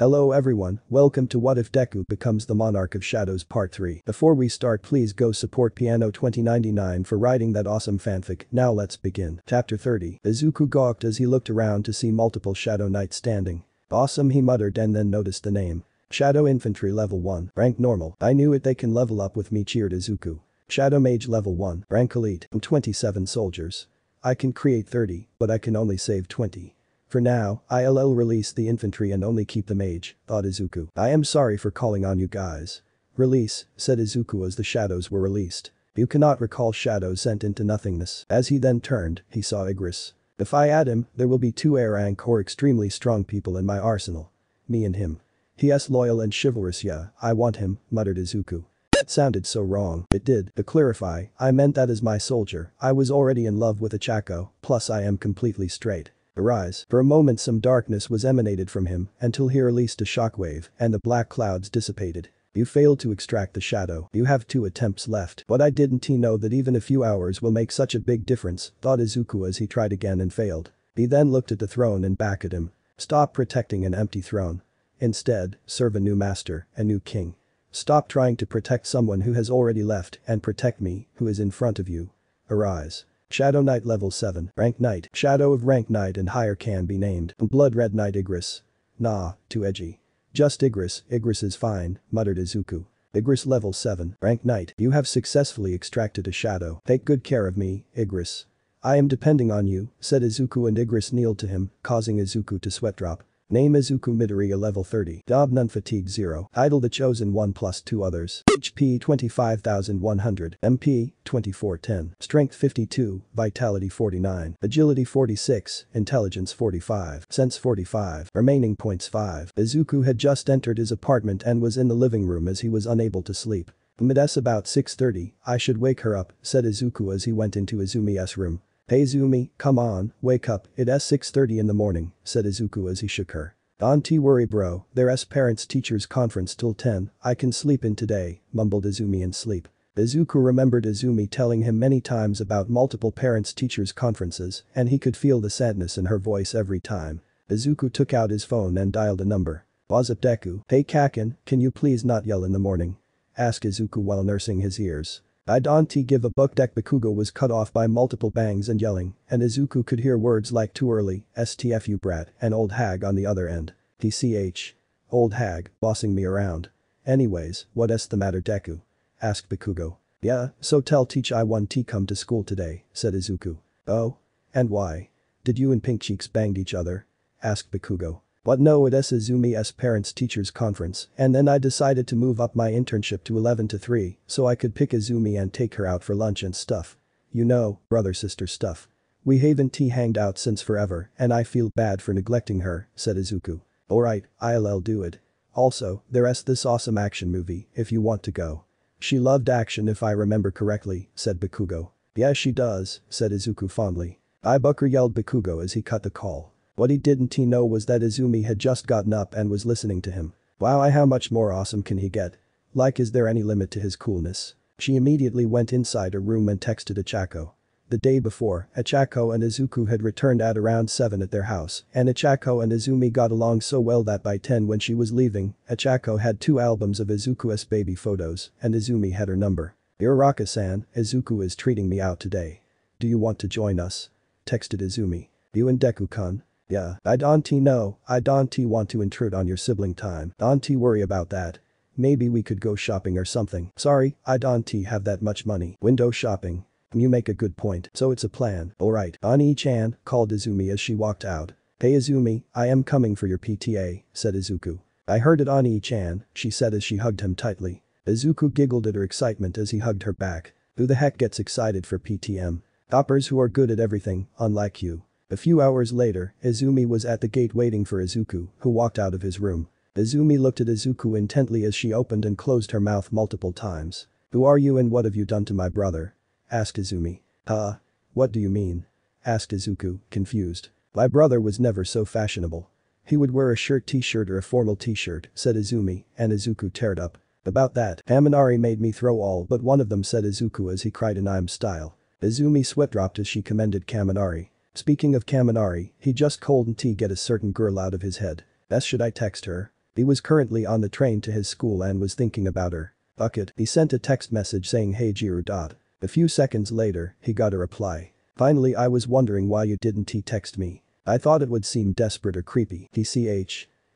Hello everyone, welcome to What If Deku Becomes the Monarch of Shadows Part 3. Before we start please go support Piano 2099 for writing that awesome fanfic, now let's begin. Chapter 30. Izuku gawked as he looked around to see multiple Shadow Knights standing. Awesome he muttered and then noticed the name. Shadow Infantry level 1, rank normal, I knew it they can level up with me cheered Izuku. Shadow Mage level 1, rank elite, 27 soldiers. I can create 30, but I can only save 20. For now, I'll release the infantry and only keep the mage, thought Izuku. I am sorry for calling on you guys. Release, said Izuku as the shadows were released. You cannot recall shadows sent into nothingness. As he then turned, he saw Igris. If I add him, there will be two air rank or extremely strong people in my arsenal. Me and him. He is loyal and chivalrous yeah, I want him, muttered Izuku. It sounded so wrong. It did. To clarify, I meant that as my soldier, I was already in love with Ochako, plus I am completely straight. Arise. For a moment some darkness was emanated from him until he released a shockwave and the black clouds dissipated. You failed to extract the shadow. You have two attempts left. But I didn't he know that even a few hours will make such a big difference, thought Izuku as he tried again and failed. He then looked at the throne and back at him. Stop protecting an empty throne. Instead, serve a new master, a new king. Stop trying to protect someone who has already left and protect me, who is in front of you. Arise. Shadow Knight level 7, rank Knight, Shadow of rank Knight and higher can be named, Blood Red Knight Igris. Nah, too edgy. Just Igris, Igris is fine, muttered Izuku. Igris level 7, rank Knight, you have successfully extracted a shadow, take good care of me, Igris. I am depending on you, said Izuku and Igris kneeled to him, causing Izuku to sweat drop. Name Izuku Midoriya level 30. Dob none fatigue 0. Idle the chosen 1 plus 2 others. HP 25100. MP 2410. Strength 52. Vitality 49. Agility 46. Intelligence 45. Sense 45. Remaining points 5. Izuku had just entered his apartment and was in the living room as he was unable to sleep. Mides about 6.30, I should wake her up, said Izuku as he went into Izumi's room. Hey Zumi, come on, wake up, it's 6.30 in the morning, said Izuku as he shook her. Don't worry bro, there's parents teachers conference till 10, I can sleep in today, mumbled Izumi in sleep. Izuku remembered Izumi telling him many times about multiple parents teachers conferences and he could feel the sadness in her voice every time. Izuku took out his phone and dialed a number. Was it Deku? Hey Kacchan, can you please not yell in the morning? Asked Izuku while nursing his ears. I don't give a buck deck Bakugo was cut off by multiple bangs and yelling, and Izuku could hear words like too early, STFU brat, and old hag on the other end. TCH. Old hag, bossing me around. Anyways, what's the matter Deku? Asked Bakugo. Yeah, so tell Teach I want T come to school today, said Izuku. Oh? And why? Did you and Pink Cheeks banged each other? Asked Bakugo. But no it is Izumi's parents teachers conference and then I decided to move up my internship to 11 to 3 so I could pick Izumi and take her out for lunch and stuff. You know, brother-sister stuff. We haven't tea hanged out since forever and I feel bad for neglecting her, said Izuku. Alright, I'll do it. Also, there's this awesome action movie if you want to go. She loved action if I remember correctly, said Bakugo. Yeah she does, said Izuku fondly. Ibucker yelled Bakugo as he cut the call. What he didn't he know was that Izumi had just gotten up and was listening to him. Wow how much more awesome can he get? Like is there any limit to his coolness? She immediately went inside her room and texted Ochako. The day before, Ochako and Izuku had returned at around 7 at their house, and Ochako and Izumi got along so well that by 10 when she was leaving, Ochako had two albums of Izuku's baby photos, and Izumi had her number. Uraraka-san, Izuku is treating me out today. Do you want to join us? Texted Izumi. You and Deku-kun? Yeah, I don't know, I don't want to intrude on your sibling time, don't worry about that. Maybe we could go shopping or something. Sorry, I don't have that much money. Window shopping. You make a good point, so it's a plan. Alright, Ani-chan, called Izumi as she walked out. Hey Izumi, I am coming for your PTA, said Izuku. I heard it Ani-chan, she said as she hugged him tightly. Izuku giggled at her excitement as he hugged her back. Who the heck gets excited for PTM? Toppers who are good at everything, unlike you. A few hours later, Izumi was at the gate waiting for Izuku, who walked out of his room. Izumi looked at Izuku intently as she opened and closed her mouth multiple times. Who are you and what have you done to my brother? asked Izumi. Huh? What do you mean? asked Izuku, confused. My brother was never so fashionable. He would wear a shirt t-shirt or a formal t-shirt, said Izumi, and Izuku teared up. About that, Kaminari made me throw all but one of them said Izuku as he cried in I'm style. Izumi sweat dropped as she commended Kaminari. Speaking of Kaminari, he just called and T get a certain girl out of his head. Best should I text her? He was currently on the train to his school and was thinking about her. Bucket, he sent a text message saying hey Jiro. Dot. A few seconds later, he got a reply. Finally I was wondering why you didn't he text me. I thought it would seem desperate or creepy. He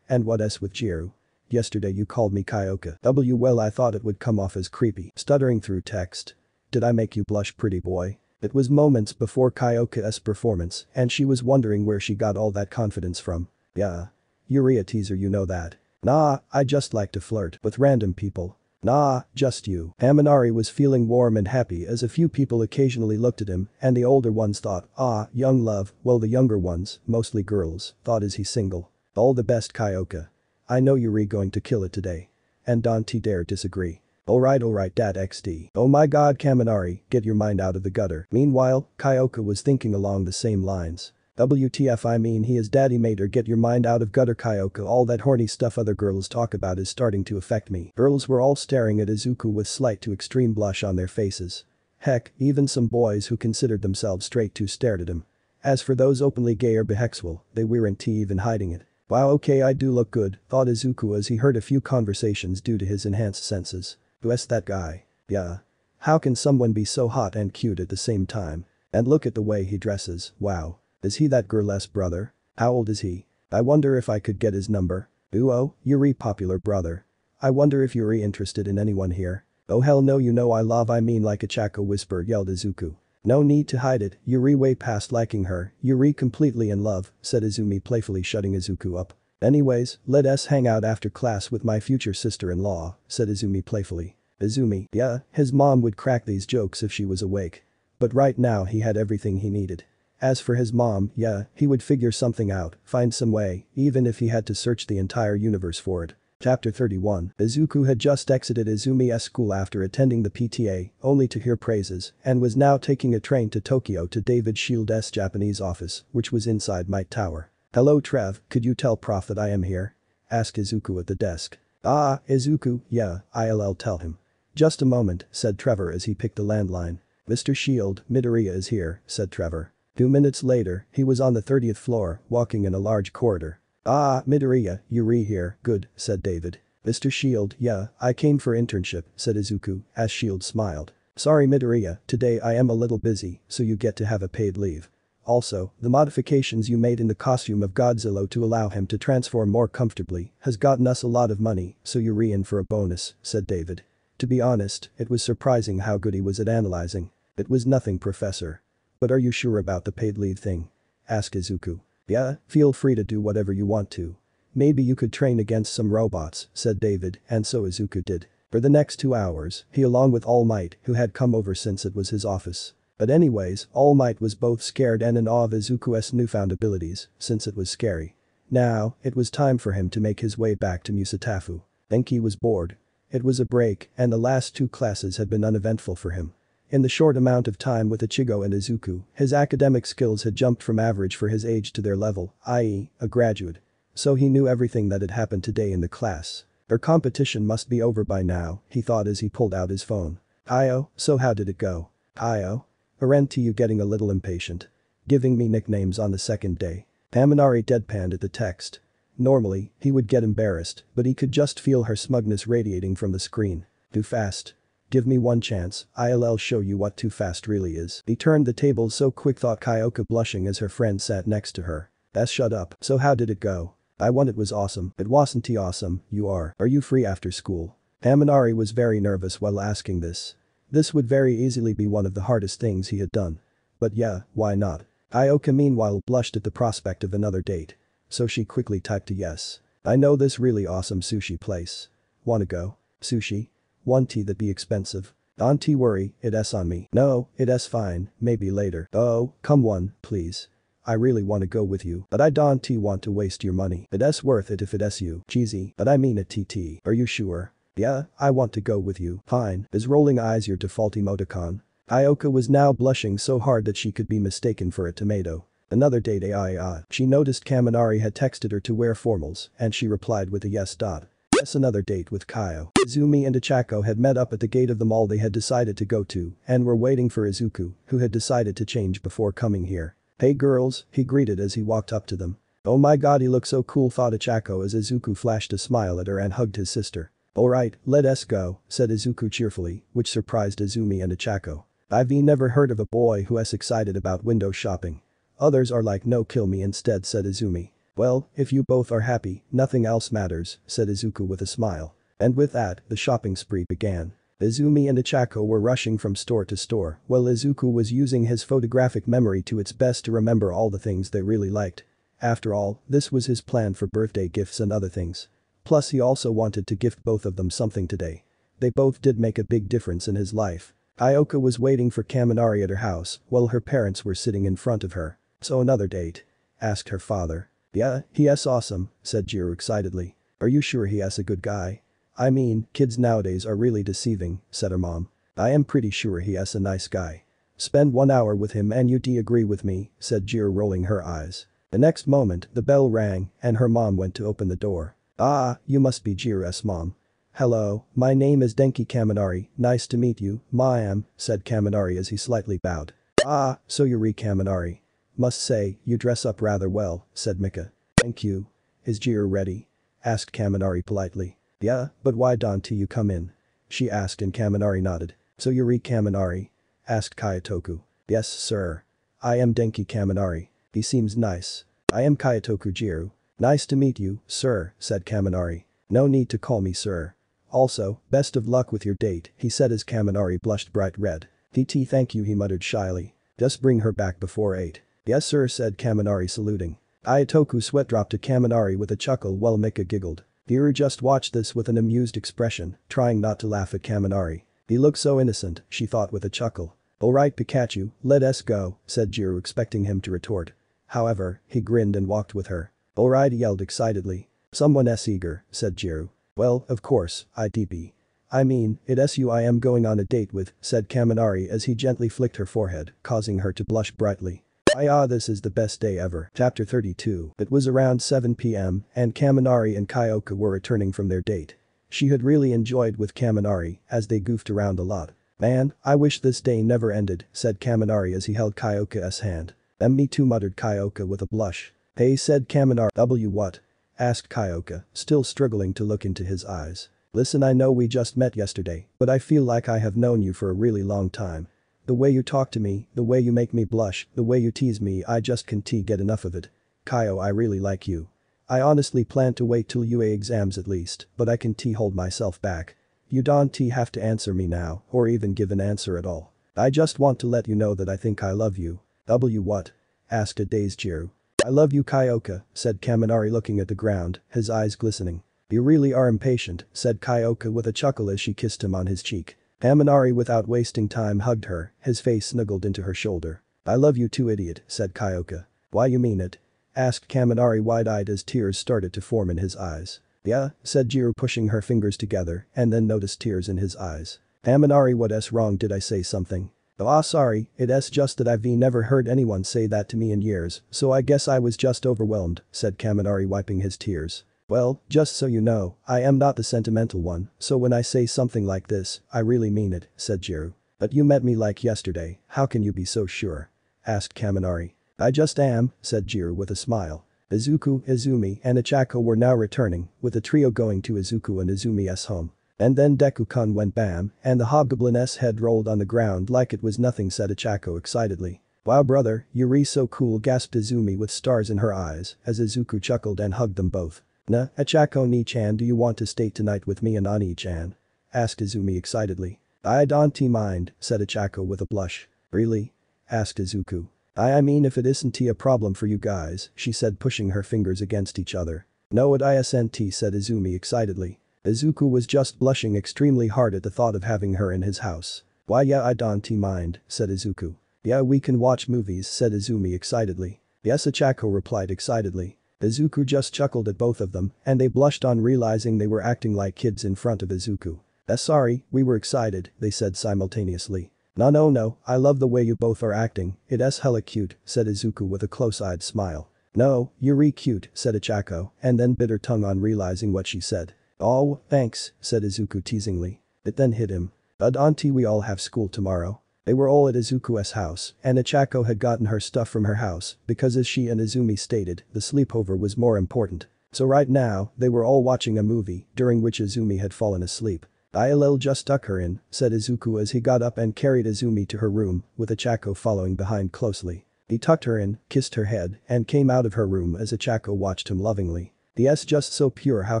And what s with Jiro? Yesterday you called me Kyoka. W well I thought it would come off as creepy. Stuttering through text. Did I make you blush pretty boy? It was moments before Kyoka's performance and she was wondering where she got all that confidence from. Yeah. Yuri a teaser you know that. Nah, I just like to flirt with random people. Nah, just you. Kaminari was feeling warm and happy as a few people occasionally looked at him and the older ones thought, ah, young love, well the younger ones, mostly girls, thought is he single. All the best Kyoka. I know Yuri going to kill it today. And Dante dare disagree. Alright alright dad XD. Oh my god Kaminari, get your mind out of the gutter. Meanwhile, Kyoka was thinking along the same lines. WTF I mean he is daddy made her get your mind out of gutter Kyoka all that horny stuff other girls talk about is starting to affect me. Girls were all staring at Izuku with slight to extreme blush on their faces. Heck, even some boys who considered themselves straight too stared at him. As for those openly gay or bisexual, they weren't even hiding it. Wow okay I do look good, thought Izuku as he heard a few conversations due to his enhanced senses. Who's that guy? Yeah. How can someone be so hot and cute at the same time? And look at the way he dresses, wow. Is he that girl's brother? How old is he? I wonder if I could get his number. Ooh oh, Yuri popular brother. I wonder if Yuri interested in anyone here. Oh hell no you know I love I mean like a Chaco whisper yelled Izuku. No need to hide it, Yuri way past liking her, Yuri completely in love, said Izumi playfully shutting Izuku up. Anyways, let us hang out after class with my future sister-in-law, said Izumi playfully. Izumi, yeah, his mom would crack these jokes if she was awake. But right now he had everything he needed. As for his mom, yeah, he would figure something out, find some way, even if he had to search the entire universe for it. Chapter 31 Izuku had just exited Izumi's school after attending the PTA, only to hear praises, and was now taking a train to Tokyo to David Shield's Japanese office, which was inside Might Tower. Hello Trev, could you tell prof that I am here? Asked Izuku at the desk. Ah, Izuku, yeah, I'll tell him. Just a moment, said Trevor as he picked the landline. Mr. Shield, Midoriya is here, said Trevor. Two minutes later, he was on the 30th floor, walking in a large corridor. Ah, Midoriya, Yuri here, good, said David. Mr. Shield, yeah, I came for internship, said Izuku, as Shield smiled. Sorry Midoriya, today I am a little busy, so you get to have a paid leave. Also, the modifications you made in the costume of Godzilla to allow him to transform more comfortably has gotten us a lot of money, so you're in for a bonus, said David. To be honest, it was surprising how good he was at analyzing. It was nothing professor. But are you sure about the paid leave thing? Asked Izuku. Yeah, feel free to do whatever you want to. Maybe you could train against some robots, said David, and so Izuku did. For the next two hours, he along with All Might, who had come over since it was his office. But anyways, All Might was both scared and in awe of Izuku's newfound abilities, since it was scary. Now, it was time for him to make his way back to Musutafu. Denki was bored. It was a break, and the last two classes had been uneventful for him. In the short amount of time with Ichigo and Izuku, his academic skills had jumped from average for his age to their level, i.e., a graduate. So he knew everything that had happened today in the class. Their competition must be over by now, he thought as he pulled out his phone. Io, so how did it go? Io? Arenti you getting a little impatient. Giving me nicknames on the second day. Kaminari deadpanned at the text. Normally, he would get embarrassed, but he could just feel her smugness radiating from the screen. Too fast. Give me one chance, I'll show you what too fast really is. He turned the table so quick thought Kyoka blushing as her friend sat next to her. Bess shut up, so how did it go? I won it was awesome, it wasn't he awesome, you are. Are you free after school? Kaminari was very nervous while asking this. This would very easily be one of the hardest things he had done. But yeah, why not? Kyoka meanwhile blushed at the prospect of another date. So she quickly typed a yes. I know this really awesome sushi place. Wanna go? Sushi? One tea that be expensive. Auntie worry, it s on me. No, it s fine, maybe later. Oh, come one, please. I really wanna go with you, but I don't want to waste your money. It s worth it if it s you. Cheesy, but I mean it TT. Are you sure? Yeah, I want to go with you. Fine. Is rolling eyes your default emoticon? Kyoka was now blushing so hard that she could be mistaken for a tomato. Another date AIA. Ah. She noticed Kaminari had texted her to wear formals, and she replied with a yes. Dot. Yes another date with Kaio. Izumi and Ochako had met up at the gate of the mall they had decided to go to and were waiting for Izuku, who had decided to change before coming here. Hey girls, he greeted as he walked up to them. Oh my god he looks so cool thought Ochako as Izuku flashed a smile at her and hugged his sister. Alright, let us go, said Izuku cheerfully, which surprised Izumi and Ochako. I've never heard of a boy who is excited about window shopping. Others are like no kill me instead said Izumi. Well, if you both are happy, nothing else matters, said Izuku with a smile. And with that, the shopping spree began. Izumi and Ochako were rushing from store to store, while Izuku was using his photographic memory to its best to remember all the things they really liked. After all, this was his plan for birthday gifts and other things. Plus he also wanted to gift both of them something today. They both did make a big difference in his life. Kyoka was waiting for Kaminari at her house while her parents were sitting in front of her. So another date? asked her father. Yeah, he is awesome, said Jiro excitedly. Are you sure he is a good guy? I mean, kids nowadays are really deceiving, said her mom. I am pretty sure he is a nice guy. Spend one hour with him and you'd agree with me, said Jiro rolling her eyes. The next moment, the bell rang and her mom went to open the door. Ah, you must be Jiro's mom. Hello, my name is Denki Kaminari, nice to meet you, ma am, said Kaminari as he slightly bowed. Ah, so you're Kaminari. Must say, you dress up rather well, said Mika. Thank you. Is Jiro ready? asked Kaminari politely. Yeah, but why don't you come in? She asked and Kaminari nodded. So Yuri Kaminari? asked Kyotoku. Yes, sir. I am Denki Kaminari. He seems nice. I am Kyotoku Jiro. Nice to meet you, sir, said Kaminari. No need to call me sir. Also, best of luck with your date, he said as Kaminari blushed bright red. DT thank you he muttered shyly. Just bring her back before 8. Yes sir said Kaminari saluting. Kyotoku sweat dropped to Kaminari with a chuckle while Mika giggled. Jiro just watched this with an amused expression, trying not to laugh at Kaminari. He looked so innocent, she thought with a chuckle. Alright Pikachu, let us go, said Jiro expecting him to retort. However, he grinned and walked with her. Alright yelled excitedly. Someone s eager, said Jiro. Well, of course, IDB. I mean, it you I am going on a date with, said Kaminari as he gently flicked her forehead, causing her to blush brightly. Ah this is the best day ever. Chapter 32. It was around 7 pm and Kaminari and Kyoka were returning from their date. She had really enjoyed with Kaminari as they goofed around a lot. Man, I wish this day never ended, said Kaminari as he held Kyoka's hand. And me too muttered Kyoka with a blush. Hey said Kaminari. W what? asked Kyoka, still struggling to look into his eyes. Listen I know we just met yesterday, but I feel like I have known you for a really long time. The way you talk to me, the way you make me blush, the way you tease me I just can't get enough of it. Kyo I really like you. I honestly plan to wait till UA exams at least, but I can t hold myself back. You don't t have to answer me now, or even give an answer at all. I just want to let you know that I think I love you. W what? asked a dazed Jiro. I love you Kyoka, said Kaminari looking at the ground, his eyes glistening. You really are impatient, said Kyoka with a chuckle as she kissed him on his cheek. Kaminari without wasting time hugged her, his face snuggled into her shoulder. I love you too idiot, said Kyoka. Why you mean it? asked Kaminari wide-eyed as tears started to form in his eyes. Yeah, said Jiro pushing her fingers together and then noticed tears in his eyes. Kaminari what's wrong did I say something? Ah sorry, it's just that I've never heard anyone say that to me in years, so I guess I was just overwhelmed, said Kaminari wiping his tears. Well, just so you know, I am not the sentimental one, so when I say something like this, I really mean it, said Jiro. But you met me like yesterday, how can you be so sure? asked Kaminari. I just am, said Jiro with a smile. Izuku, Izumi and Ochako were now returning, with the trio going to Izuku and Izumi's home. And then Deku-kun went bam, and the hobgoblin's head rolled on the ground like it was nothing said Ochako excitedly. Wow brother, you're so cool gasped Izumi with stars in her eyes as Izuku chuckled and hugged them both. Na, Ochako ni-chan do you want to stay tonight with me and Ani-chan? asked Izumi excitedly. I don't mind, said Ochako with a blush. Really? asked Izuku. I I mean if it isn't a problem for you guys, she said pushing her fingers against each other. No it isn't said Izumi excitedly. Izuku was just blushing extremely hard at the thought of having her in his house. Why yeah I don't mind, said Izuku. Yeah we can watch movies said Izumi excitedly. Yes Ochako replied excitedly. Izuku just chuckled at both of them and they blushed on realizing they were acting like kids in front of Izuku. Uh, sorry, we were excited, they said simultaneously. No no no, I love the way you both are acting, it's hella cute, said Izuku with a close-eyed smile. No, you're re cute, said Ochako, and then bit her tongue on realizing what she said. Oh, thanks, said Izuku teasingly. It then hit him. But auntie we all have school tomorrow. They were all at Izuku's house, and Ochako had gotten her stuff from her house because as she and Izumi stated, the sleepover was more important. So right now, they were all watching a movie, during which Izumi had fallen asleep. I'll just tuck her in, said Izuku as he got up and carried Izumi to her room, with Ochako following behind closely. He tucked her in, kissed her head, and came out of her room as Ochako watched him lovingly. The S just so pure how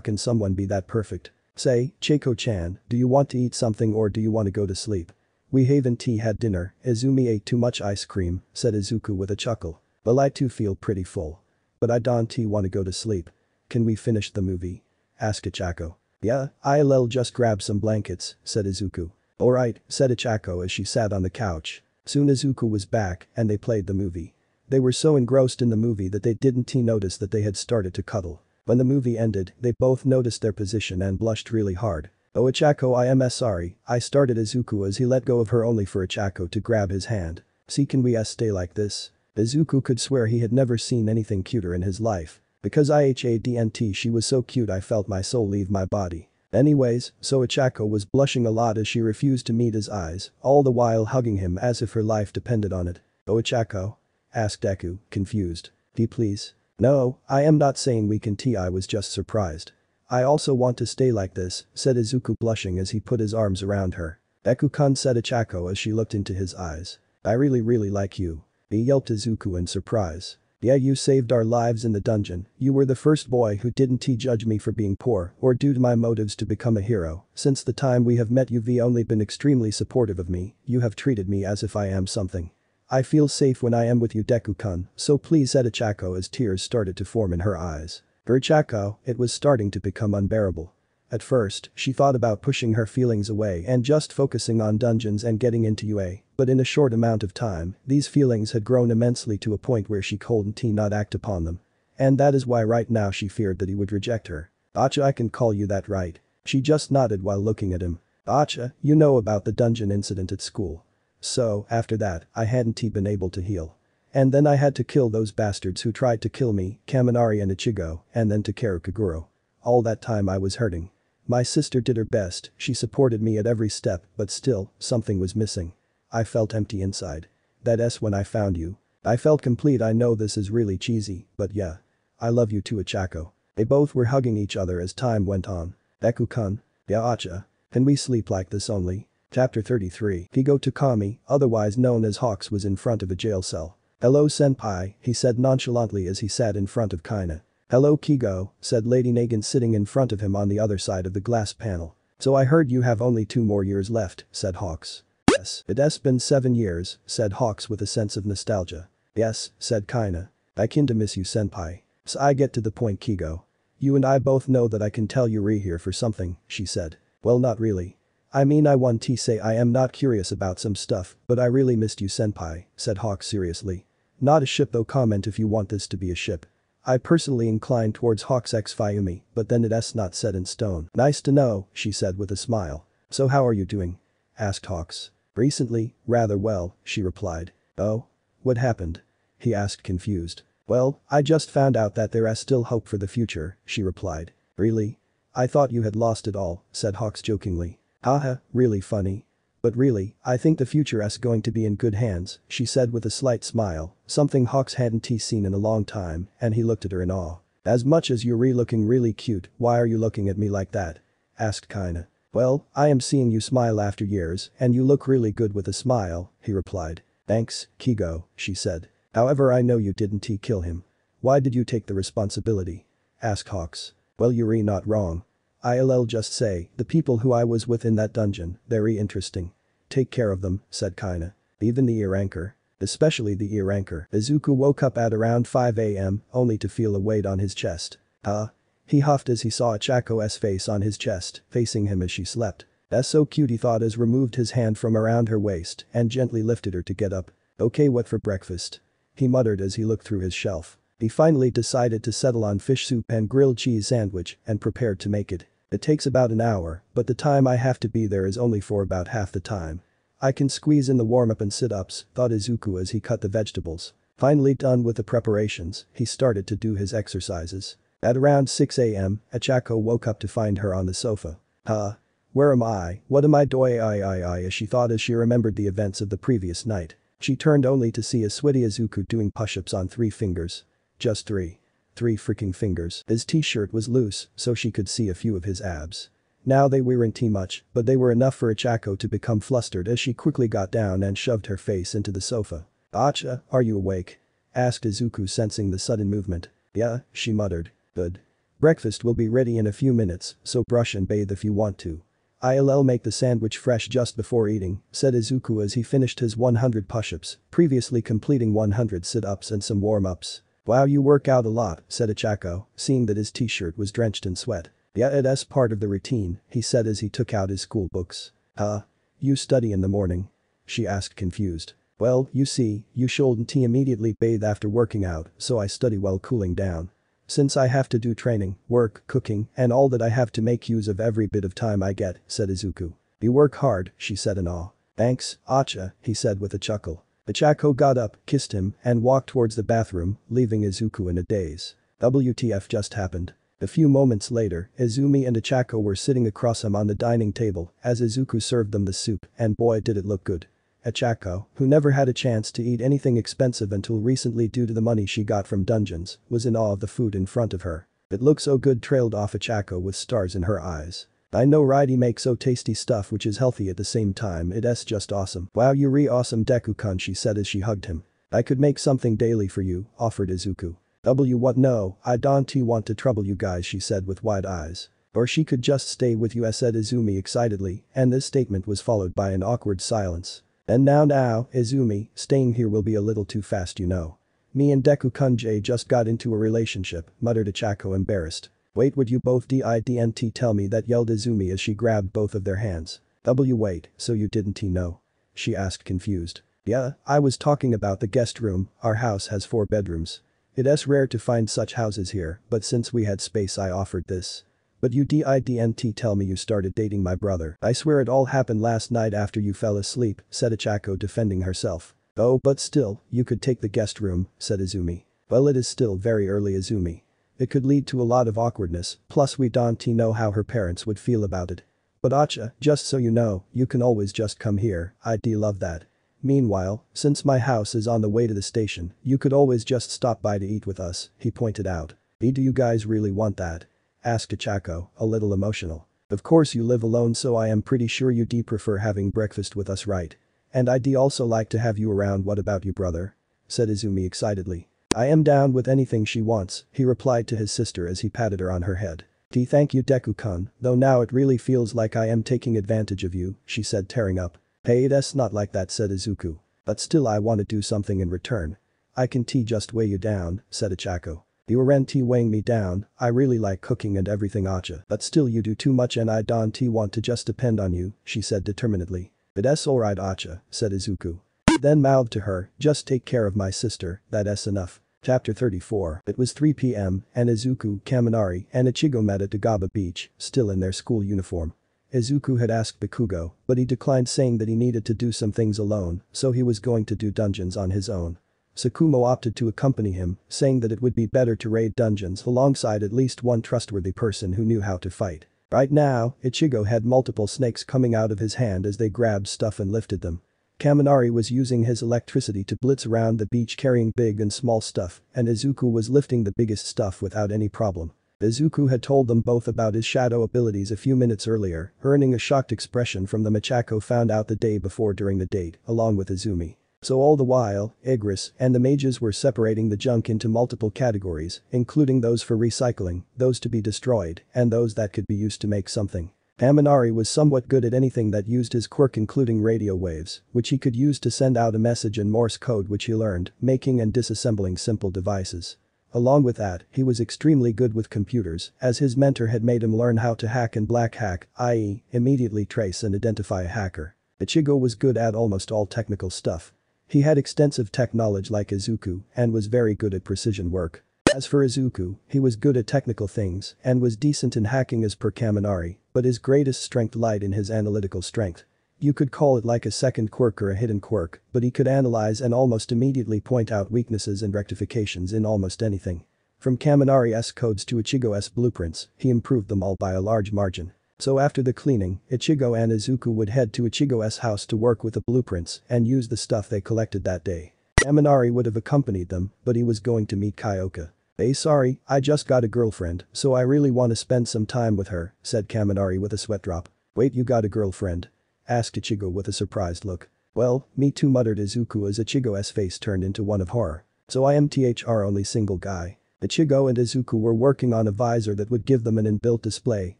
can someone be that perfect? Say, Chako-chan, do you want to eat something or do you want to go to sleep? We haven't tea had dinner, Izumi ate too much ice cream, said Izuku with a chuckle. Well I too feel pretty full. But I don't want to go to sleep. Can we finish the movie? asked Ochako. Yeah, I'll just grab some blankets, said Izuku. Alright, said Ochako as she sat on the couch. Soon Izuku was back and they played the movie. They were so engrossed in the movie that they didn't notice that they had started to cuddle. When the movie ended, they both noticed their position and blushed really hard. Oh Ochako I am sorry, I started Izuku as he let go of her only for Ochako to grab his hand. See can we stay like this? Izuku could swear he had never seen anything cuter in his life. Because IHADNT she was so cute I felt my soul leave my body. Anyways, so Ochako was blushing a lot as she refused to meet his eyes, all the while hugging him as if her life depended on it. Oh Ochako? asked Deku, confused. D please? No, I am not saying we can tea I was just surprised. I also want to stay like this, said Izuku blushing as he put his arms around her. Deku-kun said Ochako as she looked into his eyes. I really really like you. He yelped Izuku in surprise. Yeah you saved our lives in the dungeon, you were the first boy who didn't judge me for being poor or due to my motives to become a hero, since the time we have met you've only been extremely supportive of me, you have treated me as if I am something. I feel safe when I am with you Deku-kun, so please said Ochako as tears started to form in her eyes. For Ochako, it was starting to become unbearable. At first, she thought about pushing her feelings away and just focusing on dungeons and getting into UA, but in a short amount of time, these feelings had grown immensely to a point where she couldn't not act upon them. And that is why right now she feared that he would reject her. Acha I can call you that right. She just nodded while looking at him. Acha, you know about the dungeon incident at school. So, after that, I hadn't been able to heal. And then I had to kill those bastards who tried to kill me, Kaminari and Ichigo, and then Takeru Kaguro. All that time I was hurting. My sister did her best, she supported me at every step, but still, something was missing. I felt empty inside. That S when I found you. I felt complete I know this is really cheesy, but yeah. I love you too Ochako. They both were hugging each other as time went on. Deku-kun. Yeah Acha. Can we sleep like this only? Chapter 33 Keigo Takami, otherwise known as Hawks was in front of a jail cell. Hello senpai, he said nonchalantly as he sat in front of Kaina. Hello Keigo, said Lady Nagant sitting in front of him on the other side of the glass panel. So I heard you have only two more years left, said Hawks. Yes, it has been seven years, said Hawks with a sense of nostalgia. Yes, said Kaina. I kinda miss you senpai. So I get to the point Keigo. You and I both know that I can tell you re here for something, she said. Well not really. I mean I want to say I am not curious about some stuff, but I really missed you senpai, said Hawks seriously. Not a ship though comment if you want this to be a ship. I personally incline towards Hawks X Fuyumi, but then it's not set in stone. Nice to know, she said with a smile. So how are you doing? asked Hawks. Recently, rather well, she replied. Oh? What happened? He asked confused. Well, I just found out that there is still hope for the future, she replied. Really? I thought you had lost it all, said Hawks jokingly. Haha, really funny. But really, I think the future is going to be in good hands, she said with a slight smile, something Hawks hadn't seen in a long time, and he looked at her in awe. As much as you're re-looking really cute, why are you looking at me like that? asked Kaina. Well, I am seeing you smile after years, and you look really good with a smile, he replied. Thanks, Keigo, she said. However I know you didn't kill him. Why did you take the responsibility? asked Hawks. Well you're not wrong. I'll just say, the people who I was with in that dungeon, very interesting. Take care of them, said Kaina. Even the ear anchor. Especially the ear anchor. Izuku woke up at around 5 am, only to feel a weight on his chest. Huh? He huffed as he saw Chako's face on his chest, facing him as she slept. So cute he thought as removed his hand from around her waist and gently lifted her to get up. Okay what for breakfast? He muttered as he looked through his shelf. He finally decided to settle on fish soup and grilled cheese sandwich and prepared to make it. It takes about an hour, but the time I have to be there is only for about half the time. I can squeeze in the warm-up and sit-ups, thought Izuku as he cut the vegetables. Finally done with the preparations, he started to do his exercises. At around 6 am, Ochako woke up to find her on the sofa. Huh? Where am I, what am I doing I I I as she thought as she remembered the events of the previous night. She turned only to see a sweaty Izuku doing push-ups on three fingers. Just three. Three freaking fingers. His t-shirt was loose, so she could see a few of his abs. Now they weren't too much, but they were enough for Ochako to become flustered as she quickly got down and shoved her face into the sofa. Acha, are you awake? Asked Izuku sensing the sudden movement. Yeah, she muttered. Good. Breakfast will be ready in a few minutes, so brush and bathe if you want to. I'll make the sandwich fresh just before eating, said Izuku as he finished his 100 push-ups, previously completing 100 sit-ups and some warm-ups. Wow you work out a lot, said Ochako, seeing that his t-shirt was drenched in sweat. Yeah it's part of the routine, he said as he took out his school books. Huh? You study in the morning? She asked confused. Well, you see, you shouldn't immediately bathe after working out, so I study while cooling down. Since I have to do training, work, cooking, and all that I have to make use of every bit of time I get, said Izuku. You work hard, she said in awe. Thanks, Acha, he said with a chuckle. Ochako got up, kissed him, and walked towards the bathroom, leaving Izuku in a daze. WTF just happened. A few moments later, Izumi and Ochako were sitting across him on the dining table as Izuku served them the soup and boy did it look good. Ochako, who never had a chance to eat anything expensive until recently due to the money she got from dungeons, was in awe of the food in front of her. It looked so good trailed off Ochako with stars in her eyes. I know right he makes so tasty stuff which is healthy at the same time it's just awesome. Wow you re awesome Deku-kun she said as she hugged him. I could make something daily for you, offered Izuku. W what no, I don't want to trouble you guys she said with wide eyes. Or she could just stay with you said Izumi excitedly, and this statement was followed by an awkward silence. And now now, Izumi, staying here will be a little too fast you know. Me and Deku Kunjay just got into a relationship, muttered Ochako embarrassed. Wait would you both didn't tell me that yelled Izumi as she grabbed both of their hands. W wait, so you didn't know? She asked confused. Yeah, I was talking about the guest room, our house has four bedrooms. It's rare to find such houses here, but since we had space I offered this. But you didn't tell me you started dating my brother. I swear it all happened last night after you fell asleep, said Ochako defending herself. Oh but still, you could take the guest room, said Izumi. Well it is still very early Izumi. It could lead to a lot of awkwardness, plus we don't know how her parents would feel about it. But Acha, just so you know, you can always just come here, I'd love that. Meanwhile, since my house is on the way to the station, you could always just stop by to eat with us, he pointed out. E do you guys really want that? Asked Ochako, a little emotional. Of course you live alone so I am pretty sure you would prefer having breakfast with us right? And I'd also like to have you around what about you brother? Said Izumi excitedly. I am down with anything she wants, he replied to his sister as he patted her on her head. D thank you Deku-kun, though now it really feels like I am taking advantage of you, she said tearing up. Hey that's not like that said Izuku. But still I want to do something in return. I can tea just weigh you down, said Ochako. You aren't weighing me down, I really like cooking and everything Acha. But still you do too much and I don't want to just depend on you, she said determinedly. That's alright Acha, said Izuku. Then mouthed to her, just take care of my sister, that's enough. Chapter 34 It was 3 p.m. and Izuku, Kaminari, and Ichigo met at Dagobah Beach, still in their school uniform. Izuku had asked Bakugo, but he declined saying that he needed to do some things alone, so he was going to do dungeons on his own. Sakumo opted to accompany him, saying that it would be better to raid dungeons alongside at least one trustworthy person who knew how to fight. Right now, Ichigo had multiple snakes coming out of his hand as they grabbed stuff and lifted them. Kaminari was using his electricity to blitz around the beach carrying big and small stuff, and Izuku was lifting the biggest stuff without any problem. Izuku had told them both about his shadow abilities a few minutes earlier, earning a shocked expression from the Ochako found out the day before during the date, along with Izumi. So all the while, Igris and the mages were separating the junk into multiple categories, including those for recycling, those to be destroyed, and those that could be used to make something. Kaminari was somewhat good at anything that used his quirk including radio waves, which he could use to send out a message in Morse code which he learned, making and disassembling simple devices. Along with that, he was extremely good with computers, as his mentor had made him learn how to hack and black hack, i.e., immediately trace and identify a hacker. Ichigo was good at almost all technical stuff. He had extensive tech knowledge like Izuku and was very good at precision work. As for Izuku, he was good at technical things and was decent in hacking as per Kaminari, but his greatest strength lied in his analytical strength. You could call it like a second quirk or a hidden quirk, but he could analyze and almost immediately point out weaknesses and rectifications in almost anything. From Kaminari S codes to Ichigo S blueprints, he improved them all by a large margin. So after the cleaning, Ichigo and Izuku would head to Ichigo's house to work with the blueprints and use the stuff they collected that day. Kaminari would have accompanied them, but he was going to meet Kyoka. Hey sorry, I just got a girlfriend, so I really want to spend some time with her, said Kaminari with a sweat drop. Wait you got a girlfriend? Asked Ichigo with a surprised look. Well, me too muttered Izuku as Ichigo's face turned into one of horror. So I am THR only single guy. Ichigo and Izuku were working on a visor that would give them an inbuilt display,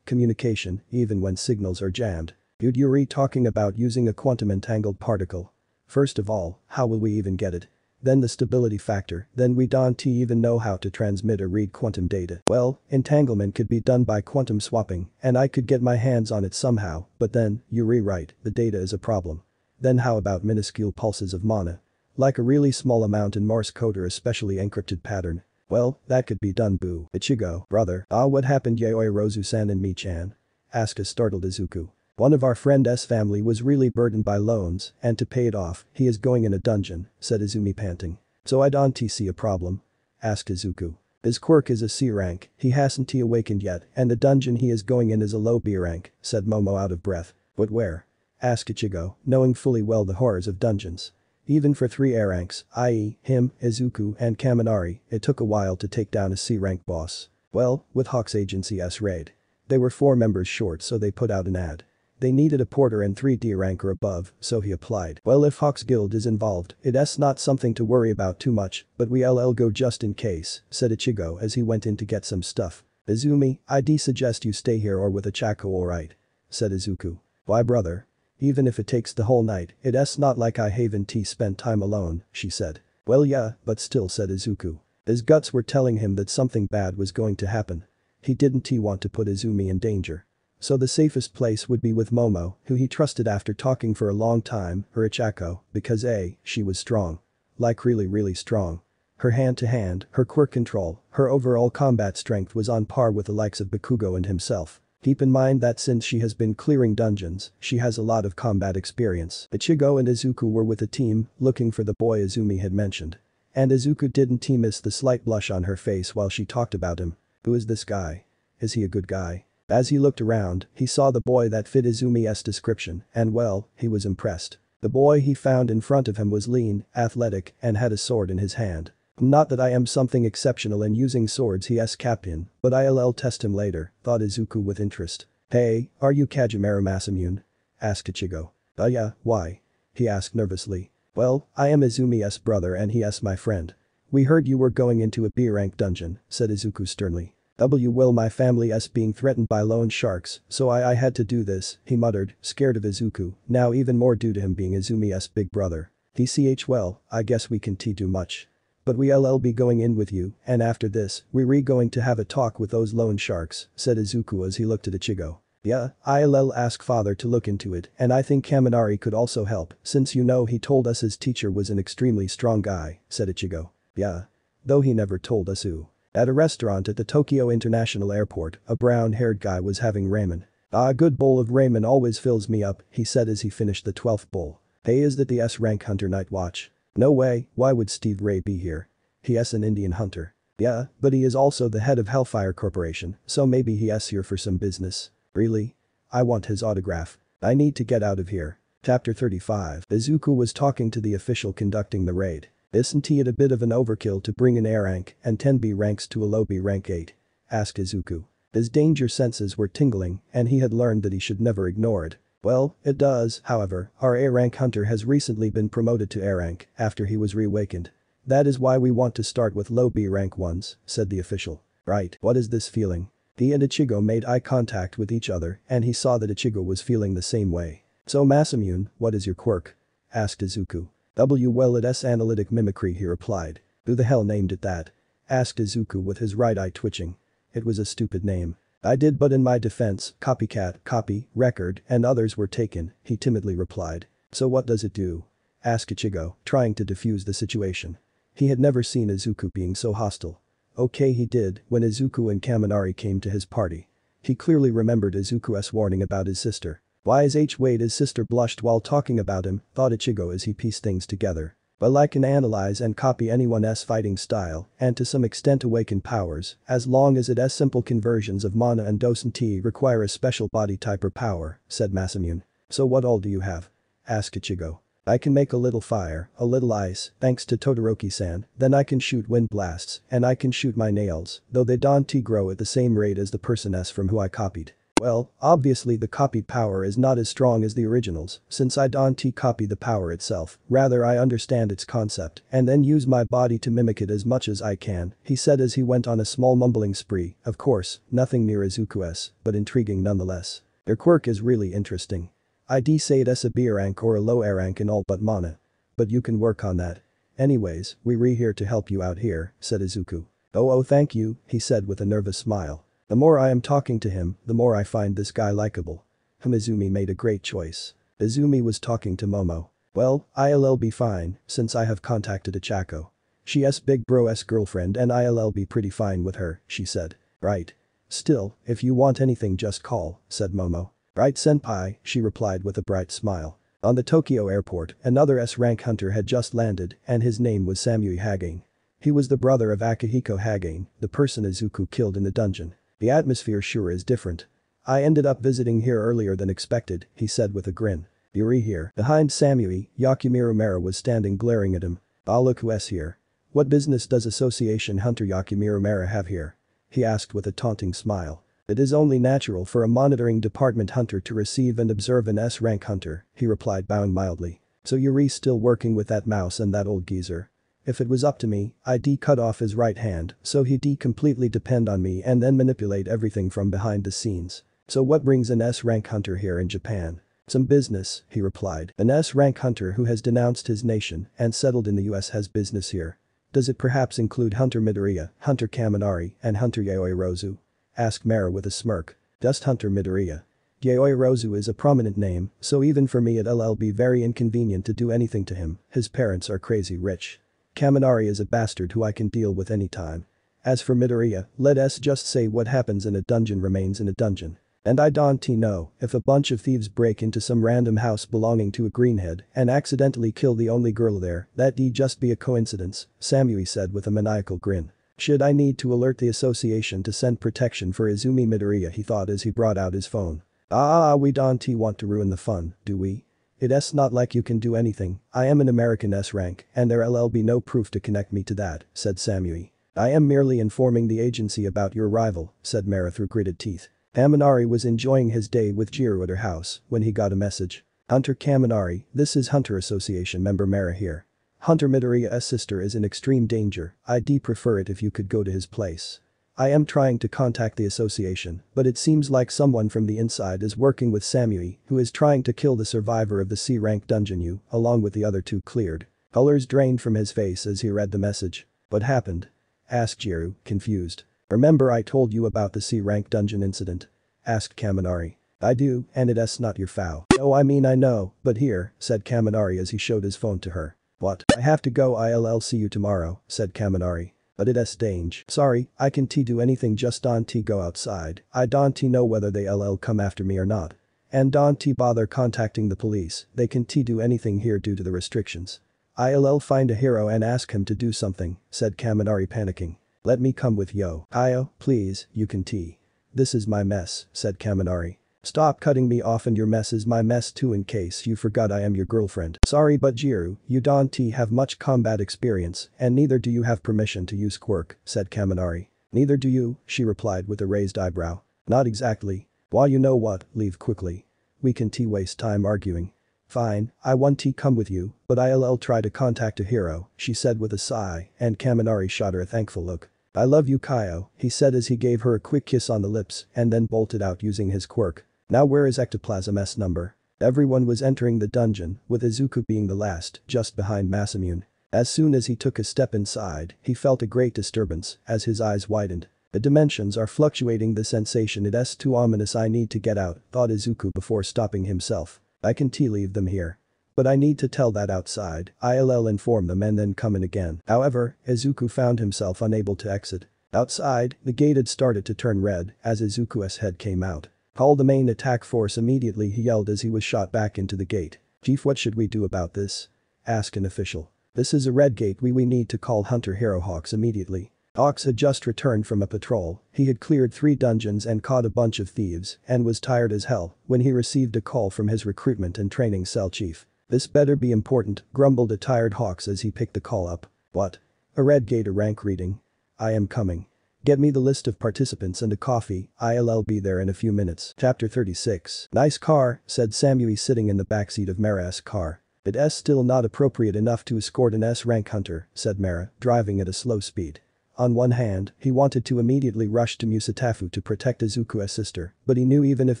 communication, even when signals are jammed. Yuri talking about using a quantum entangled particle. First of all, how will we even get it? Then the stability factor, then we don't even know how to transmit or read quantum data. Well, entanglement could be done by quantum swapping, and I could get my hands on it somehow, but then, you rewrite, the data is a problem. Then how about minuscule pulses of mana? Like a really small amount in Morse code or a specially encrypted pattern. Well, that could be done boo. Ichigo, brother. Ah what happened Yaoyorozu-san and me-chan? Asked a startled Izuku. One of our friend S family was really burdened by loans, and to pay it off, he is going in a dungeon, said Izumi panting. So I don't see a problem? Asked Izuku. His quirk is a C rank, he hasn't he awakened yet, and the dungeon he is going in is a low B rank, said Momo out of breath. But where? Asked Ichigo, knowing fully well the horrors of dungeons. Even for three A ranks, i.e., him, Izuku, and Kaminari, it took a while to take down a C rank boss. Well, with Hawk's Agency S raid. They were four members short so they put out an ad. They needed a porter and 3D rank or above, so he applied. Well if Hawks Guild is involved, it's not something to worry about too much, but we LL go just in case, said Ichigo as he went in to get some stuff. Izumi, I'd suggest you stay here or with a Chaco alright. Said Izuku. Why brother? Even if it takes the whole night, it's not like I haven't spent time alone, she said. Well yeah, but still said Izuku. His guts were telling him that something bad was going to happen. He didn't want to put Izumi in danger. So the safest place would be with Momo, who he trusted after talking for a long time, her Ochako, because A, she was strong. Like really really strong. Her hand-to-hand, -hand, her quirk control, her overall combat strength was on par with the likes of Bakugo and himself. Keep in mind that since she has been clearing dungeons, she has a lot of combat experience. Ichigo and Izuku were with a team, looking for the boy Izumi had mentioned. And Izuku didn't miss the slight blush on her face while she talked about him. Who is this guy? Is he a good guy? As he looked around, he saw the boy that fit Izumi's description, and well, he was impressed. The boy he found in front of him was lean, athletic, and had a sword in his hand. Not that I am something exceptional in using swords he s Captain, but I'll test him later, thought Izuku with interest. Hey, are you Kajimaro Masamune? Asked Ichigo. Uh yeah, why? He asked nervously. Well, I am Izumi's brother and he is my friend. We heard you were going into a B-rank dungeon, said Izuku sternly. W will my family s being threatened by loan sharks, so I I had to do this, he muttered, scared of Izuku, now even more due to him being Izumi s big brother. DCH well, I guess we can t do much. But we LL be going in with you, and after this, we re going to have a talk with those loan sharks, said Izuku as he looked at Ichigo. Yeah, I'll ask father to look into it and I think Kaminari could also help since you know he told us his teacher was an extremely strong guy, said Ichigo. Yeah. Though he never told us who. At a restaurant at the Tokyo International Airport, a brown-haired guy was having ramen. Ah, a good bowl of ramen always fills me up, he said as he finished the 12th bowl. Hey is that the S-rank hunter night watch? No way, why would Steve Ray be here? He is an Indian hunter. Yeah, but he is also the head of Hellfire Corporation, so maybe he is here for some business. Really? I want his autograph. I need to get out of here. Chapter 35 Izuku was talking to the official conducting the raid. Isn't it a bit of an overkill to bring an A rank and 10 B ranks to a low B rank 8? Asked Izuku. His danger senses were tingling and he had learned that he should never ignore it. Well, it does, however, our A rank hunter has recently been promoted to A rank after he was reawakened. That is why we want to start with low B rank ones, said the official. Right, what is this feeling? He and Ichigo made eye contact with each other and he saw that Ichigo was feeling the same way. So Masamune, what is your quirk? Asked Izuku. W well it s analytic mimicry he replied. Who the hell named it that? Asked Izuku with his right eye twitching. It was a stupid name. I did but in my defense, copycat, copy, record, and others were taken, he timidly replied. So what does it do? Asked Ichigo, trying to defuse the situation. He had never seen Izuku being so hostile. Okay he did, when Izuku and Kaminari came to his party. He clearly remembered Izuku's warning about his sister. Why is H Wade his sister blushed while talking about him, thought Ichigo as he pieced things together. Well I can analyze and copy anyone's fighting style and to some extent awaken powers as long as it has simple conversions of mana and docent require a special body type or power, said Masamune. So what all do you have? asked Ichigo. I can make a little fire, a little ice, thanks to Todoroki-san, then I can shoot wind blasts, and I can shoot my nails, though they don't grow at the same rate as the person S from who I copied. Well, obviously the copied power is not as strong as the originals, since I don't copy the power itself, rather I understand its concept, and then use my body to mimic it as much as I can, he said as he went on a small mumbling spree, of course, nothing near Izuku's, but intriguing nonetheless. Their quirk is really interesting. I'd say it's a B rank or a low A rank in all but mana. But you can work on that. Anyways, we re here to help you out here, said Izuku. Oh oh thank you, he said with a nervous smile. The more I am talking to him, the more I find this guy likable. Himizumi made a great choice. Izumi was talking to Momo. Well, I'll be fine, since I have contacted Ochako. She's big bro's girlfriend and I'll be pretty fine with her, she said. Right. Still, if you want anything just call, said Momo. Right senpai, she replied with a bright smile. On the Tokyo airport, another S-rank hunter had just landed and his name was Samui Hagane. He was the brother of Akihiko Hagane, the person Izuku killed in the dungeon. The atmosphere sure is different. I ended up visiting here earlier than expected, he said with a grin. Yuri here. Behind Samui, Yakimeru Mera was standing glaring at him. Ah look who's here. What business does Association Hunter Yakimeru Mera have here? He asked with a taunting smile. It is only natural for a monitoring department hunter to receive and observe an S-rank hunter, he replied bowing mildly. So Yuri's still working with that mouse and that old geezer. If it was up to me, I'd cut off his right hand so he'd completely depend on me and then manipulate everything from behind the scenes. So what brings an S-rank hunter here in Japan? Some business, he replied. An S-rank hunter who has denounced his nation and settled in the US has business here. Does it perhaps include Hunter Midoriya, Hunter Kaminari, and Hunter Yaoyorozu? asked Mera with a smirk. Dust Hunter Midoriya. Yaoyorozu is a prominent name, so even for me it'll be very inconvenient to do anything to him, his parents are crazy rich. Kaminari is a bastard who I can deal with any time. As for Midoriya, let us just say what happens in a dungeon remains in a dungeon. And I don't know, if a bunch of thieves break into some random house belonging to a greenhead and accidentally kill the only girl there, that'd just be a coincidence, Samui said with a maniacal grin. Should I need to alert the association to send protection for Izumi Midoriya he thought as he brought out his phone. Ah we don't want to ruin the fun, do we? It's not like you can do anything, I am an American S rank and there'll be no proof to connect me to that, said Samui. I am merely informing the agency about your arrival, said Mara through gritted teeth. Kaminari was enjoying his day with Jiro at her house when he got a message. Hunter Kaminari, this is Hunter Association member Mara here. Hunter Midoriya's sister is in extreme danger, I'd prefer it if you could go to his place. I am trying to contact the association, but it seems like someone from the inside is working with Samui, who is trying to kill the survivor of the C-rank dungeon you, along with the other two cleared. Colors drained from his face as he read the message. What happened? asked Jiro, confused. Remember I told you about the C-rank dungeon incident? asked Kaminari. I do, and it's not your foul. Oh I mean I know, but here, said Kaminari as he showed his phone to her. What? I have to go I'll see you tomorrow, said Kaminari. But it's dange. Sorry, I can t do anything just don't t go outside. I don't t know whether they ll come after me or not. And don't t bother contacting the police, they can t do anything here due to the restrictions. I'll find a hero and ask him to do something, said Kaminari panicking. Let me come with yo. Io, please, you can t. This is my mess, said Kaminari. Stop cutting me off and your mess is my mess too in case you forgot I am your girlfriend. Sorry but Jiro, you don't have much combat experience and neither do you have permission to use quirk, said Kaminari. Neither do you, she replied with a raised eyebrow. Not exactly. Why you know what, leave quickly. We can t waste time arguing. Fine, I want to come with you, but I'll try to contact a hero, she said with a sigh, and Kaminari shot her a thankful look. I love you Kaio, he said as he gave her a quick kiss on the lips and then bolted out using his quirk. Now where is Ectoplasm S number? Everyone was entering the dungeon, with Izuku being the last, just behind Masamune. As soon as he took a step inside, he felt a great disturbance as his eyes widened. The dimensions are fluctuating the sensation it is too ominous I need to get out, thought Izuku before stopping himself. I can t-leave them here. But I need to tell that outside, I'll inform them and then come in again. However, Izuku found himself unable to exit. Outside, the gate had started to turn red as Izuku's head came out. Call the main attack force immediately he yelled as he was shot back into the gate. Chief what should we do about this? Asked an official. This is a red gate we we need to call Hunter Hero Hawks immediately. Hawks had just returned from a patrol, he had cleared three dungeons and caught a bunch of thieves and was tired as hell when he received a call from his recruitment and training cell chief. This better be important, grumbled a tired Hawks as he picked the call up. What? A red gate a rank reading. I am coming. Get me the list of participants and a coffee, I'll be there in a few minutes. Chapter 36. Nice car, said Samui sitting in the backseat of Mara's car. But S still not appropriate enough to escort an S-rank hunter, said Mara, driving at a slow speed. On one hand, he wanted to immediately rush to Musutafu to protect Izuku's sister, but he knew even if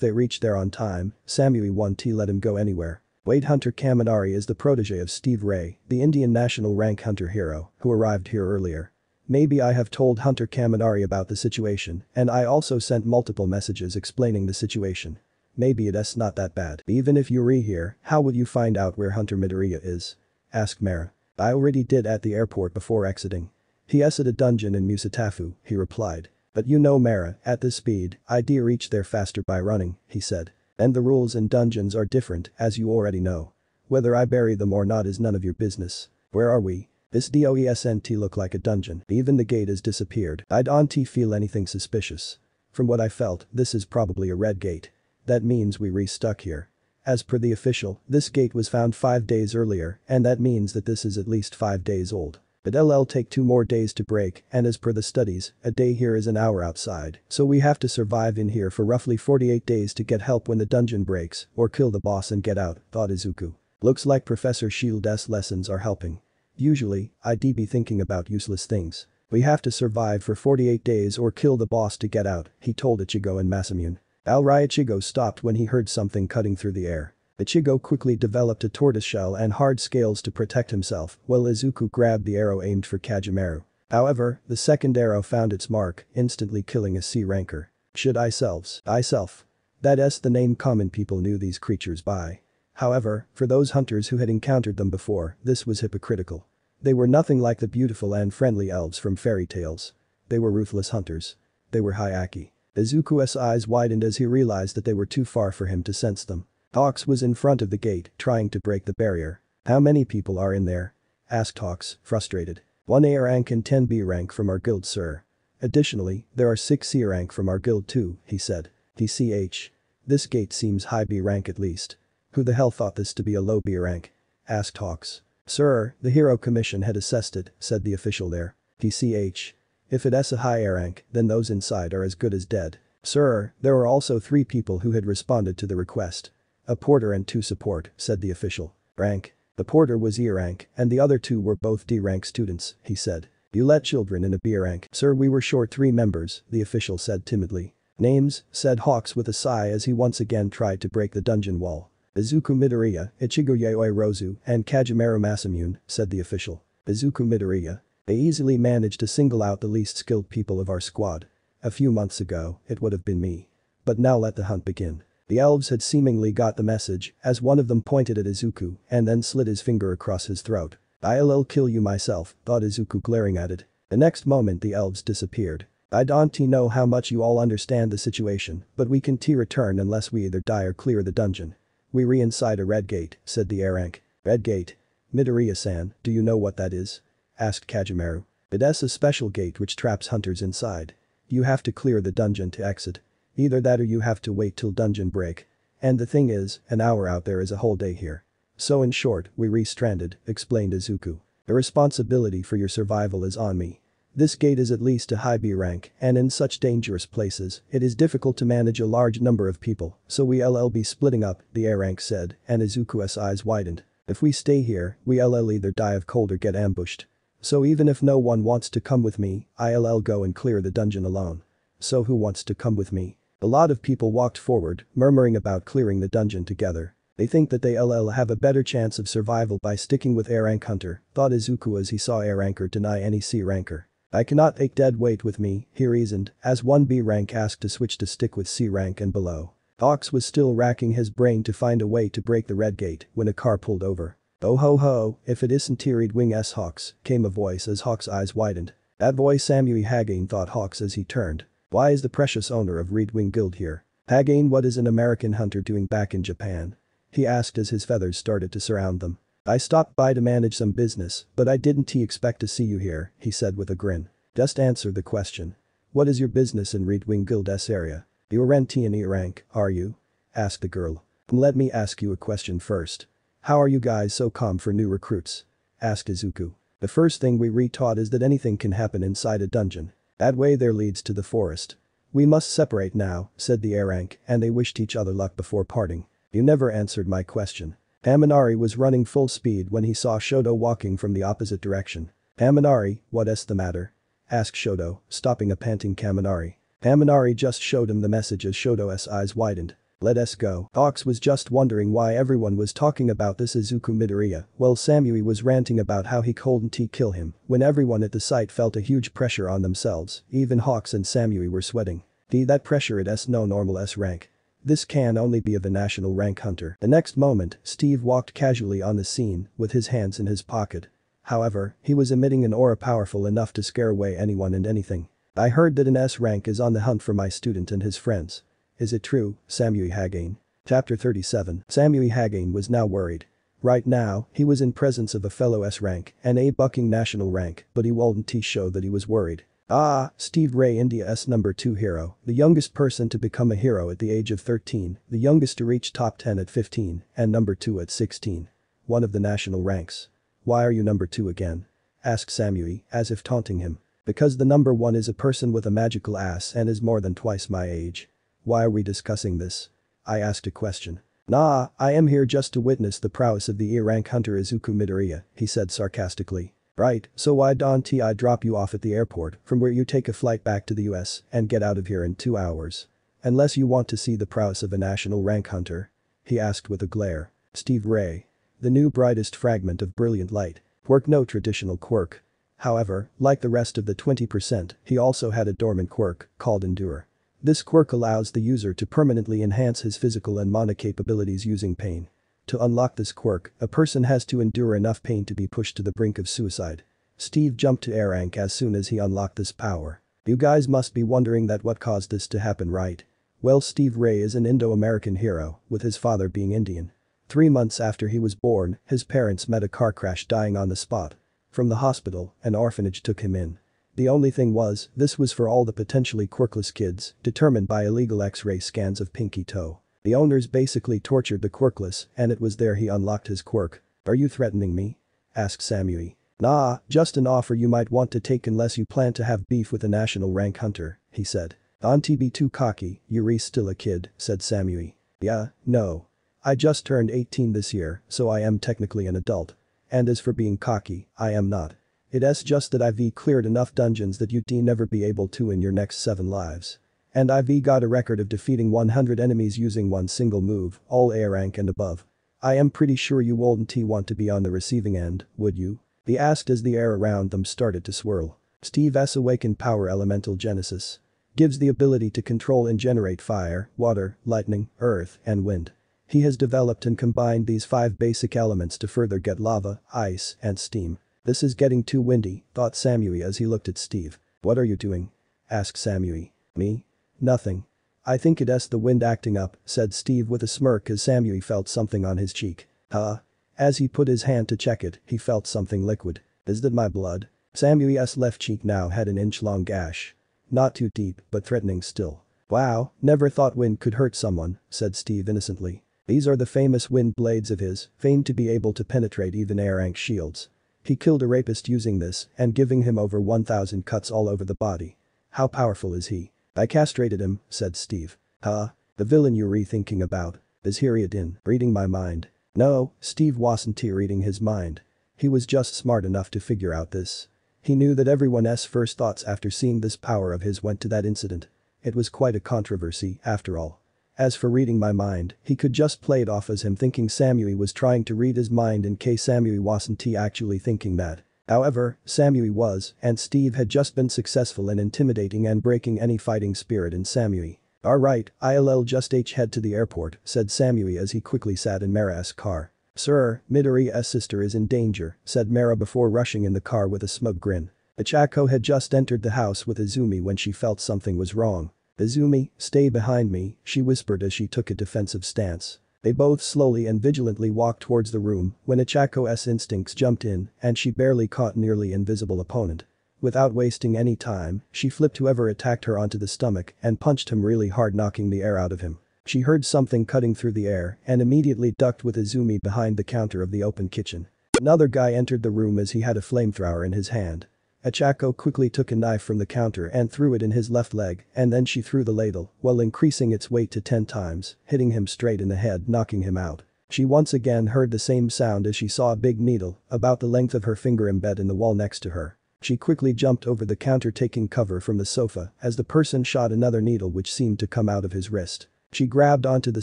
they reached there on time, Samui won't let him go anywhere. Wade Hunter Kaminari is the protege of Steve Ray, the Indian national rank hunter hero, who arrived here earlier. Maybe I have told Hunter Kaminari about the situation, and I also sent multiple messages explaining the situation. Maybe it's not that bad. Even if you're here, how would you find out where Hunter Midoriya is? Asked Mara. I already did at the airport before exiting. He exited a dungeon in Musutafu, he replied. But you know Mara, at this speed, I'd reach there faster by running, he said. And the rules in dungeons are different, as you already know. Whether I bury them or not is none of your business. Where are we? This DOESNT look like a dungeon, even the gate has disappeared. I don't feel anything suspicious. From what I felt, this is probably a red gate. That means we re-stuck here. As per the official, this gate was found 5 days earlier, and that means that this is at least 5 days old. But LL take two more days to break and as per the studies, a day here is an hour outside, so we have to survive in here for roughly 48 days to get help when the dungeon breaks or kill the boss and get out, thought Izuku. Looks like Professor Shield's lessons are helping. Usually, I'd be thinking about useless things. We have to survive for 48 days or kill the boss to get out, he told Ichigo and Masamune. Alright Ichigo stopped when he heard something cutting through the air. Ichigo quickly developed a tortoiseshell and hard scales to protect himself, while Izuku grabbed the arrow aimed for Kajimaru. However, the second arrow found its mark, instantly killing a C ranker. Should I selves? I self. That's the name common people knew these creatures by. However, for those hunters who had encountered them before, this was hypocritical. They were nothing like the beautiful and friendly elves from fairy tales. They were ruthless hunters. They were Hyakki. Izuku's eyes widened as he realized that they were too far for him to sense them. Hawks was in front of the gate, trying to break the barrier. How many people are in there? Asked Hawks, frustrated. 1 A rank and 10 B rank from our guild sir. Additionally, there are 6 C rank from our guild too, he said. DCH. This gate seems high B rank at least. Who the hell thought this to be a low B rank? Asked Hawks. Sir, the Hero Commission had assessed it, said the official there. TCH. If it's a high rank, then those inside are as good as dead. Sir, there were also three people who had responded to the request. A porter and two support, said the official. Rank. The porter was E rank and the other two were both D rank students, he said. You let children in a B rank. Sir we were short three members, the official said timidly. Names, said Hawks with a sigh as he once again tried to break the dungeon wall. Izuku Midoriya, Ichigo Yaoyorozu, and Kajimaru Masamune, said the official. Izuku Midoriya. They easily managed to single out the least skilled people of our squad. A few months ago, it would have been me. But now let the hunt begin. The elves had seemingly got the message, as one of them pointed at Izuku and then slid his finger across his throat. I'll kill you myself, thought Izuku glaring at it. The next moment the elves disappeared. I don't know how much you all understand the situation, but we can t return unless we either die or clear the dungeon. We re inside a red gate, said the Arank. Red gate. Midoriya-san, do you know what that is? Asked Kajimaru. It's a special gate which traps hunters inside. You have to clear the dungeon to exit. Either that or you have to wait till dungeon break. And the thing is, an hour out there is a whole day here. So in short, we re-stranded, explained Izuku. The responsibility for your survival is on me. This gate is at least a high B rank, and in such dangerous places, it is difficult to manage a large number of people, so we LL be splitting up, the A rank said, and Izuku's eyes widened. If we stay here, we LL either die of cold or get ambushed. So even if no one wants to come with me, I'll go and clear the dungeon alone. So who wants to come with me? A lot of people walked forward, murmuring about clearing the dungeon together. They think that they LL have a better chance of survival by sticking with A rank hunter, thought Izuku as he saw A ranker deny any C ranker. I cannot take dead weight with me, he reasoned, as one B rank asked to switch to stick with C rank and below. Hawks was still racking his brain to find a way to break the red gate when a car pulled over. Oh ho ho, if it isn't Tiered Wing S Hawks, came a voice as Hawks' eyes widened. That voice Samui Hagane thought Hawks as he turned. Why is the precious owner of Red Wing Guild here? Hagane what is an American hunter doing back in Japan? He asked as his feathers started to surround them. I stopped by to manage some business, but I didn't expect to see you here, he said with a grin. Just answer the question. What is your business in Red Wing Guild's area? You're renty in E rank, are you? Asked the girl. Let me ask you a question first. How are you guys so calm for new recruits? Asked Izuku. The first thing we retaught is that anything can happen inside a dungeon. That way there leads to the forest. We must separate now, said the A rank, and they wished each other luck before parting. You never answered my question. Kaminari was running full speed when he saw Shoto walking from the opposite direction. Kaminari, what's the matter? asked Shoto, stopping a panting Kaminari. Kaminari just showed him the message as Shoto's eyes widened. Let us go. Ox was just wondering why everyone was talking about this Izuku Midoriya, while Samui was ranting about how he couldn't kill him, when everyone at the site felt a huge pressure on themselves, even Hawks and Samui were sweating. D that pressure at S no normal S rank. This can only be of a national rank hunter. The next moment, Steve walked casually on the scene, with his hands in his pocket. However, he was emitting an aura powerful enough to scare away anyone and anything. I heard that an S rank is on the hunt for my student and his friends. Is it true, Samui Hagane? Chapter 37 Samui Hagane was now worried. Right now, he was in presence of a fellow S rank and A bucking national rank, but he wouldn't show that he was worried. Ah, Steve Ray India S number 2 hero, the youngest person to become a hero at the age of 13, the youngest to reach top 10 at 15, and number 2 at 16. One of the national ranks. Why are you number 2 again? asked Samui, as if taunting him. Because the number 1 is a person with a magical ass and is more than twice my age. Why are we discussing this? I asked a question. Nah, I am here just to witness the prowess of the E-rank hunter Izuku Midoriya, he said sarcastically. Right, so why don't I drop you off at the airport, from where you take a flight back to the US, and get out of here in two hours? Unless you want to see the prowess of a national rank hunter? He asked with a glare. Steve Ray. The new brightest fragment of brilliant light. Quirk no traditional quirk. However, like the rest of the 20%, he also had a dormant quirk, called Endure. This quirk allows the user to permanently enhance his physical and mana capabilities using pain. To unlock this quirk, a person has to endure enough pain to be pushed to the brink of suicide. Steve jumped to A rank as soon as he unlocked this power. You guys must be wondering that what caused this to happen right? Well Steve Ray is an Indo-American hero, with his father being Indian. Three months after he was born, his parents met a car crash dying on the spot. From the hospital, an orphanage took him in. The only thing was, this was for all the potentially quirkless kids, determined by illegal x-ray scans of pinky toe. The owners basically tortured the quirkless, and it was there he unlocked his quirk. Are you threatening me? asked Samui. Nah, just an offer you might want to take unless you plan to have beef with a national rank hunter, he said. Auntie be too cocky, you're still a kid, said Samui. Yeah, no. I just turned 18 this year, so I am technically an adult. And as for being cocky, I am not. It's just that I've cleared enough dungeons that you'd never be able to in your next 7 lives. And I've got a record of defeating 100 enemies using one single move, all A rank and above. I am pretty sure you wouldn't want to be on the receiving end, would you? He asked as the air around them started to swirl. Steve's awakened power elemental genesis. Gives the ability to control and generate fire, water, lightning, earth, and wind. He has developed and combined these five basic elements to further get lava, ice, and steam. This is getting too windy, thought Samui as he looked at Steve. What are you doing? asked Samui. Me? Nothing. I think it's the wind acting up, said Steve with a smirk as Samui felt something on his cheek. Huh? As he put his hand to check it, he felt something liquid. Is that my blood? Samui's left cheek now had an inch-long gash. Not too deep, but threatening still. Wow, never thought wind could hurt someone, said Steve innocently. These are the famous wind blades of his, famed to be able to penetrate even A-rank shields. He killed a rapist using this and giving him over 1000 cuts all over the body. How powerful is he? I castrated him, said Steve. Huh? The villain you're rethinking about. Is Hiriadin reading my mind? No, Steve wasn't reading his mind. He was just smart enough to figure out this. He knew that everyone's first thoughts after seeing this power of his went to that incident. It was quite a controversy, after all. As for reading my mind, he could just play it off as him thinking Samui was trying to read his mind in case Samui wasn't actually thinking that. However, Samui was, and Steve had just been successful in intimidating and breaking any fighting spirit in Samui. Alright, I'll just h head to the airport, said Samui as he quickly sat in Mara's car. Sir, Midoriya's sister is in danger, said Mara before rushing in the car with a smug grin. Ochako had just entered the house with Izumi when she felt something was wrong. Izumi, stay behind me, she whispered as she took a defensive stance. They both slowly and vigilantly walked towards the room when Ochako's instincts jumped in and she barely caught nearly invisible opponent. Without wasting any time, she flipped whoever attacked her onto the stomach and punched him really hard knocking the air out of him. She heard something cutting through the air and immediately ducked with Izumi behind the counter of the open kitchen. Another guy entered the room as he had a flamethrower in his hand. Ochako quickly took a knife from the counter and threw it in his left leg and then she threw the ladle while increasing its weight to 10 times, hitting him straight in the head knocking him out. She once again heard the same sound as she saw a big needle about the length of her finger embed in the wall next to her. She quickly jumped over the counter taking cover from the sofa as the person shot another needle which seemed to come out of his wrist. She grabbed onto the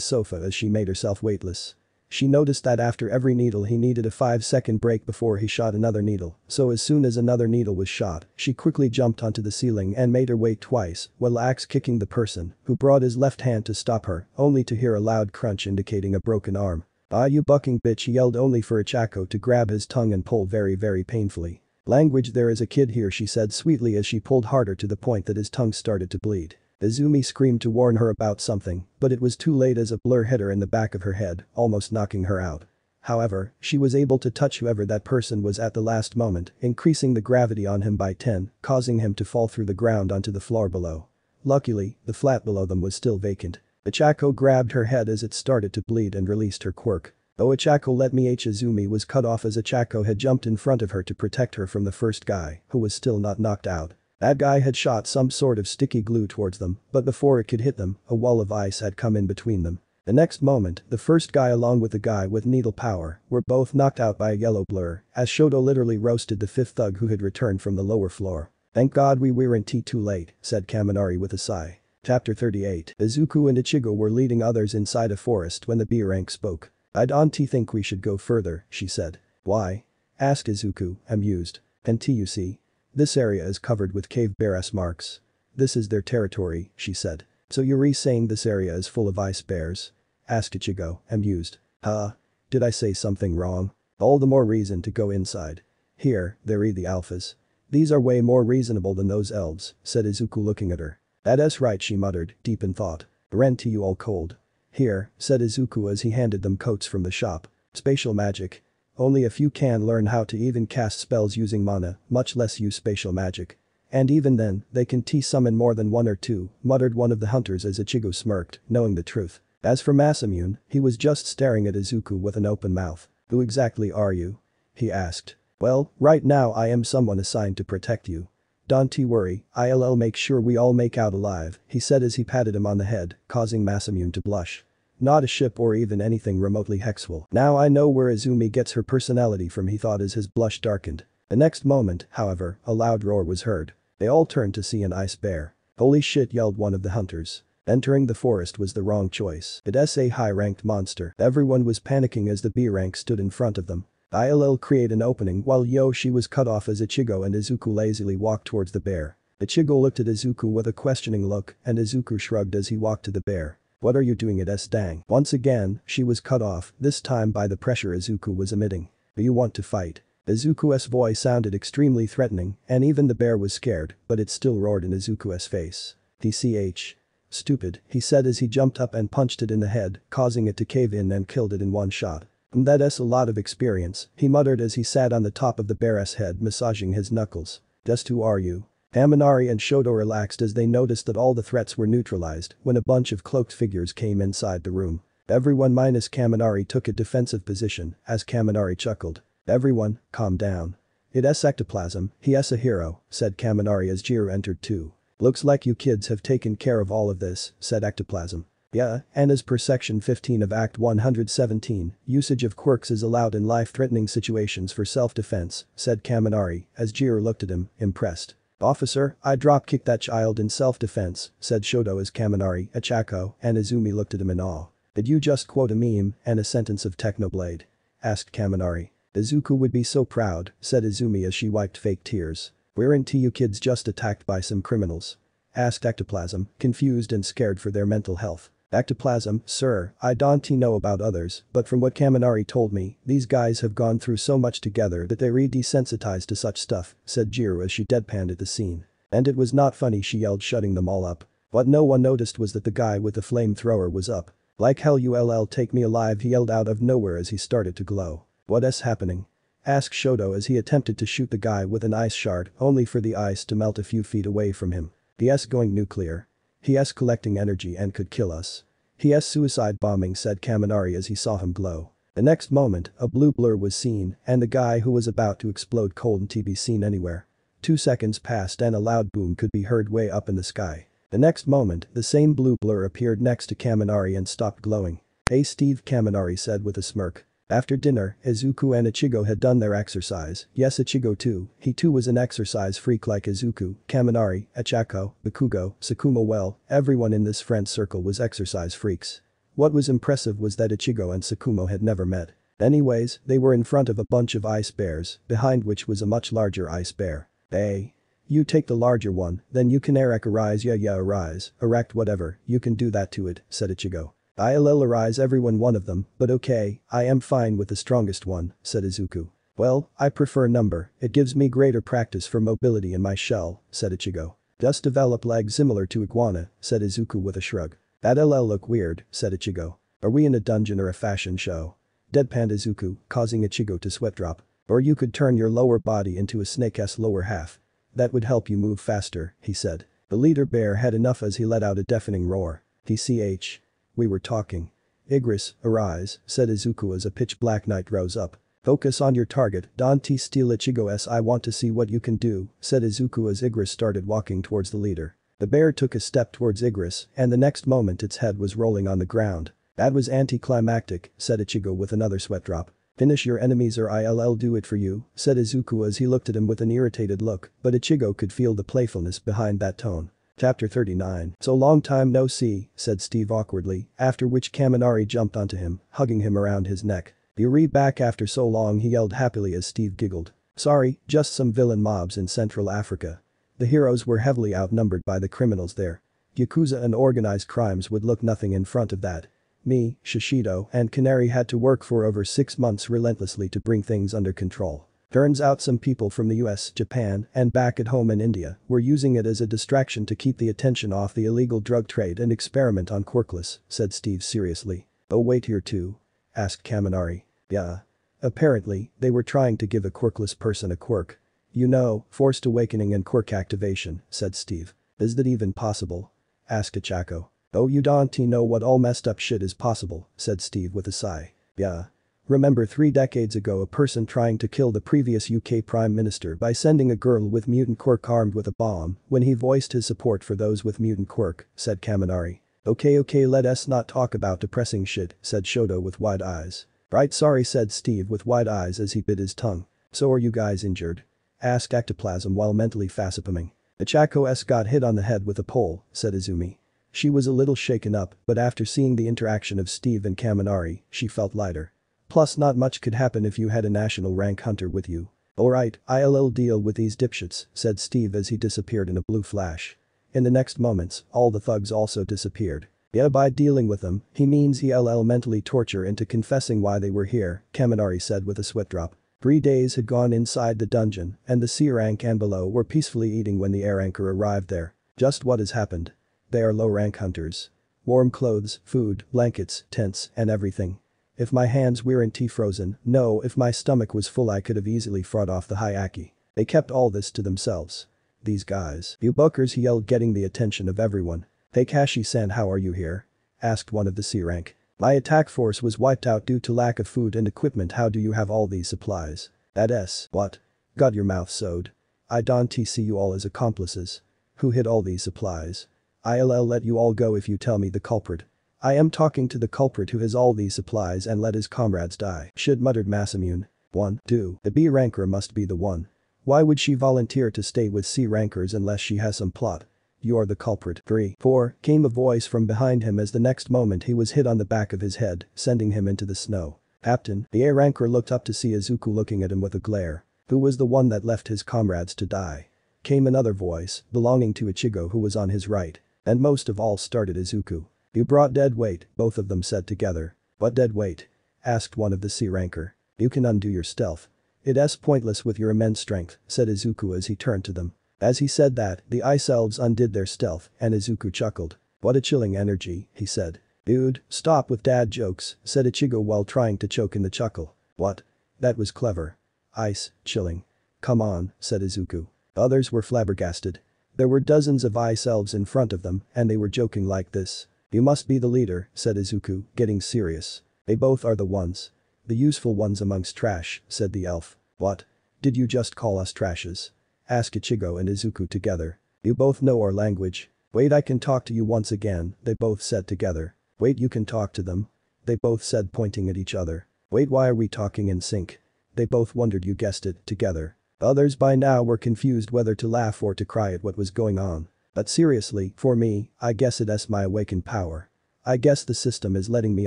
sofa as she made herself weightless. She noticed that after every needle he needed a 5 second break before he shot another needle, so as soon as another needle was shot, she quickly jumped onto the ceiling and made her weight twice while axe kicking the person who brought his left hand to stop her, only to hear a loud crunch indicating a broken arm. Ah you bucking bitch he yelled only for Ochako to grab his tongue and pull very very painfully. Language there is a kid here she said sweetly as she pulled harder to the point that his tongue started to bleed. Izumi screamed to warn her about something, but it was too late as a blur hit her in the back of her head, almost knocking her out. However, she was able to touch whoever that person was at the last moment, increasing the gravity on him by 10, causing him to fall through the ground onto the floor below. Luckily, the flat below them was still vacant. Ochako grabbed her head as it started to bleed and released her quirk. Though Ochako let me H Izumi was cut off as Ochako had jumped in front of her to protect her from the first guy, who was still not knocked out. That guy had shot some sort of sticky glue towards them, but before it could hit them, a wall of ice had come in between them. The next moment, the first guy along with the guy with needle power were both knocked out by a yellow blur, as Shoto literally roasted the fifth thug who had returned from the lower floor. Thank god we weren't too late, said Kaminari with a sigh. Chapter 38 Izuku and Ichigo were leading others inside a forest when the B rank spoke. I don't think we should go further, she said. Why? asked Izuku, amused. And you see, this area is covered with cave bear marks. This is their territory, she said. So you're saying this area is full of ice bears? Asked Ichigo, amused. Huh? Did I say something wrong? All the more reason to go inside. Here, they're the alphas. These are way more reasonable than those elves, said Izuku looking at her. That's right she muttered, deep in thought. Rent to you all cold. Here, said Izuku as he handed them coats from the shop. Spatial magic. Only a few can learn how to even cast spells using mana, much less use spatial magic. And even then, they can T-summon more than one or two, muttered one of the hunters as Ichigo smirked, knowing the truth. As for Masamune, he was just staring at Izuku with an open mouth. Who exactly are you? He asked. Well, right now I am someone assigned to protect you. Don't you worry, I'll make sure we all make out alive, he said as he patted him on the head, causing Masamune to blush. Not a ship or even anything remotely hexful. Now I know where Izumi gets her personality from he thought as his blush darkened. The next moment, however, a loud roar was heard. They all turned to see an ice bear. Holy shit yelled one of the hunters. Entering the forest was the wrong choice. It's a high-ranked monster. Everyone was panicking as the B rank stood in front of them. ILL create an opening while Yoshi was cut off as Ichigo and Izuku lazily walked towards the bear. Ichigo looked at Izuku with a questioning look and Izuku shrugged as he walked to the bear. What are you doing at S-Dang? Once again, she was cut off, this time by the pressure Izuku was emitting. Do you want to fight? Izuku's voice sounded extremely threatening, and even the bear was scared, but it still roared in Izuku's face. DCH. Stupid, he said as he jumped up and punched it in the head, causing it to cave in and killed it in one shot. That's a lot of experience, he muttered as he sat on the top of the bear's head massaging his knuckles. Just who are you? Kaminari and Shoto relaxed as they noticed that all the threats were neutralized when a bunch of cloaked figures came inside the room. Everyone minus Kaminari took a defensive position as Kaminari chuckled. Everyone, calm down. It's ectoplasm, he's a hero, said Kaminari as Jiro entered too. Looks like you kids have taken care of all of this, said ectoplasm. Yeah, and as per section 15 of Act 117, usage of quirks is allowed in life-threatening situations for self-defense, said Kaminari as Jiro looked at him, impressed. Officer, I drop-kicked that child in self-defense, said Shoto as Kaminari, Ochako, and Izumi looked at him in awe. Did you just quote a meme and a sentence of Technoblade? asked Kaminari. Izuku would be so proud, said Izumi as she wiped fake tears. Weren't you kids just attacked by some criminals? asked Ectoplasm, confused and scared for their mental health. Ectoplasm, sir, I don't know about others, but from what Kaminari told me, these guys have gone through so much together that they're desensitized to such stuff, said Jiro as she deadpanned at the scene. And it was not funny she yelled shutting them all up. What no one noticed was that the guy with the flamethrower was up. Like hell ULL take me alive he yelled out of nowhere as he started to glow. What's happening? Asked Shoto as he attempted to shoot the guy with an ice shard only for the ice to melt a few feet away from him. The S going nuclear. He S collecting energy and could kill us. He S suicide bombing said Kaminari as he saw him glow. The next moment, a blue blur was seen and the guy who was about to explode couldn't be seen anywhere. Two seconds passed and a loud boom could be heard way up in the sky. The next moment, the same blue blur appeared next to Kaminari and stopped glowing. Hey Steve Kaminari said with a smirk. After dinner, Izuku and Ichigo had done their exercise, yes Ichigo too, he too was an exercise freak like Izuku, Kaminari, Ochako, Bakugo, Sakuma well, everyone in this friend circle was exercise freaks. What was impressive was that Ichigo and Sakuma had never met. Anyways, they were in front of a bunch of ice bears, behind which was a much larger ice bear. They you take the larger one, then you can erect arise yeah yeah arise, erect whatever, you can do that to it, said Ichigo. I'll arise everyone one of them, but okay, I am fine with the strongest one, said Izuku. Well, I prefer number, it gives me greater practice for mobility in my shell, said Ichigo. Just develop legs similar to iguana, said Izuku with a shrug. That'll look weird, said Ichigo. Are we in a dungeon or a fashion show? Deadpan Izuku, causing Ichigo to sweat drop. Or you could turn your lower body into a snake's lower half, that would help you move faster, he said. The leader bear had enough as he let out a deafening roar. TCH. We were talking. Igris, arise, said Izuku as a pitch black knight rose up. Focus on your target, Dante steal Ichigo s I want to see what you can do, said Izuku as Igris started walking towards the leader. The bear took a step towards Igris and the next moment its head was rolling on the ground. That was anticlimactic, said Ichigo with another sweat drop. Finish your enemies or I'll do it for you, said Izuku as he looked at him with an irritated look, but Ichigo could feel the playfulness behind that tone. Chapter 39 So long time no see, said Steve awkwardly, after which Kaminari jumped onto him, hugging him around his neck. You re back after so long he yelled happily as Steve giggled. Sorry, just some villain mobs in Central Africa. The heroes were heavily outnumbered by the criminals there. Yakuza and organized crimes would look nothing in front of that. Me, Shishido, and Canary had to work for over six months relentlessly to bring things under control. Turns out some people from the US, Japan, and back at home in India were using it as a distraction to keep the attention off the illegal drug trade and experiment on Quirkless, said Steve seriously. Oh wait here too? asked Kaminari. Yeah. Apparently, they were trying to give a quirkless person a quirk. You know, forced awakening and quirk activation, said Steve. Is that even possible? asked Ochako. Oh you don't know what all messed up shit is possible, said Steve with a sigh. Yeah. Remember three decades ago a person trying to kill the previous UK Prime Minister by sending a girl with mutant quirk armed with a bomb when he voiced his support for those with mutant quirk, said Kaminari. Okay okay let us not talk about depressing shit, said Shoto with wide eyes. Right sorry said Steve with wide eyes as he bit his tongue. So are you guys injured? Asked Ectoplasm while mentally facepalming. The Chaco S got hit on the head with a pole, said Izumi. She was a little shaken up, but after seeing the interaction of Steve and Kaminari, she felt lighter. Plus not much could happen if you had a national rank hunter with you. Alright, I'll deal with these dipshits, said Steve as he disappeared in a blue flash. In the next moments, all the thugs also disappeared. Yeah by dealing with them, he means he'll mentally torture into confessing why they were here, Kaminari said with a sweat drop. Three days had gone inside the dungeon and the C rank and below were peacefully eating when the air anchor arrived there. Just what has happened? They are low-rank hunters. Warm clothes, food, blankets, tents, and everything. If my hands weren't frozen, no if my stomach was full I could have easily fought off the Hyakki. They kept all this to themselves. These guys. You buckers he yelled getting the attention of everyone. Hey Kashi-san how are you here? Asked one of the C-rank. My attack force was wiped out due to lack of food and equipment how do you have all these supplies? That s, what? Got your mouth sewed. I don't see you all as accomplices. Who hid all these supplies? I'll let you all go if you tell me the culprit. I am talking to the culprit who has all these supplies and let his comrades die. Should muttered Masamune. 1. 2. The B ranker must be the one. Why would she volunteer to stay with C rankers unless she has some plot? You're the culprit. 3. 4. Came a voice from behind him as the next moment he was hit on the back of his head, sending him into the snow. Captain, the A ranker looked up to see Izuku looking at him with a glare. Who was the one that left his comrades to die? Came another voice, belonging to Ichigo who was on his right. And most of all started Izuku. You brought dead weight, both of them said together. What dead weight? Asked one of the sea ranker. You can undo your stealth. It's pointless with your immense strength, said Izuku as he turned to them. As he said that, the ice elves undid their stealth and Izuku chuckled. What a chilling energy, he said. Dude, stop with dad jokes, said Ichigo while trying to choke in the chuckle. What? That was clever. Ice, chilling. Come on, said Izuku. Others were flabbergasted. There were dozens of ice elves in front of them and they were joking like this. You must be the leader, said Izuku, getting serious. They both are the ones. The useful ones amongst trash, said the elf. What? Did you just call us trashes? Asked Ichigo and Izuku together. You both know our language. Wait I can talk to you once again, they both said together. Wait you can talk to them. They both said pointing at each other. Wait why are we talking in sync? They both wondered you guessed it, together. Others by now were confused whether to laugh or to cry at what was going on. But seriously, for me, I guess it's my awakened power. I guess the system is letting me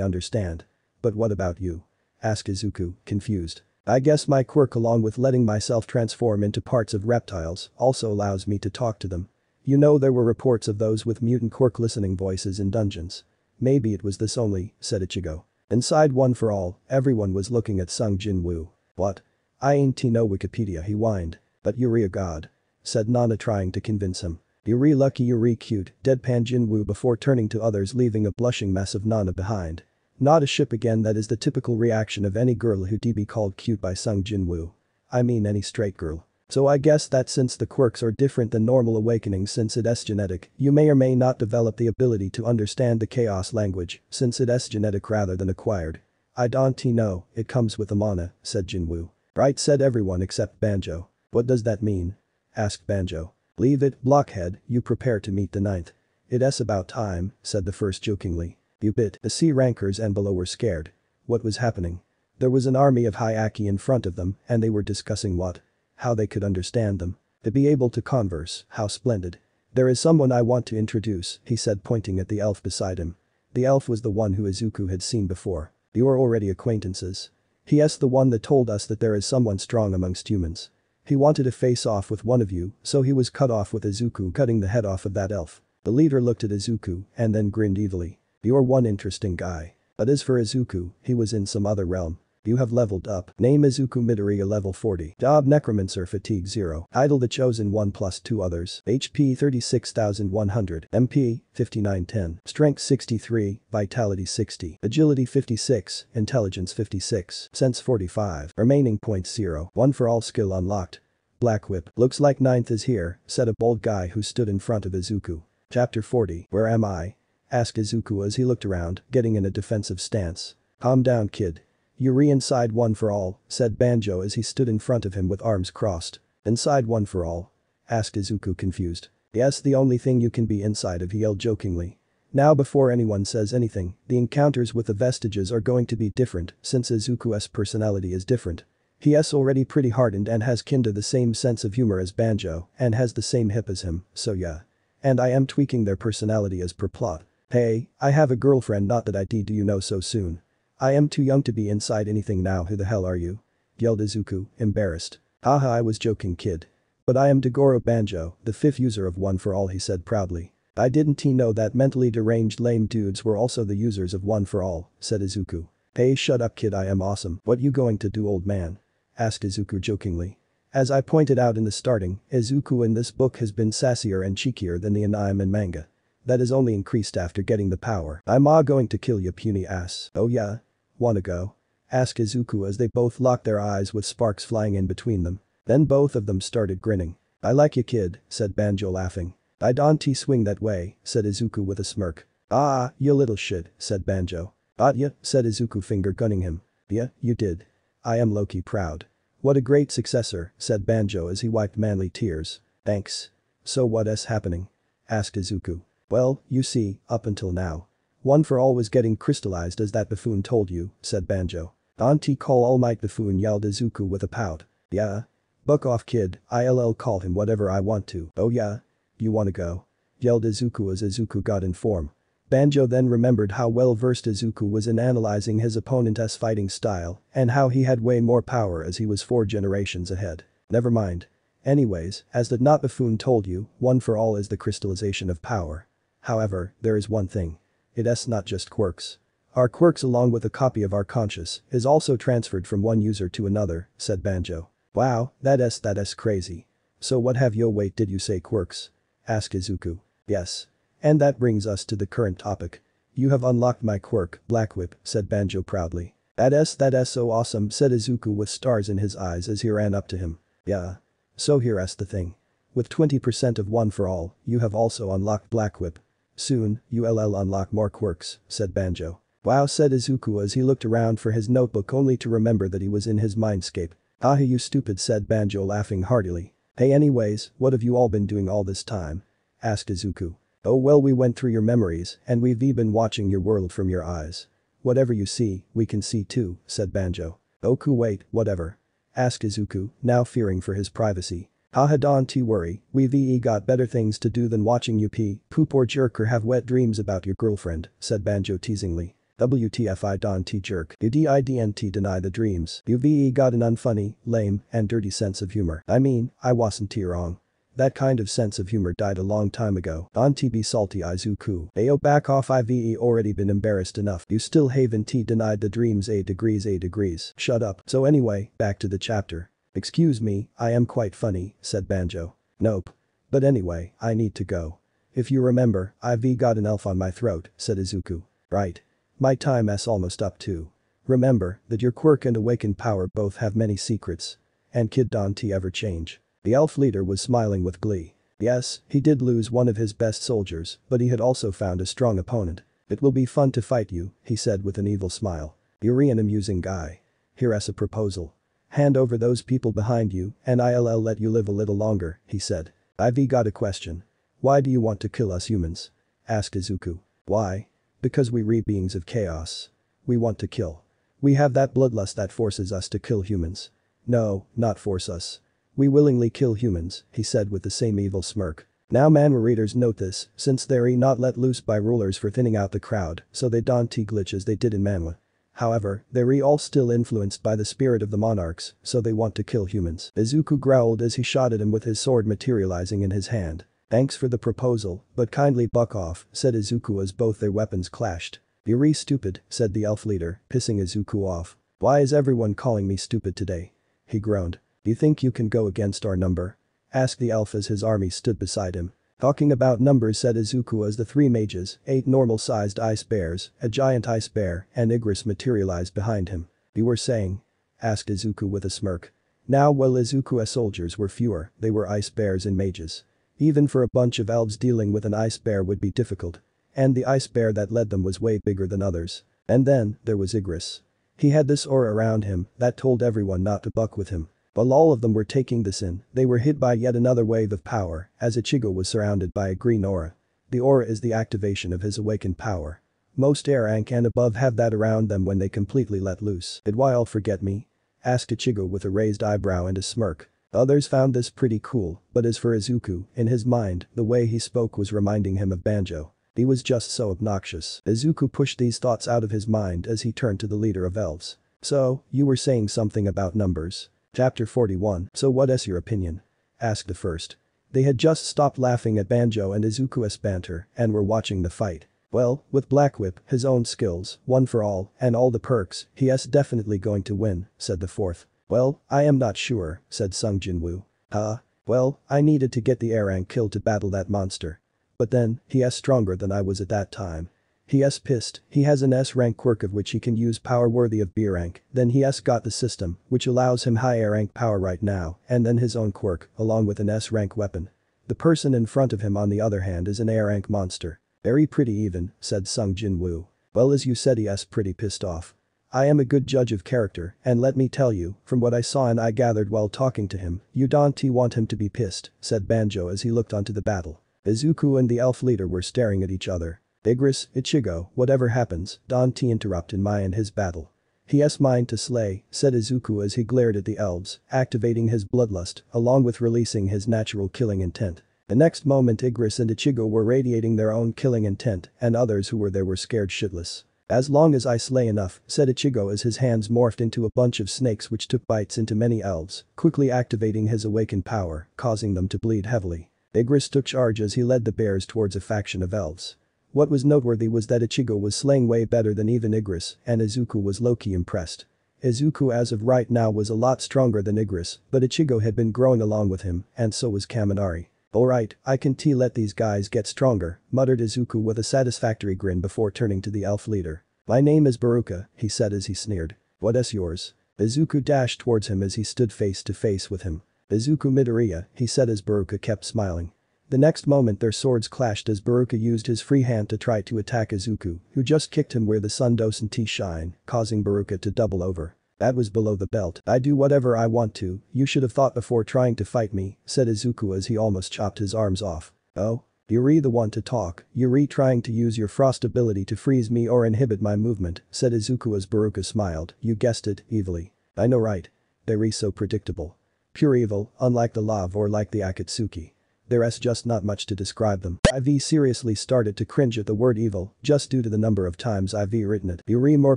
understand. But what about you? Asked Izuku, confused. I guess my quirk along with letting myself transform into parts of reptiles also allows me to talk to them. You know there were reports of those with mutant quirk listening voices in dungeons. Maybe it was this only, said Ichigo. Inside One for All, everyone was looking at Sung Jin Woo. What? I ain't no Wikipedia he whined. But you're a god. Said Nana trying to convince him. You're lucky you're cute, deadpan Jin Woo before turning to others leaving a blushing mess of Nana behind. Not a ship again that is the typical reaction of any girl who'd be called cute by Sung Jin Woo. I mean any straight girl. So I guess that since the quirks are different than normal awakenings since it's genetic, you may or may not develop the ability to understand the chaos language, since it's genetic rather than acquired. I don't know, it comes with the mana, said Jinwoo. Right said everyone except Banjo. What does that mean? asked Banjo. Leave it, blockhead, you prepare to meet the ninth. It's about time, said the first jokingly. You bit, the sea rankers and below were scared. What was happening? There was an army of Hyakki in front of them and they were discussing what? How they could understand them. To be able to converse, how splendid. There is someone I want to introduce, he said pointing at the elf beside him. The elf was the one who Izuku had seen before. You are already acquaintances. He is the one that told us that there is someone strong amongst humans. He wanted to face off with one of you, so he was cut off with Izuku cutting the head off of that elf. The leader looked at Izuku and then grinned evilly. You're one interesting guy. But as for Izuku, he was in some other realm. You have leveled up. Name Izuku Midoriya level 40. Job Necromancer Fatigue 0. Idol the Chosen 1 plus 2 others. HP 36100. MP 5910. Strength 63. Vitality 60. Agility 56. Intelligence 56. Sense 45. Remaining points 0. 1 for all skill unlocked. Black Whip. Looks like ninth is here, said a bold guy who stood in front of Izuku. Chapter 40. Where am I? asked Izuku as he looked around, getting in a defensive stance. Calm down kid. You're inside one for all, said Banjo as he stood in front of him with arms crossed. Inside one for all? asked Izuku confused. Yes the only thing you can be inside of he yelled jokingly. Now before anyone says anything, the encounters with the vestiges are going to be different since Izuku's personality is different. He already pretty hardened and has kinda the same sense of humor as Banjo and has the same hip as him, so yeah. And I am tweaking their personality as per plot. Hey, I have a girlfriend not that I did do you know so soon. I am too young to be inside anything now who the hell are you? Yelled Izuku, embarrassed. Haha I was joking kid. But I am Daigoro Banjo, the fifth user of One for All he said proudly. I didn't he know that mentally deranged lame dudes were also the users of One for All, said Izuku. Hey shut up kid I am awesome, what you going to do old man? Asked Izuku jokingly. As I pointed out in the starting, Izuku in this book has been sassier and cheekier than the anime and manga. That is only increased after getting the power. I'm ah going to kill you puny ass. Oh yeah? Wanna go? Asked Izuku as they both locked their eyes with sparks flying in between them. Then both of them started grinning. I like you kid, said Banjo laughing. I don't swing that way, said Izuku with a smirk. Ah, you little shit, said Banjo. Got ya, said Izuku finger gunning him. Yeah, you did. I am Loki proud. What a great successor, said Banjo as he wiped manly tears. Thanks. So what is happening? asked Izuku. Well, you see, up until now. One for all was getting crystallized as that buffoon told you, said Banjo. Auntie call all might buffoon yelled Izuku with a pout. Yeah? Buck off kid, I'll call him whatever I want to. Oh yeah? You wanna go? Yelled Izuku as Izuku got in form. Banjo then remembered how well versed Izuku was in analyzing his opponent's fighting style and how he had way more power as he was four generations ahead. Never mind. Anyways, as the not buffoon told you, one for all is the crystallization of power. However, there is one thing. It's not just quirks. Our quirks along with a copy of our conscious is also transferred from one user to another, said Banjo. Wow, that is that is crazy. So what have yo wait did you say quirks? Asked Izuku. Yes. And that brings us to the current topic. You have unlocked my quirk, Black Whip, said Banjo proudly. That s that s so awesome said Izuku with stars in his eyes as he ran up to him. Yeah. So here's the thing. With 20% of one for all, you have also unlocked Black Whip. Soon, you'll unlock more quirks, said Banjo. Wow said Izuku as he looked around for his notebook only to remember that he was in his mindscape. Ah you stupid said Banjo laughing heartily. Hey anyways, what have you all been doing all this time? Asked Izuku. Oh well we went through your memories and we've been watching your world from your eyes. Whatever you see, we can see too, said Banjo. Oku wait, whatever. Asked Izuku, now fearing for his privacy. Haha don't worry, we've got better things to do than watching you pee, poop or jerk or have wet dreams about your girlfriend, said Banjo teasingly. WTF I don't jerk. You didn't deny the dreams. You've got an unfunny, lame, and dirty sense of humor. I mean, I wasn't wrong. That kind of sense of humor died a long time ago. Don't be salty Izuku. Ayo back off I've already been embarrassed enough. You still haven't T denied the dreams a degrees a degrees. Shut up. So anyway, back to the chapter. Excuse me, I am quite funny, said Banjo. Nope. But anyway, I need to go. If you remember, I've got an elf on my throat, said Izuku. Right. My time is almost up too. Remember that your quirk and awakened power both have many secrets. And kid don't ever change. The elf leader was smiling with glee. Yes, he did lose one of his best soldiers, but he had also found a strong opponent. It will be fun to fight you, he said with an evil smile. You're an amusing guy. Here's a proposal. Hand over those people behind you and I'll let you live a little longer, he said. I've got a question. Why do you want to kill us humans? Asked Izuku. Why? Because we re beings of chaos. We want to kill. We have that bloodlust that forces us to kill humans. No, not force us. We willingly kill humans, he said with the same evil smirk. Now manhwa readers note this, since they're not let loose by rulers for thinning out the crowd, so they don't glitch as they did in manhwa. However, they're all still influenced by the spirit of the monarchs, so they want to kill humans. Izuku growled as he shot at him with his sword materializing in his hand. Thanks for the proposal, but kindly buck off, said Izuku as both their weapons clashed. You're stupid, said the elf leader, pissing Izuku off. Why is everyone calling me stupid today? He groaned. You think you can go against our number? Asked the elf as his army stood beside him. Talking about numbers said Izuku as the three mages, eight normal-sized ice bears, a giant ice bear, and Igris materialized behind him. You were saying? Asked Izuku with a smirk. Now while Izuku's soldiers were fewer, they were ice bears and mages. Even for a bunch of elves dealing with an ice bear would be difficult. And the ice bear that led them was way bigger than others. And then, there was Igris. He had this aura around him that told everyone not to buck with him. While all of them were taking this in, they were hit by yet another wave of power, as Ichigo was surrounded by a green aura. The aura is the activation of his awakened power. Most air rank and above have that around them when they completely let loose. Did Weil forget me? Asked Ichigo with a raised eyebrow and a smirk. Others found this pretty cool, but as for Izuku, in his mind, the way he spoke was reminding him of Banjo. He was just so obnoxious. Izuku pushed these thoughts out of his mind as he turned to the leader of elves. So, you were saying something about numbers. Chapter 41 So what is your opinion? Asked the first. They had just stopped laughing at Banjo and Izuku's banter and were watching the fight. Well, with Black Whip, his own skills, one for all, and all the perks, he is definitely going to win, said the fourth. Well, I am not sure, said Sung Jinwoo. Huh? Well, I needed to get the rank kill to battle that monster. But then, he is stronger than I was at that time. He is pissed, he has an S rank quirk of which he can use power worthy of B rank, then he has got the system, which allows him high A rank power right now, and then his own quirk, along with an S rank weapon. The person in front of him on the other hand is an A rank monster. Very pretty even, said Sung Jin Woo. Well as you said he is pretty pissed off. I am a good judge of character, and let me tell you, from what I saw and I gathered while talking to him, you don't want him to be pissed, said Banjo as he looked onto the battle. Izuku and the elf leader were staring at each other. Igris, Ichigo, whatever happens, don't interrupt in my and his battle. He has mine to slay, said Izuku as he glared at the elves, activating his bloodlust, along with releasing his natural killing intent. The next moment Igris and Ichigo were radiating their own killing intent, and others who were there were scared shitless. As long as I slay enough, said Ichigo as his hands morphed into a bunch of snakes which took bites into many elves, quickly activating his awakened power, causing them to bleed heavily. Igris took charge as he led the bears towards a faction of elves. What was noteworthy was that Ichigo was slaying way better than even Igris, and Izuku was low-key impressed. Izuku as of right now was a lot stronger than Igris, but Ichigo had been growing along with him, and so was Kaminari. Alright, I can t let these guys get stronger, muttered Izuku with a satisfactory grin before turning to the elf leader. My name is Baruka, he said as he sneered. What is yours? Izuku dashed towards him as he stood face to face with him. Izuku Midoriya, he said as Baruka kept smiling. The next moment their swords clashed as Baruka used his free hand to try to attack Izuku, who just kicked him where the sun doesn't shine, causing Baruka to double over. That was below the belt. I do whatever I want to, you should have thought before trying to fight me, said Izuku as he almost chopped his arms off. Oh? Yuri the one to talk, Yuri trying to use your frost ability to freeze me or inhibit my movement, said Izuku as Baruka smiled, you guessed it, evilly. I know right. They're so predictable. Pure evil, unlike the love or like the Akatsuki. There's just not much to describe them. IV seriously started to cringe at the word evil, just due to the number of times IV written it. You're more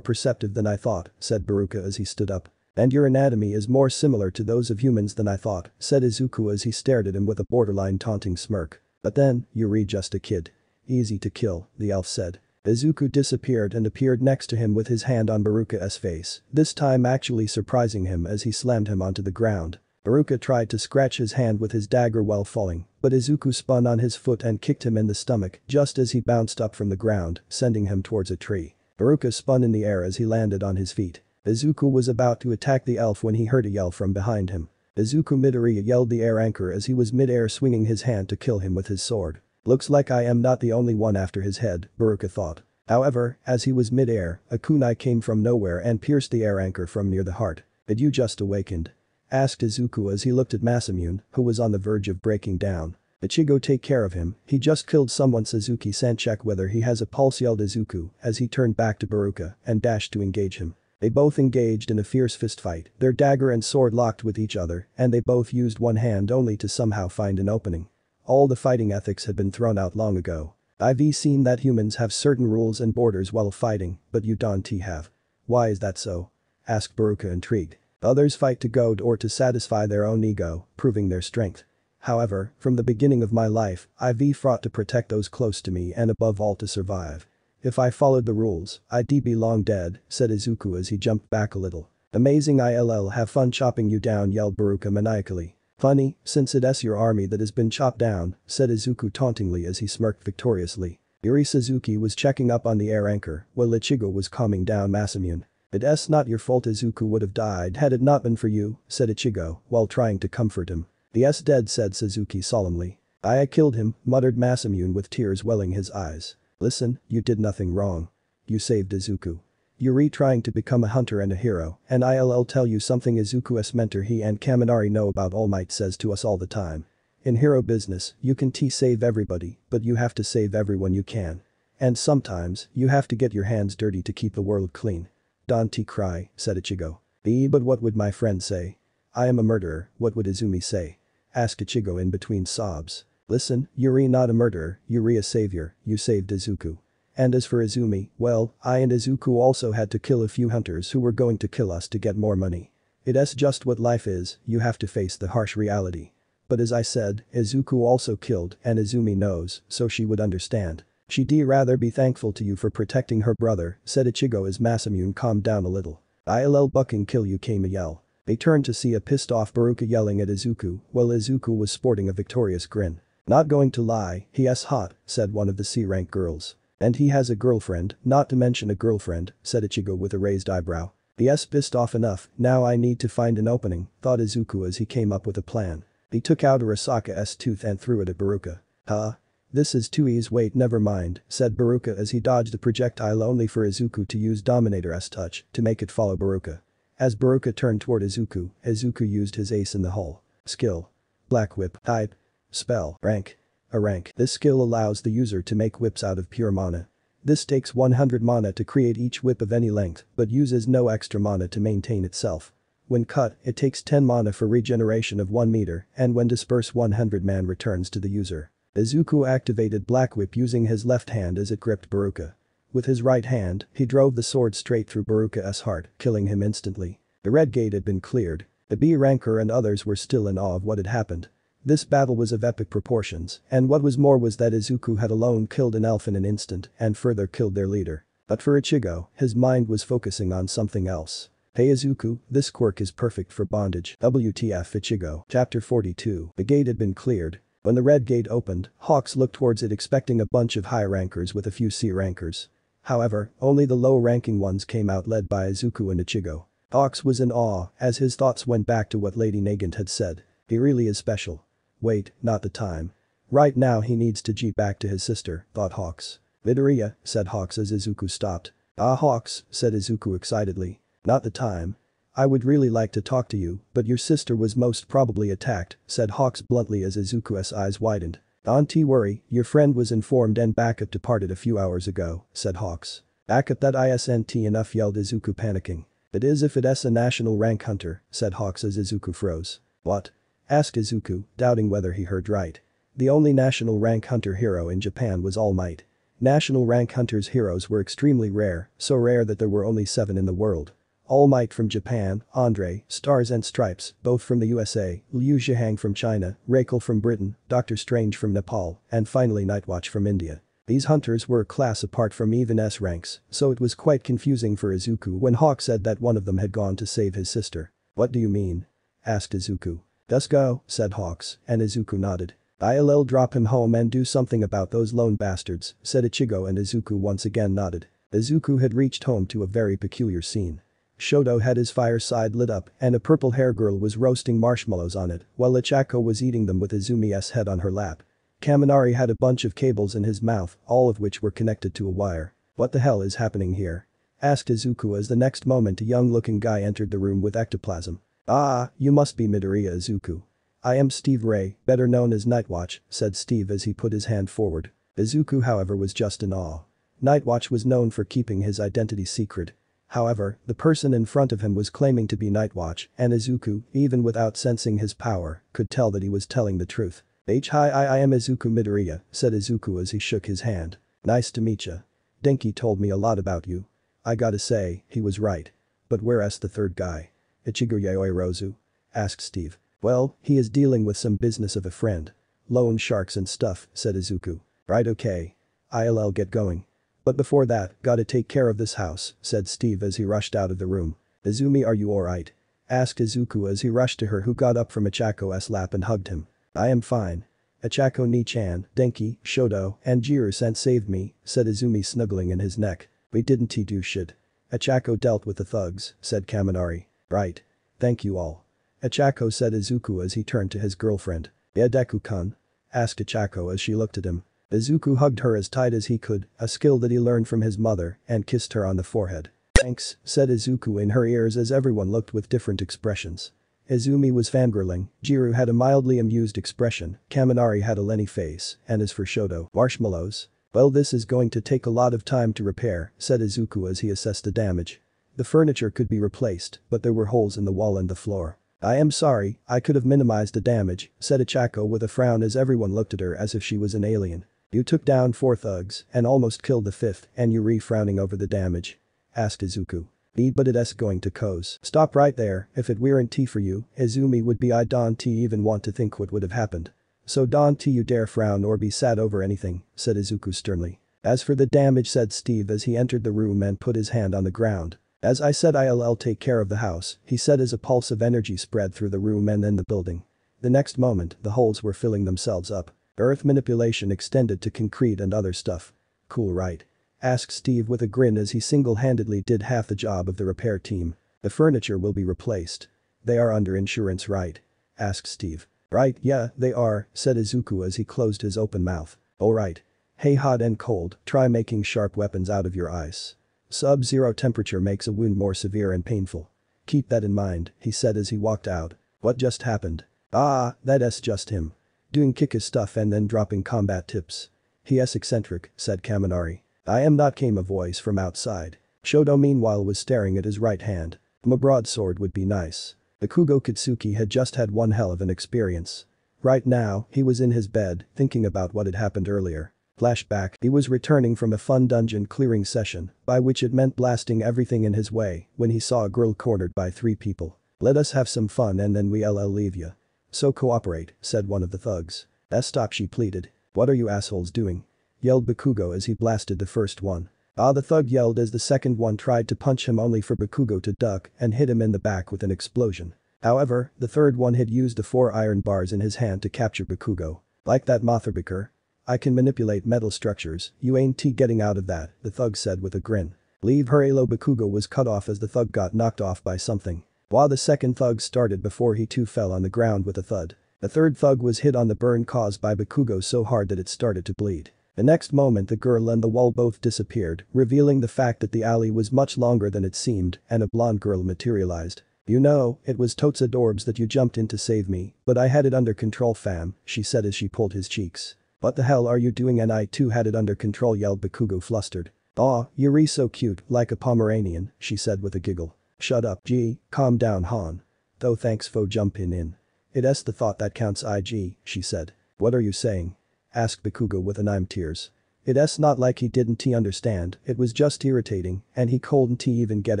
perceptive than I thought, said Baruka as he stood up. And your anatomy is more similar to those of humans than I thought, said Izuku as he stared at him with a borderline taunting smirk. But then, you're just a kid. Easy to kill, the elf said. Izuku disappeared and appeared next to him with his hand on Baruka's face, this time actually surprising him as he slammed him onto the ground. Baruka tried to scratch his hand with his dagger while falling, but Izuku spun on his foot and kicked him in the stomach just as he bounced up from the ground, sending him towards a tree. Baruka spun in the air as he landed on his feet. Izuku was about to attack the elf when he heard a yell from behind him. Izuku Midoriya yelled the A-ranker as he was mid-air swinging his hand to kill him with his sword. Looks like I am not the only one after his head, Baruka thought. However, as he was mid-air, a kunai came from nowhere and pierced the A-ranker from near the heart. Had you just awakened? Asked Izuku as he looked at Masamune, who was on the verge of breaking down. Ichigo take care of him, he just killed someone Suzuki-san check whether he has a pulse yelled Izuku as he turned back to Baruka and dashed to engage him. They both engaged in a fierce fistfight, their dagger and sword locked with each other and they both used one hand only to somehow find an opening. All the fighting ethics had been thrown out long ago. I've seen that humans have certain rules and borders while fighting, but you don't have. Why is that so? Asked Baruka intrigued. Others fight to goad or to satisfy their own ego, proving their strength. However, from the beginning of my life, I've fought to protect those close to me and above all to survive. If I followed the rules, I'd be long dead, said Izuku as he jumped back a little. Amazing ILL have fun chopping you down yelled Baruka maniacally. Funny, since it's your army that has been chopped down, said Izuku tauntingly as he smirked victoriously. Yuri Suzuki was checking up on the A-ranker, while Ichigo was calming down Masamune. It's not your fault Izuku would have died had it not been for you, said Ichigo, while trying to comfort him. The S dead said Suzuki solemnly. I killed him, muttered Masamune with tears welling his eyes. Listen, you did nothing wrong. You saved Izuku. Yuri trying to become a hunter and a hero, and I'll tell you something Izuku's mentor he and Kaminari know about All Might says to us all the time. In hero business, you can T save everybody, but you have to save everyone you can. And sometimes, you have to get your hands dirty to keep the world clean. Dante cry, said Ichigo. Eh but what would my friend say? I am a murderer, what would Izumi say? Asked Ichigo in between sobs. Listen, Yuri not a murderer, Yuri a savior, you saved Izuku. And as for Izumi, well, I and Izuku also had to kill a few hunters who were going to kill us to get more money. It's just what life is, you have to face the harsh reality. But as I said, Izuku also killed and Izumi knows, so she would understand. She'd rather be thankful to you for protecting her brother, said Ichigo as Masamune calmed down a little. I'll bucking kill you came a yell. They turned to see a pissed off Baruka yelling at Izuku, while Izuku was sporting a victorious grin. Not going to lie, he's hot, said one of the C-rank girls. And he has a girlfriend, not to mention a girlfriend, said Ichigo with a raised eyebrow. Yes pissed off enough, now I need to find an opening, thought Izuku as he came up with a plan. He took out Arasaka's tooth and threw it at Baruka. Huh? This is too easy wait never mind, said Baruka as he dodged the projectile only for Izuku to use Dominator's touch to make it follow Baruka. As Baruka turned toward Izuku, Izuku used his ace in the hole. Skill. Black Whip. Type. Spell. Rank. A rank. This skill allows the user to make whips out of pure mana. This takes 100 mana to create each whip of any length, but uses no extra mana to maintain itself. When cut, it takes 10 mana for regeneration of 1 meter, and when disperse 100 man returns to the user. Izuku activated Black Whip using his left hand as it gripped Baruka. With his right hand, he drove the sword straight through Baruka's heart, killing him instantly. The red gate had been cleared. The B-Ranker and others were still in awe of what had happened. This battle was of epic proportions, and what was more was that Izuku had alone killed an elf in an instant and further killed their leader. But for Ichigo, his mind was focusing on something else. Hey Izuku, this quirk is perfect for bondage. WTF Ichigo. Chapter 42. The gate had been cleared, When the red gate opened, Hawks looked towards it expecting a bunch of high rankers with a few C rankers. However, only the low-ranking ones came out led by Izuku and Ichigo. Hawks was in awe as his thoughts went back to what Lady Nagant had said. He really is special. Wait, not the time. Right now he needs to jeep back to his sister, thought Hawks. Midoriya, said Hawks as Izuku stopped. Ah Hawks, said Izuku excitedly. Not the time. I would really like to talk to you, but your sister was most probably attacked, said Hawks bluntly as Izuku's eyes widened. Don't worry, your friend was informed and backup departed a few hours ago, said Hawks. Backup that isn't enough yelled Izuku panicking. It is if it's a national rank hunter, said Hawks as Izuku froze. What? asked Izuku, doubting whether he heard right. The only national rank hunter hero in Japan was All Might. National rank hunters heroes were extremely rare, so rare that there were only seven in the world. All Might from Japan, Andre, Stars and Stripes, both from the USA, Liu Zhihang from China, Rakel from Britain, Doctor Strange from Nepal, and finally Nightwatch from India. These hunters were a class apart from even S ranks, so it was quite confusing for Izuku when Hawk said that one of them had gone to save his sister. What do you mean? asked Izuku. Just go, said Hawks, and Izuku nodded. I'll drop him home and do something about those lone bastards, said Ichigo and Izuku once again nodded. Izuku had reached home to a very peculiar scene. Shoto had his fireside lit up and a purple hair girl was roasting marshmallows on it while Ochako was eating them with Izumi's head on her lap. Kaminari had a bunch of cables in his mouth, all of which were connected to a wire. What the hell is happening here? Asked Izuku as the next moment a young-looking guy entered the room with ectoplasm. Ah, you must be Midoriya Izuku. I am Steve Ray, better known as Nightwatch, said Steve as he put his hand forward. Izuku however was just in awe. Nightwatch was known for keeping his identity secret However, the person in front of him was claiming to be Nightwatch and Izuku, even without sensing his power, could tell that he was telling the truth. Hi I, I am Izuku Midoriya, said Izuku as he shook his hand. Nice to meet ya. Denki told me a lot about you. I gotta say, he was right. But where's the third guy? Ichigo Yayoi asked Steve. Well, he is dealing with some business of a friend. Loan sharks and stuff, said Izuku. Right okay. I'll get going. But before that, gotta take care of this house, said Steve as he rushed out of the room. Izumi are you alright? Asked Izuku as he rushed to her who got up from Ochako's lap and hugged him. I am fine. Ochako Ni-chan, Denki, Shoto, and Jiro-san saved me, said Izumi snuggling in his neck. We didn't he do shit. Ochako dealt with the thugs, said Kaminari. Right. Thank you all. Ochako said Izuku as he turned to his girlfriend. Yeah Deku-kun? Asked Ochako as she looked at him. Izuku hugged her as tight as he could, a skill that he learned from his mother, and kissed her on the forehead. Thanks, said Izuku in her ears as everyone looked with different expressions. Izumi was fangirling, Jiro had a mildly amused expression, Kaminari had a Lenny face, and as for Shoto, marshmallows? Well this is going to take a lot of time to repair, said Izuku as he assessed the damage. The furniture could be replaced, but there were holes in the wall and the floor. I am sorry, I could have minimized the damage, said Ochako with a frown as everyone looked at her as if she was an alien. You took down four thugs and almost killed the fifth and you re-frowning over the damage. Asked Izuku. Need but it's going to cause. Stop right there, if it weren't tea for you, Izumi would be I don't even want to think what would have happened. So don't you dare frown or be sad over anything, said Izuku sternly. As for the damage said Steve as he entered the room and put his hand on the ground. As I said I'll take care of the house, he said as a pulse of energy spread through the room and then the building. The next moment, the holes were filling themselves up. Earth manipulation extended to concrete and other stuff. Cool right? Asked Steve with a grin as he single-handedly did half the job of the repair team. The furniture will be replaced. They are under insurance right? Asked Steve. Right yeah, they are, said Izuku as he closed his open mouth. Alright. Hey hot and cold, try making sharp weapons out of your ice. Sub-zero temperature makes a wound more severe and painful. Keep that in mind, he said as he walked out. What just happened? Ah, that's just him. Doing Kika's stuff and then dropping combat tips. He's eccentric, said Kaminari. I am not came a voice from outside. Shoto meanwhile was staring at his right hand. A broadsword would be nice. Bakugo Katsuki had just had one hell of an experience. Right now, he was in his bed, thinking about what had happened earlier. Flashback, he was returning from a fun dungeon clearing session, by which it meant blasting everything in his way, when he saw a girl cornered by three people. Let us have some fun and then we'll leave ya. So cooperate, said one of the thugs. stop she pleaded. What are you assholes doing? Yelled Bakugo as he blasted the first one. Ah the thug yelled as the second one tried to punch him only for Bakugo to duck and hit him in the back with an explosion. However, the third one had used the four iron bars in his hand to capture Bakugo. Like that Motherbeaker? I can manipulate metal structures, you ain't getting out of that, the thug said with a grin. Leave her Alo Bakugo was cut off as the thug got knocked off by something. While the second thug started before he too fell on the ground with a thud. The third thug was hit on the burn caused by Bakugo so hard that it started to bleed. The next moment the girl and the wall both disappeared, revealing the fact that the alley was much longer than it seemed and a blonde girl materialized. You know, it was totes adorbs that you jumped in to save me, but I had it under control fam, she said as she pulled his cheeks. What the hell are you doing and I too had it under control yelled Bakugo flustered. Aw, you're so cute, like a Pomeranian, she said with a giggle. Shut up, G, calm down Han. Though thanks for jumping in. It's the thought that counts IG, she said. What are you saying? Asked Bakugo with an I'm tears. It's not like he didn't tee understand, it was just irritating, and he couldn't even get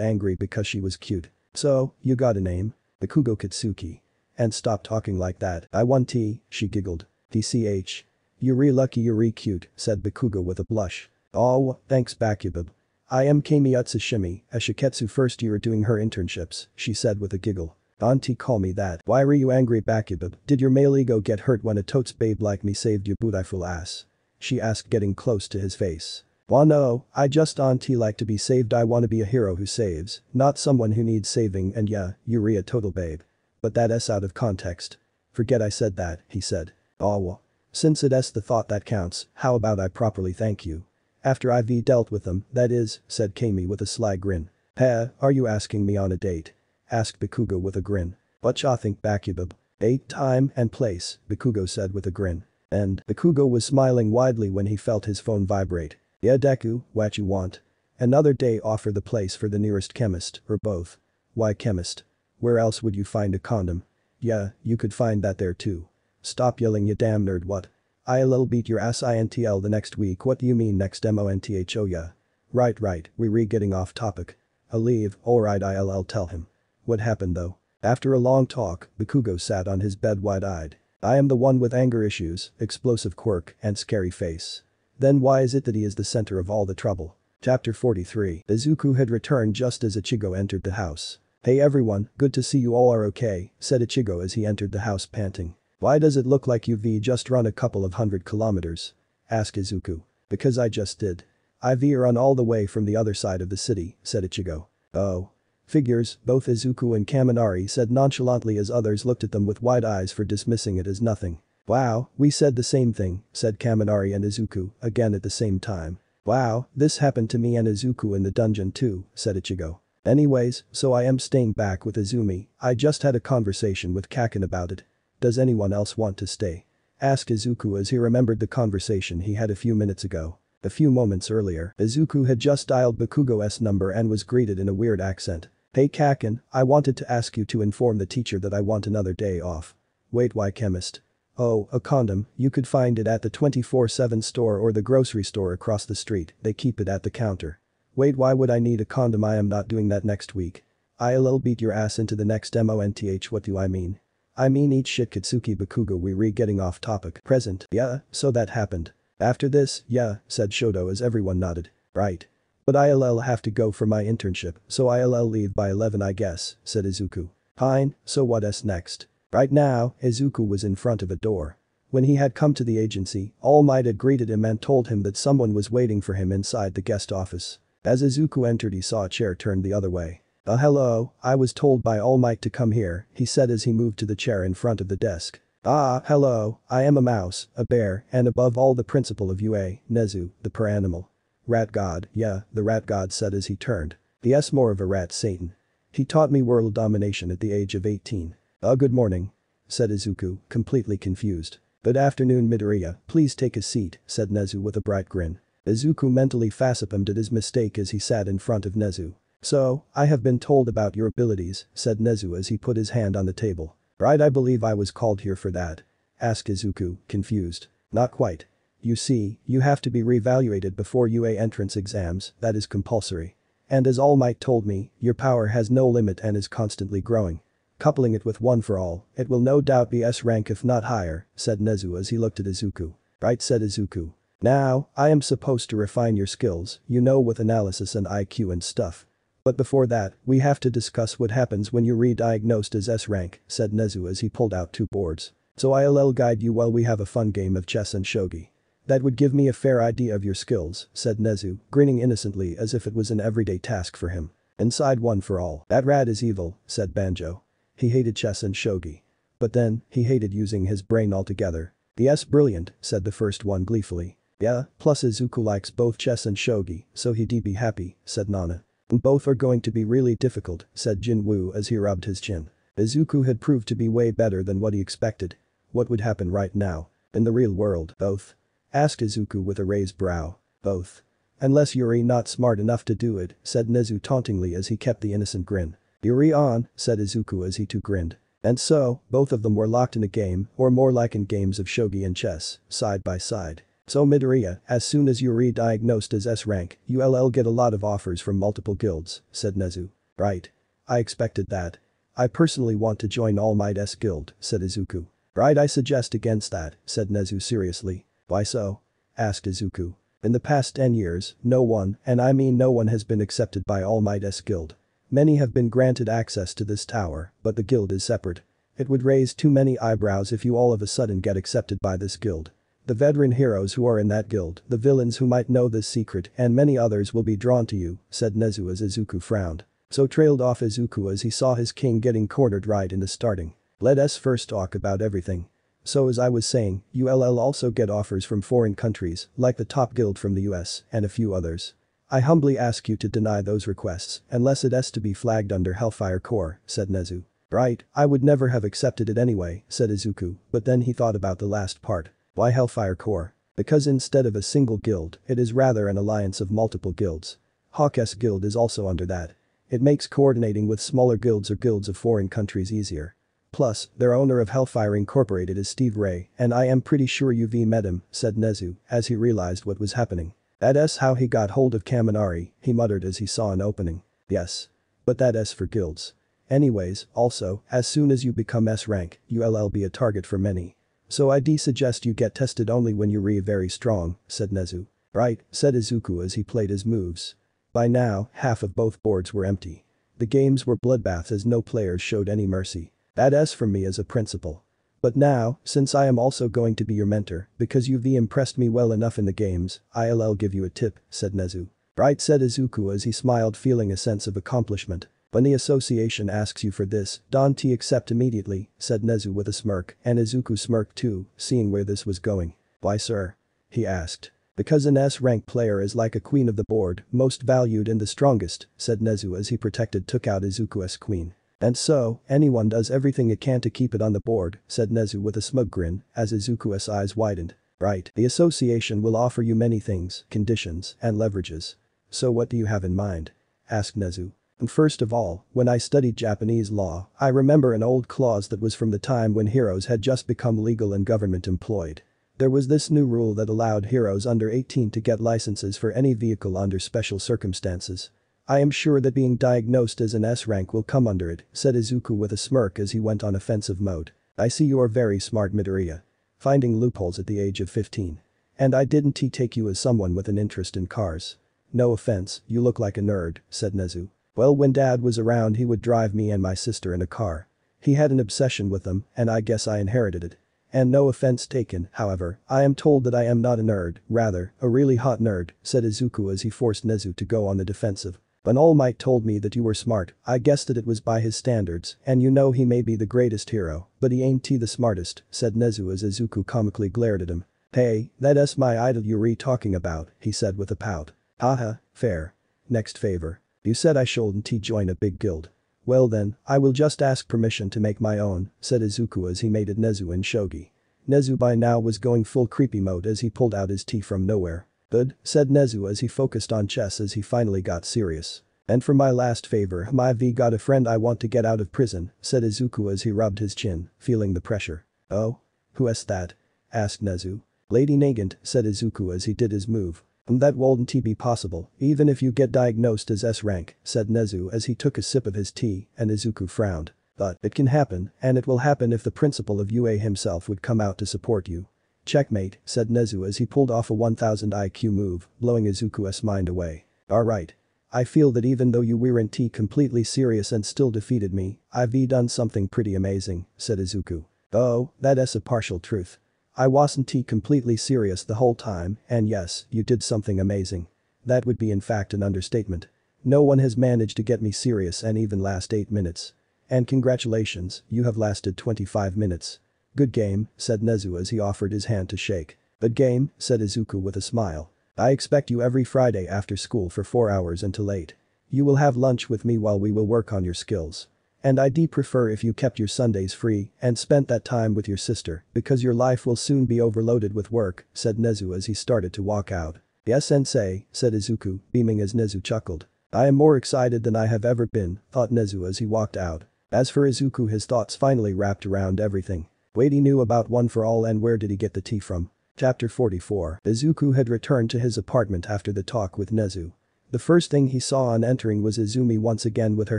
angry because she was cute. So, you got a name? The Bakugo Katsuki. And stop talking like that, I want T, she giggled. DCH. You re lucky you re cute, said Bakugo with a blush. Oh, thanks Bakubab. I am Camie Utsushimi, a Shiketsu first year doing her internships, she said with a giggle. Auntie call me that. Why were you angry Bakubab? Did your male ego get hurt when a totes babe like me saved your beautiful ass? She asked getting close to his face. Well no, I just auntie like to be saved I wanna be a hero who saves, not someone who needs saving and yeah, you're a total babe. But that s out of context. Forget I said that, he said. Well. Since it's the thought that counts, how about I properly thank you? After I've dealt with them, that is, said Camie with a sly grin. Heh, are you asking me on a date? asked Bakugo with a grin. Ya think Bakubab? Date, time, and place, Bakugo said with a grin. And, Bakugo was smiling widely when he felt his phone vibrate. Yeah Deku, what you want? Another day offer the place for the nearest chemist, or both. Why chemist? Where else would you find a condom? Yeah, you could find that there too. Stop yelling you damn nerd what? I'll beat your ass INTL the next week what do you mean next MONTHO yeah? Right right, we re getting off topic. I'll leave, alright I'll tell him. What happened though? After a long talk, Bakugo sat on his bed wide-eyed. I am the one with anger issues, explosive quirk, and scary face. Then why is it that he is the center of all the trouble? Chapter 43 Izuku had returned just as Ichigo entered the house. Hey everyone, good to see you all are okay, said Ichigo as he entered the house panting. Why does it look like you've just run a couple of hundred kilometers? asked Izuku. Because I just did. I've run all the way from the other side of the city, said Ichigo. Oh. Figures, both Izuku and Kaminari said nonchalantly as others looked at them with wide eyes for dismissing it as nothing. Wow, we said the same thing, said Kaminari and Izuku, again at the same time. Wow, this happened to me and Izuku in the dungeon too, said Ichigo. Anyways, so I am staying back with Izumi, I just had a conversation with Kacchan about it. Does anyone else want to stay? Asked Izuku as he remembered the conversation he had a few minutes ago. A few moments earlier, Izuku had just dialed Bakugo's number and was greeted in a weird accent. Hey Kacchan, I wanted to ask you to inform the teacher that I want another day off. Wait why chemist? Oh, a condom, you could find it at the 24-7 store or the grocery store across the street, they keep it at the counter. Wait why would I need a condom I am not doing that next week. I'll beat your ass into the next MONTH what do I mean? I mean eat shit Katsuki Bakugo we re getting off topic. Present, yeah, so that happened. After this, yeah, said Shoto as everyone nodded. Right. But I'll have to go for my internship, so I'll leave by 11 I guess, said Izuku. Fine, so what's next? Right now, Izuku was in front of a door. When he had come to the agency, All Might had greeted him and told him that someone was waiting for him inside the guest office. As Izuku entered he saw a chair turned the other way. Uh hello, I was told by All Might to come here, he said as he moved to the chair in front of the desk. Ah, hello, I am a mouse, a bear, and above all the principal of UA, Nezu, the per animal. Rat god, yeah, the rat god said as he turned. Yes more of a rat satan. He taught me world domination at the age of 18. Uh good morning. Said Izuku, completely confused. Good afternoon Midoriya, please take a seat, said Nezu with a bright grin. Izuku mentally facepalmed at his mistake as he sat in front of Nezu. So, I have been told about your abilities, said Nezu as he put his hand on the table. Right I believe I was called here for that. Asked Izuku, confused. Not quite. You see, you have to be reevaluated before UA entrance exams, that is compulsory. And as All Might told me, your power has no limit and is constantly growing. Coupling it with one for all, it will no doubt be S rank if not higher, said Nezu as he looked at Izuku. Right said Izuku. Now, I am supposed to refine your skills, you know with analysis and IQ and stuff. But before that, we have to discuss what happens when you're re-diagnosed as S rank, said Nezu as he pulled out two boards. So I'll guide you while we have a fun game of chess and shogi. That would give me a fair idea of your skills, said Nezu, grinning innocently as if it was an everyday task for him. Inside one for all. That rat is evil, said Banjo. He hated chess and shogi. But then, he hated using his brain altogether. Yes brilliant, said the first one gleefully. Yeah, plus Izuku likes both chess and shogi, so he'd be happy, said Nana. Both are going to be really difficult, said Jinwoo as he rubbed his chin. Izuku had proved to be way better than what he expected. What would happen right now? In the real world, both? Asked Izuku with a raised brow. Both. Unless Yuri not smart enough to do it, said Nezu tauntingly as he kept the innocent grin. Yuri on, said Izuku as he too grinned. And so, both of them were locked in a game, or more like in games of shogi and chess, side by side. So Midoriya, as soon as you're re-diagnosed as S-rank, you'll get a lot of offers from multiple guilds, said Nezu. Right. I expected that. I personally want to join All Might S guild, said Izuku. Right I suggest against that, said Nezu seriously. Why so? asked Izuku. In the past 10 years, no one, and I mean no one has been accepted by All Might S guild. Many have been granted access to this tower, but the guild is separate. It would raise too many eyebrows if you all of a sudden get accepted by this guild. The veteran heroes who are in that guild, the villains who might know this secret and many others will be drawn to you, said Nezu as Izuku frowned. So trailed off Izuku as he saw his king getting cornered right in the starting. Let us first talk about everything. So as I was saying, ULL also get offers from foreign countries, like the top guild from the US, and a few others. I humbly ask you to deny those requests, unless it has to be flagged under Hellfire Corps, said Nezu. Right, I would never have accepted it anyway, said Izuku, but then he thought about the last part. Why Hellfire Corps? Because instead of a single guild, it is rather an alliance of multiple guilds. Hawk's guild is also under that. It makes coordinating with smaller guilds or guilds of foreign countries easier. Plus, their owner of Hellfire Incorporated is Steve Ray, and I am pretty sure you've met him, said Nezu, as he realized what was happening. That's how he got hold of Kaminari, he muttered as he saw an opening. Yes. But that S for guilds. Anyways, also, as soon as you become S rank, you'll be a target for many. So I'd suggest you get tested only when you're re very strong, said Nezu. Right, said Izuku as he played his moves. By now, half of both boards were empty. The games were bloodbaths as no players showed any mercy. That S for me as a principle. But now, since I am also going to be your mentor, because you've impressed me well enough in the games, I'll give you a tip, said Nezu. Right said Izuku as he smiled feeling a sense of accomplishment. When the association asks you for this, don't accept immediately, said Nezu with a smirk, and Izuku smirked too, seeing where this was going. Why sir? He asked. Because an S-rank player is like a queen of the board, most valued and the strongest, said Nezu as he protected took out Izuku's queen. And so, anyone does everything it can to keep it on the board, said Nezu with a smug grin, as Izuku's eyes widened. Right, the association will offer you many things, conditions, and leverages. So what do you have in mind? asked Nezu. First of all, when I studied Japanese law, I remember an old clause that was from the time when heroes had just become legal and government employed. There was this new rule that allowed heroes under 18 to get licenses for any vehicle under special circumstances. I am sure that being diagnosed as an S rank will come under it, said Izuku with a smirk as he went on offensive mode. I see you are very smart Midoriya. Finding loopholes at the age of 15. And I didn't take you as someone with an interest in cars. No offense, you look like a nerd, said Nezu. Well when dad was around he would drive me and my sister in a car. He had an obsession with them, and I guess I inherited it. And no offense taken, however, I am told that I am not a nerd, rather, a really hot nerd, said Izuku as he forced Nezu to go on the defensive. But All Might told me that you were smart, I guessed that it was by his standards, and you know he may be the greatest hero, but he ain't he the smartest, said Nezu as Izuku comically glared at him. Hey, that us my idol you re talking about, he said with a pout. Haha, fair. Next favor. You said I shouldn't join a big guild. Well then, I will just ask permission to make my own, said Izuku as he made it Nezu in Shogi. Nezu by now was going full creepy mode as he pulled out his tea from nowhere. Good, said Nezu as he focused on chess as he finally got serious. And for my last favor, my V got a friend I want to get out of prison, said Izuku as he rubbed his chin, feeling the pressure. Oh? Who is that? asked Nezu. Lady Nagant, said Izuku as he did his move. That won't be possible, even if you get diagnosed as S rank, said Nezu as he took a sip of his tea, and Izuku frowned. But, it can happen, and it will happen if the principal of UA himself would come out to support you. Checkmate, said Nezu as he pulled off a 1000 IQ move, blowing Izuku's mind away. Alright. I feel that even though you weren't completely serious and still defeated me, I've done something pretty amazing, said Izuku. Oh, that's a partial truth. I wasn't completely serious the whole time and yes, you did something amazing. That would be in fact an understatement. No one has managed to get me serious and even last 8 minutes. And congratulations, you have lasted 25 minutes. Good game, said Nezu as he offered his hand to shake. Good game, said Izuku with a smile. I expect you every Friday after school for 4 hours until 8. You will have lunch with me while we will work on your skills. And I'd prefer if you kept your Sundays free and spent that time with your sister because your life will soon be overloaded with work, said Nezu as he started to walk out. Yes sensei, said Izuku, beaming as Nezu chuckled. I am more excited than I have ever been, thought Nezu as he walked out. As for Izuku his thoughts finally wrapped around everything. Wait he knew about one for all and where did he get the tea from? Chapter 44 Izuku had returned to his apartment after the talk with Nezu. The first thing he saw on entering was Izumi once again with her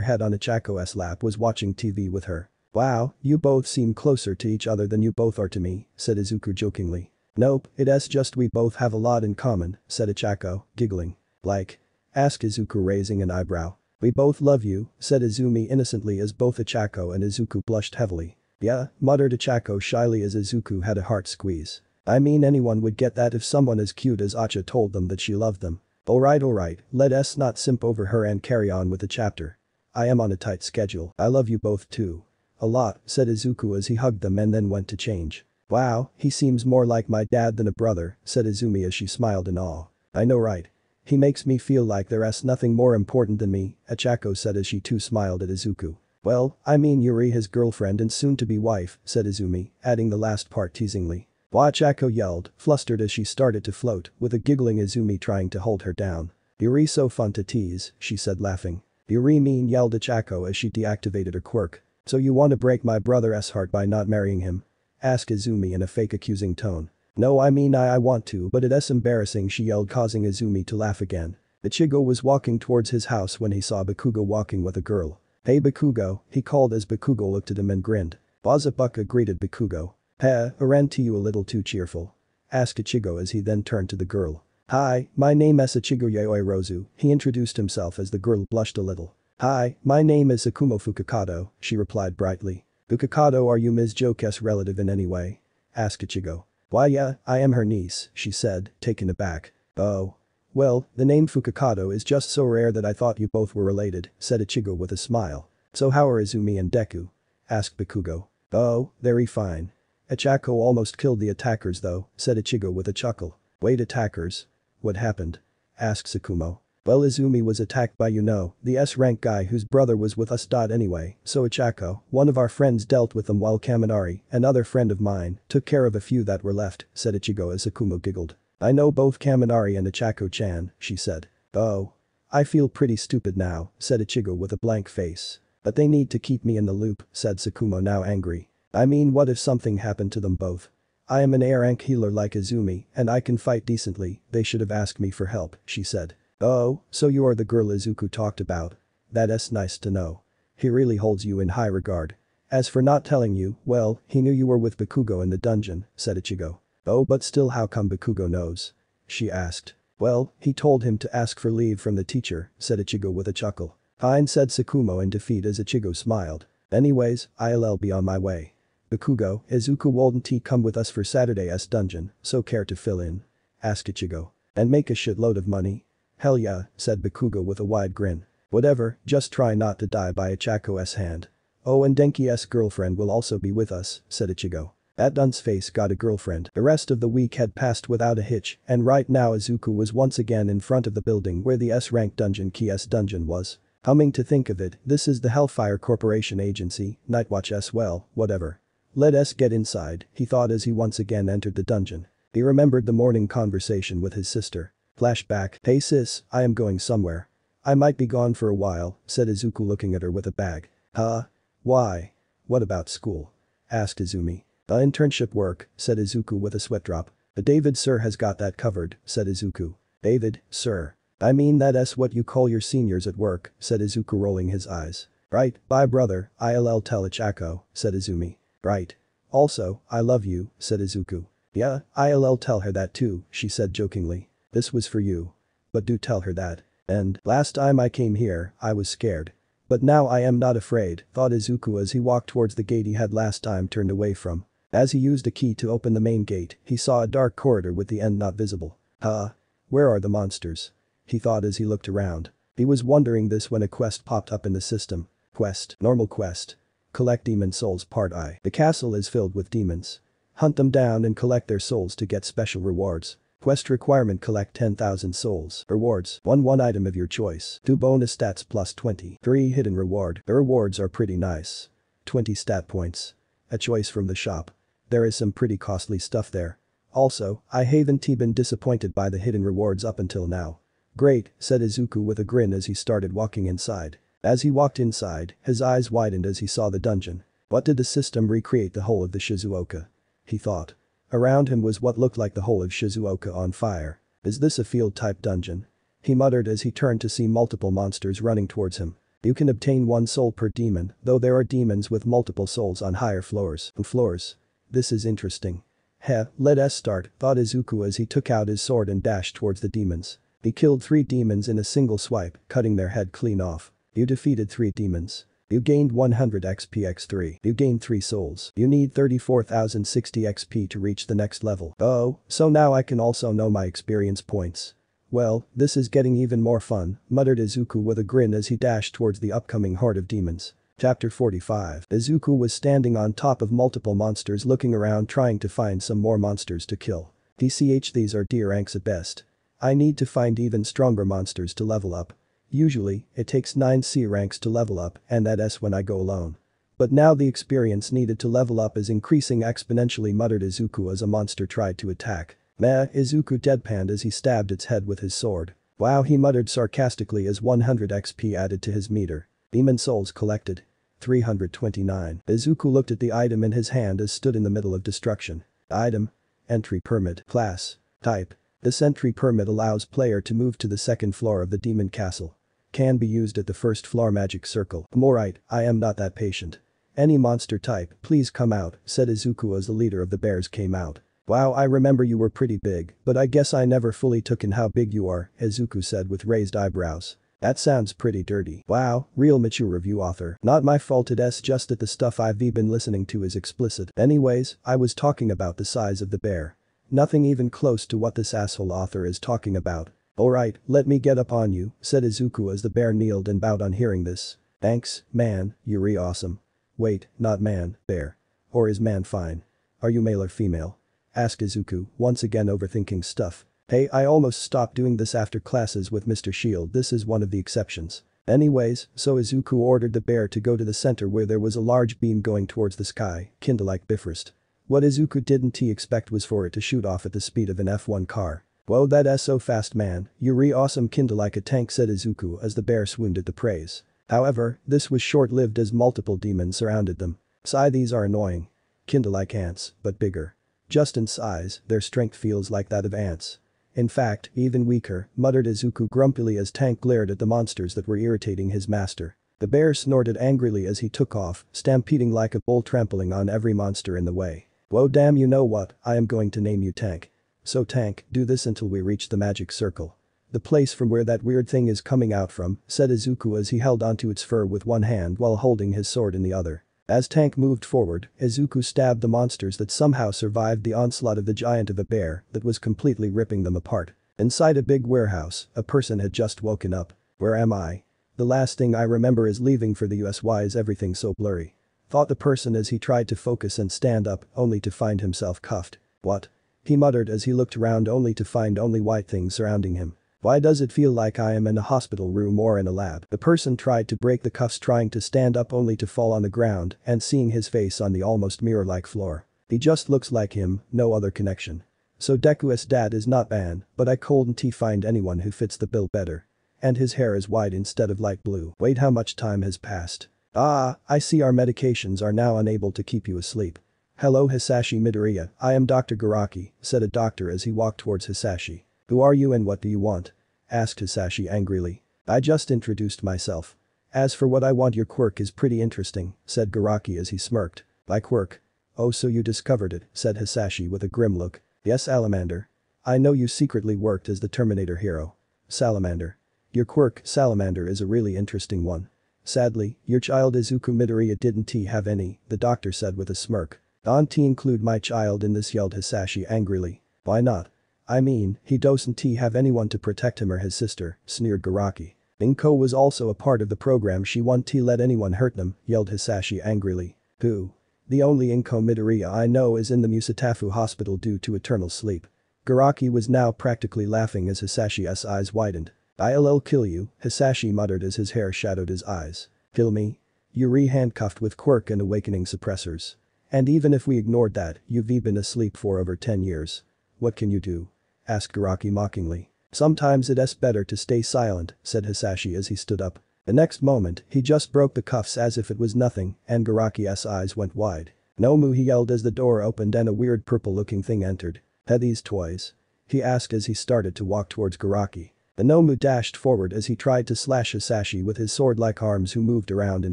head on Ochako's lap was watching TV with her. Wow, you both seem closer to each other than you both are to me, said Izuku jokingly. Nope, it's just we both have a lot in common, said Ochako, giggling. Like, asked Izuku raising an eyebrow. We both love you, said Izumi innocently as both Ochako and Izuku blushed heavily. Yeah, muttered Ochako shyly as Izuku had a heart squeeze. I mean anyone would get that if someone as cute as Acha told them that she loved them. Alright alright, let us not simp over her and carry on with the chapter. I am on a tight schedule, I love you both too. A lot, said Izuku as he hugged them and then went to change. Wow, he seems more like my dad than a brother, said Izumi as she smiled in awe. I know right. He makes me feel like there's nothing more important than me, Ochako said as she too smiled at Izuku. Well, I mean Yuri his girlfriend and soon-to-be wife, said Izumi, adding the last part teasingly. Wachako yelled, flustered as she started to float, with a giggling Izumi trying to hold her down. Yuri so fun to tease, she said laughing. Yuri mean yelled Ochako as she deactivated her quirk. So you want to break my brother's heart by not marrying him? Asked Izumi in a fake accusing tone. No I mean I I want to but it's embarrassing she yelled causing Izumi to laugh again. Ichigo was walking towards his house when he saw Bakugo walking with a girl. Hey Bakugo, he called as Bakugo looked at him and grinned. Bazabuka greeted Bakugo. Heh, aren't you a little too cheerful? Asked Ichigo as he then turned to the girl. Hi, my name is Ichigo Yaoyorozu, he introduced himself as the girl blushed a little. Hi, my name is Sakumo Fukukado, she replied brightly. Fukukado are you Ms. Joke's relative in any way? Asked Ichigo. Why yeah, I am her niece, she said, taken aback. Oh. Well, the name Fukukado is just so rare that I thought you both were related, said Ichigo with a smile. So how are Izumi and Deku? Asked Bakugo. Oh, very fine. Ochako almost killed the attackers though, said Ichigo with a chuckle. Wait attackers? What happened? Asked Sakumo. Well Izumi was attacked by you know, the S-rank guy whose brother was with us. Anyway, so Ochako, one of our friends dealt with them while Kaminari, another friend of mine, took care of a few that were left, said Ichigo as Sakumo giggled. I know both Kaminari and Ochako-chan, she said. Oh. I feel pretty stupid now, said Ichigo with a blank face. But they need to keep me in the loop, said Sakumo now angry. I mean what if something happened to them both? I am an A-rank healer like Izumi, and I can fight decently, they should have asked me for help, she said. Oh, so you are the girl Izuku talked about. That's nice to know. He really holds you in high regard. As for not telling you, well, he knew you were with Bakugo in the dungeon, said Ichigo. Oh but still how come Bakugo knows? She asked. Well, he told him to ask for leave from the teacher, said Ichigo with a chuckle. Fine said Sakumo in defeat as Ichigo smiled. Anyways, I'll be on my way. Bakugo, Izuku won't he come with us for Saturday's dungeon, so care to fill in? Asked Ichigo. And make a shitload of money? Hell yeah, said Bakugo with a wide grin. Whatever, just try not to die by Ochako's hand. Oh and Denki's girlfriend will also be with us, said Ichigo. That dunce face got a girlfriend. The rest of the week had passed without a hitch, and right now Izuku was once again in front of the building where the S-rank dungeon Key's dungeon was. Humming to think of it, this is the Hellfire Corporation agency, Nightwatch as well, whatever. Let us get inside, he thought as he once again entered the dungeon. He remembered the morning conversation with his sister. Flashback, hey sis, I am going somewhere. I might be gone for a while, said Izuku looking at her with a bag. Huh? Why? What about school? Asked Izumi. The internship work, said Izuku with a sweat drop. The David sir has got that covered, said Izuku. David, sir. I mean that's what you call your seniors at work, said Izuku rolling his eyes. Right, bye brother, I'll tell Ochako, said Izumi. Right. Also, I love you, said Izuku. Yeah, I'll tell her that too, she said jokingly. This was for you. But do tell her that. And last time I came here, I was scared. But now I am not afraid, thought Izuku as he walked towards the gate he had last time turned away from. As he used a key to open the main gate, he saw a dark corridor with the end not visible. Huh? Where are the monsters? He thought as he looked around. He was wondering this when a quest popped up in the system. Quest, normal quest. Collect demon souls part I. The castle is filled with demons. Hunt them down and collect their souls to get special rewards. Quest requirement collect 10,000 souls. Rewards 1 1 item of your choice. 2 bonus stats plus 20. 3 hidden reward. The rewards are pretty nice. 20 stat points. A choice from the shop. There is some pretty costly stuff there. Also, I haven't been disappointed by the hidden rewards up until now. Great, said Izuku with a grin as he started walking inside. As he walked inside, his eyes widened as he saw the dungeon. What did the system recreate the whole of the Shizuoka? He thought. Around him was what looked like the whole of Shizuoka on fire. Is this a field-type dungeon? He muttered as he turned to see multiple monsters running towards him. You can obtain one soul per demon, though there are demons with multiple souls on higher floors. Floors. This is interesting. Heh, let us start, thought Izuku as he took out his sword and dashed towards the demons. He killed three demons in a single swipe, cutting their head clean off. You defeated three demons. You gained 100 XP x3. You gained 3 souls. You need 34,060 XP to reach the next level. Oh, so now I can also know my experience points. Well, this is getting even more fun, muttered Izuku with a grin as he dashed towards the upcoming horde of demons. Chapter 45 Izuku was standing on top of multiple monsters looking around trying to find some more monsters to kill. DCH these are D ranks at best. I need to find even stronger monsters to level up. Usually, it takes 9 C ranks to level up and that S when I go alone. But now the experience needed to level up is increasing exponentially muttered Izuku as a monster tried to attack. Meh, Izuku deadpanned as he stabbed its head with his sword. Wow he muttered sarcastically as 100 XP added to his meter. Demon souls collected. 329. Izuku looked at the item in his hand as stood in the middle of destruction. Item. Entry permit. Class. Type. This entry permit allows player to move to the second floor of the demon castle. Can be used at the first floor magic circle. Morite, I am not that patient. Any monster type, please come out, said Izuku as the leader of the bears came out. Wow I remember you were pretty big, but I guess I never fully took in how big you are, Izuku said with raised eyebrows. That sounds pretty dirty. Wow, real mature review author. Not my fault it's just that the stuff I've been listening to is explicit. Anyways, I was talking about the size of the bear. Nothing even close to what this asshole author is talking about. Alright, let me get up on you, said Izuku as the bear kneeled and bowed on hearing this. Thanks, man, you're awesome. Wait, not man, bear. Or is man fine? Are you male or female? Asked Izuku, once again overthinking stuff. Hey I almost stopped doing this after classes with Mr. Shield this is one of the exceptions. Anyways, so Izuku ordered the bear to go to the center where there was a large beam going towards the sky, kinda like Bifrost. What Izuku didn't he expect was for it to shoot off at the speed of an F1 car. Whoa that's so fast man, you're re awesome kinda like a tank said Izuku as the bear swooned at the praise. However, this was short-lived as multiple demons surrounded them. Sigh these are annoying. Kinda like ants, but bigger. Just in size, their strength feels like that of ants. In fact, even weaker, muttered Izuku grumpily as Tank glared at the monsters that were irritating his master. The bear snorted angrily as he took off, stampeding like a bull trampling on every monster in the way. Whoa damn you know what, I am going to name you Tank. So Tank, do this until we reach the magic circle. The place from where that weird thing is coming out from, said Izuku as he held onto its fur with one hand while holding his sword in the other. As Tank moved forward, Izuku stabbed the monsters that somehow survived the onslaught of the giant of a bear that was completely ripping them apart. Inside a big warehouse, a person had just woken up. Where am I? The last thing I remember is leaving for the US why is everything so blurry? Thought the person as he tried to focus and stand up, only to find himself cuffed. What? He muttered as he looked around only to find only white things surrounding him. Why does it feel like I am in a hospital room or in a lab? The person tried to break the cuffs trying to stand up only to fall on the ground and seeing his face on the almost mirror-like floor. He just looks like him, no other connection. So Deku's dad is not banned, but I couldn't find anyone who fits the bill better. And his hair is white instead of light blue. Wait how much time has passed. Ah, I see our medications are now unable to keep you asleep. Hello Hisashi Midoriya, I am Dr. Garaki, said a doctor as he walked towards Hisashi. Who are you and what do you want? asked Hisashi angrily. I just introduced myself. As for what I want your quirk is pretty interesting, said Garaki as he smirked. My quirk? Oh so you discovered it, said Hisashi with a grim look. Yes Salamander. I know you secretly worked as the Terminator hero. Salamander. Your quirk, Salamander is a really interesting one. Sadly, your child Izuku Midoriya didn't he have any, the doctor said with a smirk. Don't include my child in this yelled Hisashi angrily. Why not? I mean, he doesn't he have anyone to protect him or his sister, sneered Garaki. Inko was also a part of the program she won't let anyone hurt them, yelled Hisashi angrily. Who? The only Inko Midoriya I know is in the Musutafu hospital due to eternal sleep. Garaki was now practically laughing as Hisashi's eyes widened. I'll kill you, Hisashi muttered as his hair shadowed his eyes. Kill me? Yuri handcuffed with quirk and awakening suppressors. And even if we ignored that, you've been asleep for over 10 years. What can you do? asked Garaki mockingly. Sometimes it's better to stay silent, said Hisashi as he stood up. The next moment, he just broke the cuffs as if it was nothing, and Garaki's eyes went wide. Nomu he yelled as the door opened and a weird purple-looking thing entered. Had these toys? He asked as he started to walk towards Garaki. The Nomu dashed forward as he tried to slash Hisashi with his sword-like arms who moved around in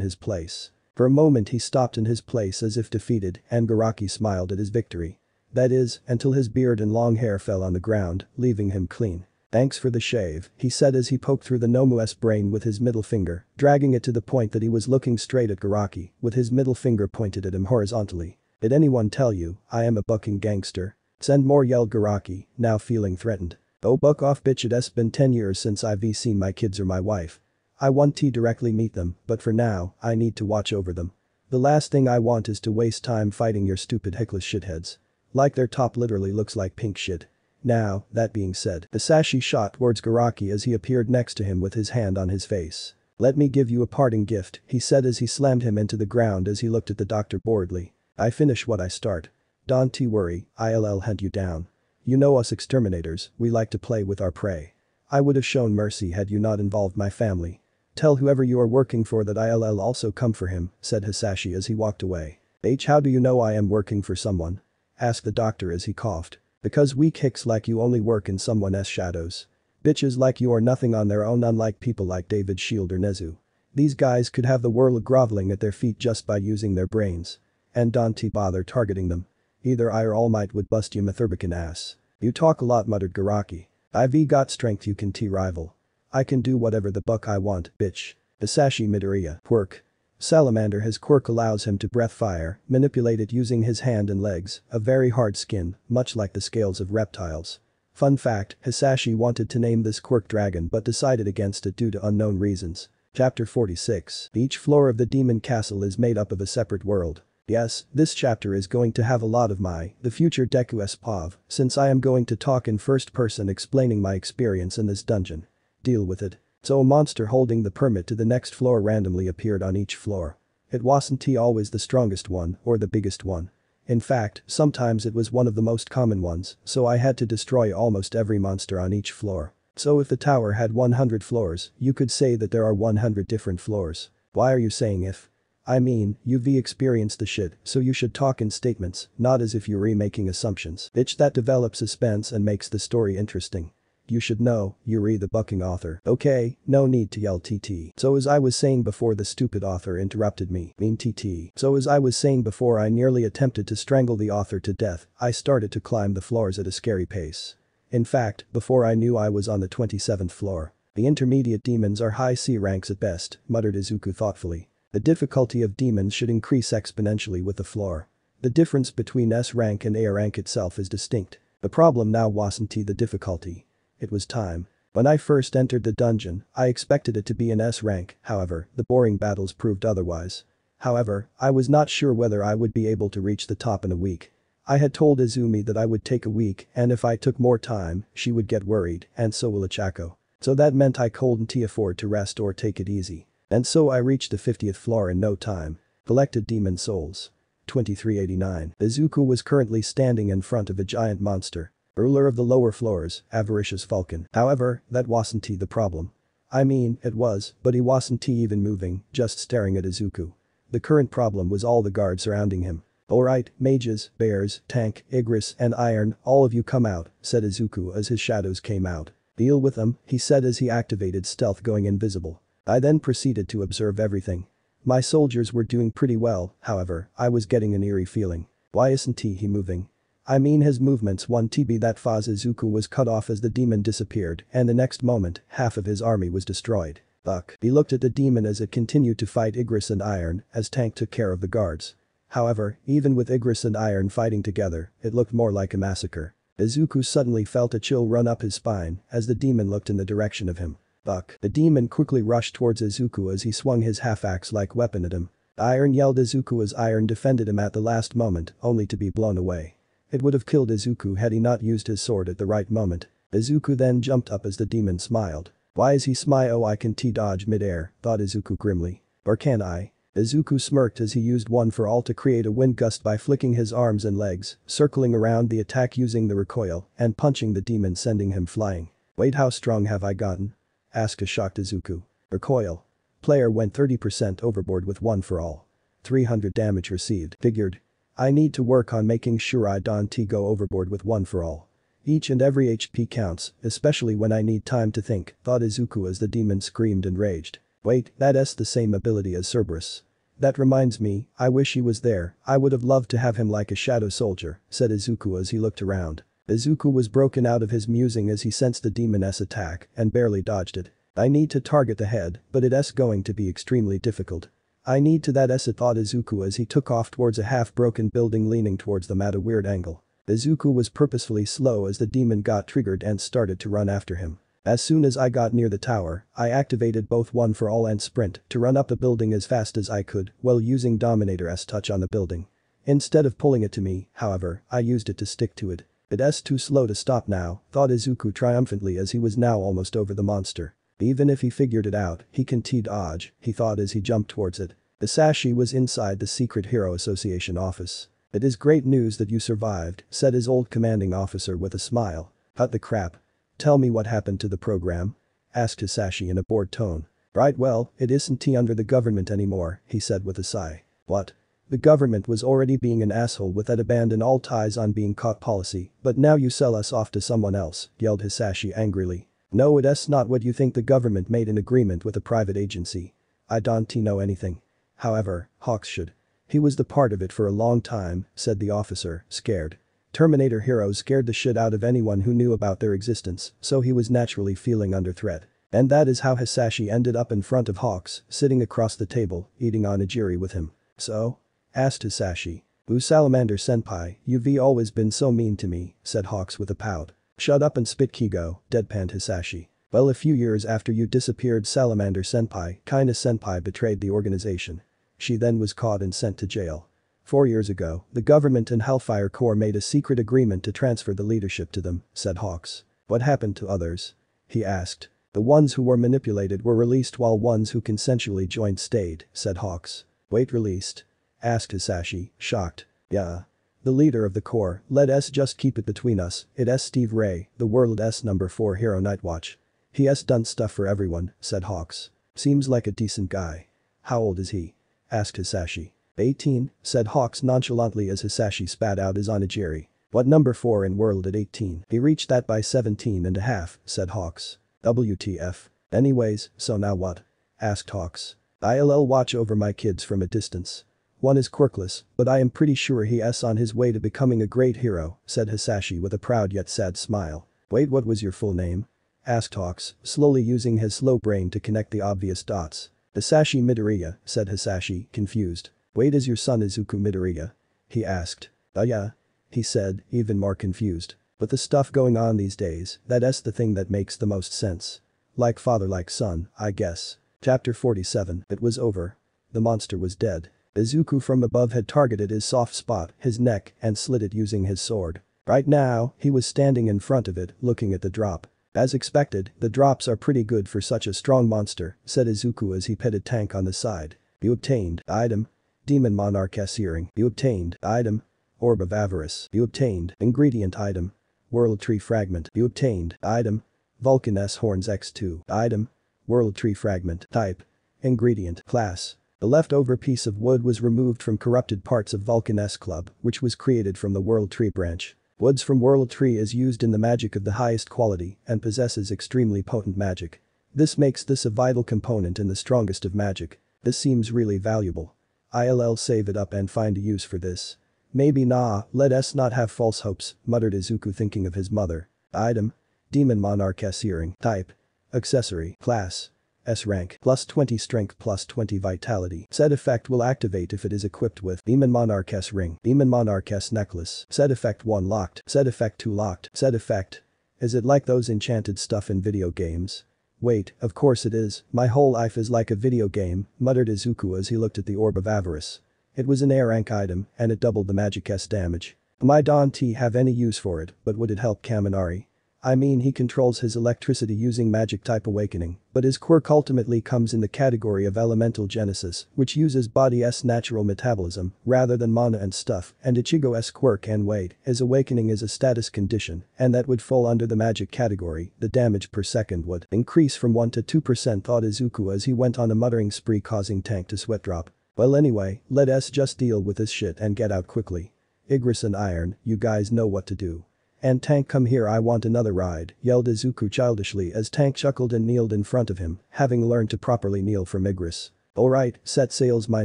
his place. For a moment he stopped in his place as if defeated and Garaki smiled at his victory. That is, until his beard and long hair fell on the ground, leaving him clean. Thanks for the shave, he said as he poked through the Nomu's brain with his middle finger, dragging it to the point that he was looking straight at Garaki, with his middle finger pointed at him horizontally. Did anyone tell you, I am a bucking gangster? Send more yelled Garaki, now feeling threatened. Oh buck off bitch it's been 10 years since I've seen my kids or my wife. I want to directly meet them, but for now, I need to watch over them. The last thing I want is to waste time fighting your stupid hickless shitheads. Like their top literally looks like pink shit. Now, that being said, Hisashi shot towards Garaki as he appeared next to him with his hand on his face. Let me give you a parting gift, he said as he slammed him into the ground as he looked at the doctor boredly. I finish what I start. Don't worry, I'll hunt you down. You know us exterminators, we like to play with our prey. I would have shown mercy had you not involved my family. Tell whoever you are working for that I'll also come for him, said Hisashi as he walked away. H how do you know I am working for someone? Asked the doctor as he coughed. Because weak hicks like you only work in someone's shadows. Bitches like you are nothing on their own unlike people like David Shield or Nezu. These guys could have the world groveling at their feet just by using their brains. And don't bother targeting them. Either I or All Might would bust you Mithurbican ass. You talk a lot muttered Garaki. I've got strength you can T-rival. I can do whatever the buck I want, bitch. Hisashi Midoriya, quirk. Salamander his quirk allows him to breath fire, manipulate it using his hand and legs, a very hard skin, much like the scales of reptiles. Fun fact, Hisashi wanted to name this quirk dragon but decided against it due to unknown reasons. Chapter 46 Each floor of the demon castle is made up of a separate world. Yes, this chapter is going to have a lot of my, the future Deku Espov, since I am going to talk in first person explaining my experience in this dungeon. Deal with it. So a monster holding the permit to the next floor randomly appeared on each floor. It wasn't always the strongest one or the biggest one. In fact, sometimes it was one of the most common ones, so I had to destroy almost every monster on each floor. So if the tower had 100 floors, you could say that there are 100 different floors. Why are you saying if? I mean, you've experienced the shit, so you should talk in statements, not as if you're remaking assumptions. Bitch that develops suspense and makes the story interesting. You should know, Yuri the bucking author. Okay, no need to yell TT. So as I was saying before the stupid author interrupted me, mean TT. So as I was saying before I nearly attempted to strangle the author to death, I started to climb the floors at a scary pace. In fact, before I knew I was on the 27th floor. The intermediate demons are high C ranks at best, muttered Izuku thoughtfully. The difficulty of demons should increase exponentially with the floor. The difference between S rank and A rank itself is distinct. The problem now wasn't the difficulty. It was time. When I first entered the dungeon, I expected it to be an S rank, however, the boring battles proved otherwise. However, I was not sure whether I would be able to reach the top in a week. I had told Izumi that I would take a week and if I took more time, she would get worried and so will Ochako. So that meant I couldn't afford to rest or take it easy. And so I reached the 50th floor in no time. Collected demon souls. 2389. Izuku was currently standing in front of a giant monster. Ruler of the lower floors, avaricious falcon. However, that wasn't the problem. I mean, it was, but he wasn't even moving, just staring at Izuku. The current problem was all the guards surrounding him. Alright, mages, bears, tank, Igris, and iron, all of you come out, said Izuku as his shadows came out. Deal with them, he said as he activated stealth going invisible. I then proceeded to observe everything. My soldiers were doing pretty well, however, I was getting an eerie feeling. Why isn't he moving? I mean his movements one TB that Faz Izuku was cut off as the demon disappeared and the next moment, half of his army was destroyed. Buck. He looked at the demon as it continued to fight Igris and Iron as Tank took care of the guards. However, even with Igris and Iron fighting together, it looked more like a massacre. Izuku suddenly felt a chill run up his spine as the demon looked in the direction of him. Buck. The demon quickly rushed towards Izuku as he swung his half-axe-like weapon at him. Iron yelled Izuku as Iron defended him at the last moment, only to be blown away. It would have killed Izuku had he not used his sword at the right moment. Izuku then jumped up as the demon smiled. Why is he smile oh I can T-dodge mid-air, thought Izuku grimly. Or can I? Izuku smirked as he used one for all to create a wind gust by flicking his arms and legs, circling around the attack using the recoil, and punching the demon sending him flying. Wait how strong have I gotten? Asked a shocked Izuku. Recoil. Player went 30% overboard with one for all. 300 damage received. Figured. I need to work on making sure I don't go overboard with one for all. Each and every HP counts, especially when I need time to think, thought Izuku as the demon screamed and raged. Wait, that's the same ability as Cerberus. That reminds me, I wish he was there, I would have loved to have him like a shadow soldier, said Izuku as he looked around. Izuku was broken out of his musing as he sensed the demoness attack and barely dodged it. I need to target the head, but it's going to be extremely difficult. I need to that s thought Izuku as he took off towards a half-broken building leaning towards them at a weird angle. Izuku was purposefully slow as the demon got triggered and started to run after him. As soon as I got near the tower, I activated both one for all and sprint to run up the building as fast as I could while using Dominator's touch on the building. Instead of pulling it to me, however, I used it to stick to it. It's too slow to stop now, thought Izuku triumphantly as he was now almost over the monster. Even if he figured it out, he can T-dodge, he thought as he jumped towards it. Hisashi was inside the Secret Hero Association office. It is great news that you survived, said his old commanding officer with a smile. Cut the crap. Tell me what happened to the program? Asked Hisashi in a bored tone. Right well, it isn't T under the government anymore, he said with a sigh. What? The government was already being an asshole with that abandon all ties on being caught policy, but now you sell us off to someone else, yelled Hisashi angrily. No it's not what you think the government made an agreement with a private agency. I don't know anything. However, Hawks should. He was the part of it for a long time, said the officer, scared. Terminator heroes scared the shit out of anyone who knew about their existence, so he was naturally feeling under threat. And that is how Hisashi ended up in front of Hawks, sitting across the table, eating onigiri with him. So? Asked Hisashi. Ooh Salamander senpai, you've always been so mean to me, said Hawks with a pout. Shut up and spit Keigo, deadpanned Hisashi. Well a few years after you disappeared Salamander senpai, Kaina senpai betrayed the organization. She then was caught and sent to jail. Four years ago, the government and Hellfire Corps made a secret agreement to transfer the leadership to them, said Hawks. What happened to others? He asked. The ones who were manipulated were released while ones who consensually joined stayed, said Hawks. Wait released? Asked Hisashi, shocked. Yeah. The leader of the Corps, let us just keep it between us, it's Steve Ray, the world's number 4 hero Nightwatch. He has done stuff for everyone, said Hawks. Seems like a decent guy. How old is he? asked Hisashi. 18, said Hawks nonchalantly as Hisashi spat out his onigiri. What number 4 in world at 18? He reached that by 17 and a half, said Hawks. WTF. Anyways, so now what? asked Hawks. I'll watch over my kids from a distance. One is quirkless, but I am pretty sure he is on his way to becoming a great hero, said Hisashi with a proud yet sad smile. Wait what was your full name? asked Hawks, slowly using his slow brain to connect the obvious dots. Hisashi Midoriya, said Hisashi, confused. Wait is your son Izuku Midoriya? He asked. Oh yeah? He said, even more confused. With the stuff going on these days, that's the thing that makes the most sense. Like father like son, I guess. Chapter 47 It was over. The monster was dead. Izuku from above had targeted his soft spot, his neck, and slit it using his sword. Right now, he was standing in front of it, looking at the drop. As expected, the drops are pretty good for such a strong monster, said Izuku as he petted Tank on the side. You obtained, item. Demon Monarch S earring. You obtained, item. Orb of Avarice. You obtained, ingredient item. World Tree Fragment. You obtained, item. Vulcan S Horns X2, item. World Tree Fragment, type. Ingredient, class. The leftover piece of wood was removed from corrupted parts of Vulcan S Club, which was created from the World Tree branch. Woods from World Tree is used in the magic of the highest quality and possesses extremely potent magic. This makes this a vital component in the strongest of magic. This seems really valuable. I'll save it up and find a use for this. Maybe nah, let us not have false hopes, muttered Izuku thinking of his mother. Item. Demon Monarch earring. Type. Accessory. Class. S rank, plus 20 strength plus 20 vitality. Said effect will activate if it is equipped with Demon Monarch S ring, Demon Monarch S necklace. Said effect 1 locked, said effect 2 locked, said effect. Is it like those enchanted stuff in video games? Wait, of course it is, my whole life is like a video game, muttered Izuku as he looked at the Orb of Avarice. It was an A rank item, and it doubled the magic S damage. Might Dante have any use for it, but would it help Kaminari? I mean he controls his electricity using magic type awakening, but his quirk ultimately comes in the category of elemental genesis, which uses body's natural metabolism, rather than mana and stuff, and Ichigo's quirk and wait, his awakening is a status condition, and that would fall under the magic category, the damage per second would increase from 1 to 2% thought Izuku as he went on a muttering spree causing Tank to sweat drop. Well anyway, let us just deal with this shit and get out quickly. Igris and Iron, you guys know what to do. And Tank come here I want another ride, yelled Izuku childishly as Tank chuckled and kneeled in front of him, having learned to properly kneel from Igris. Alright, set sails my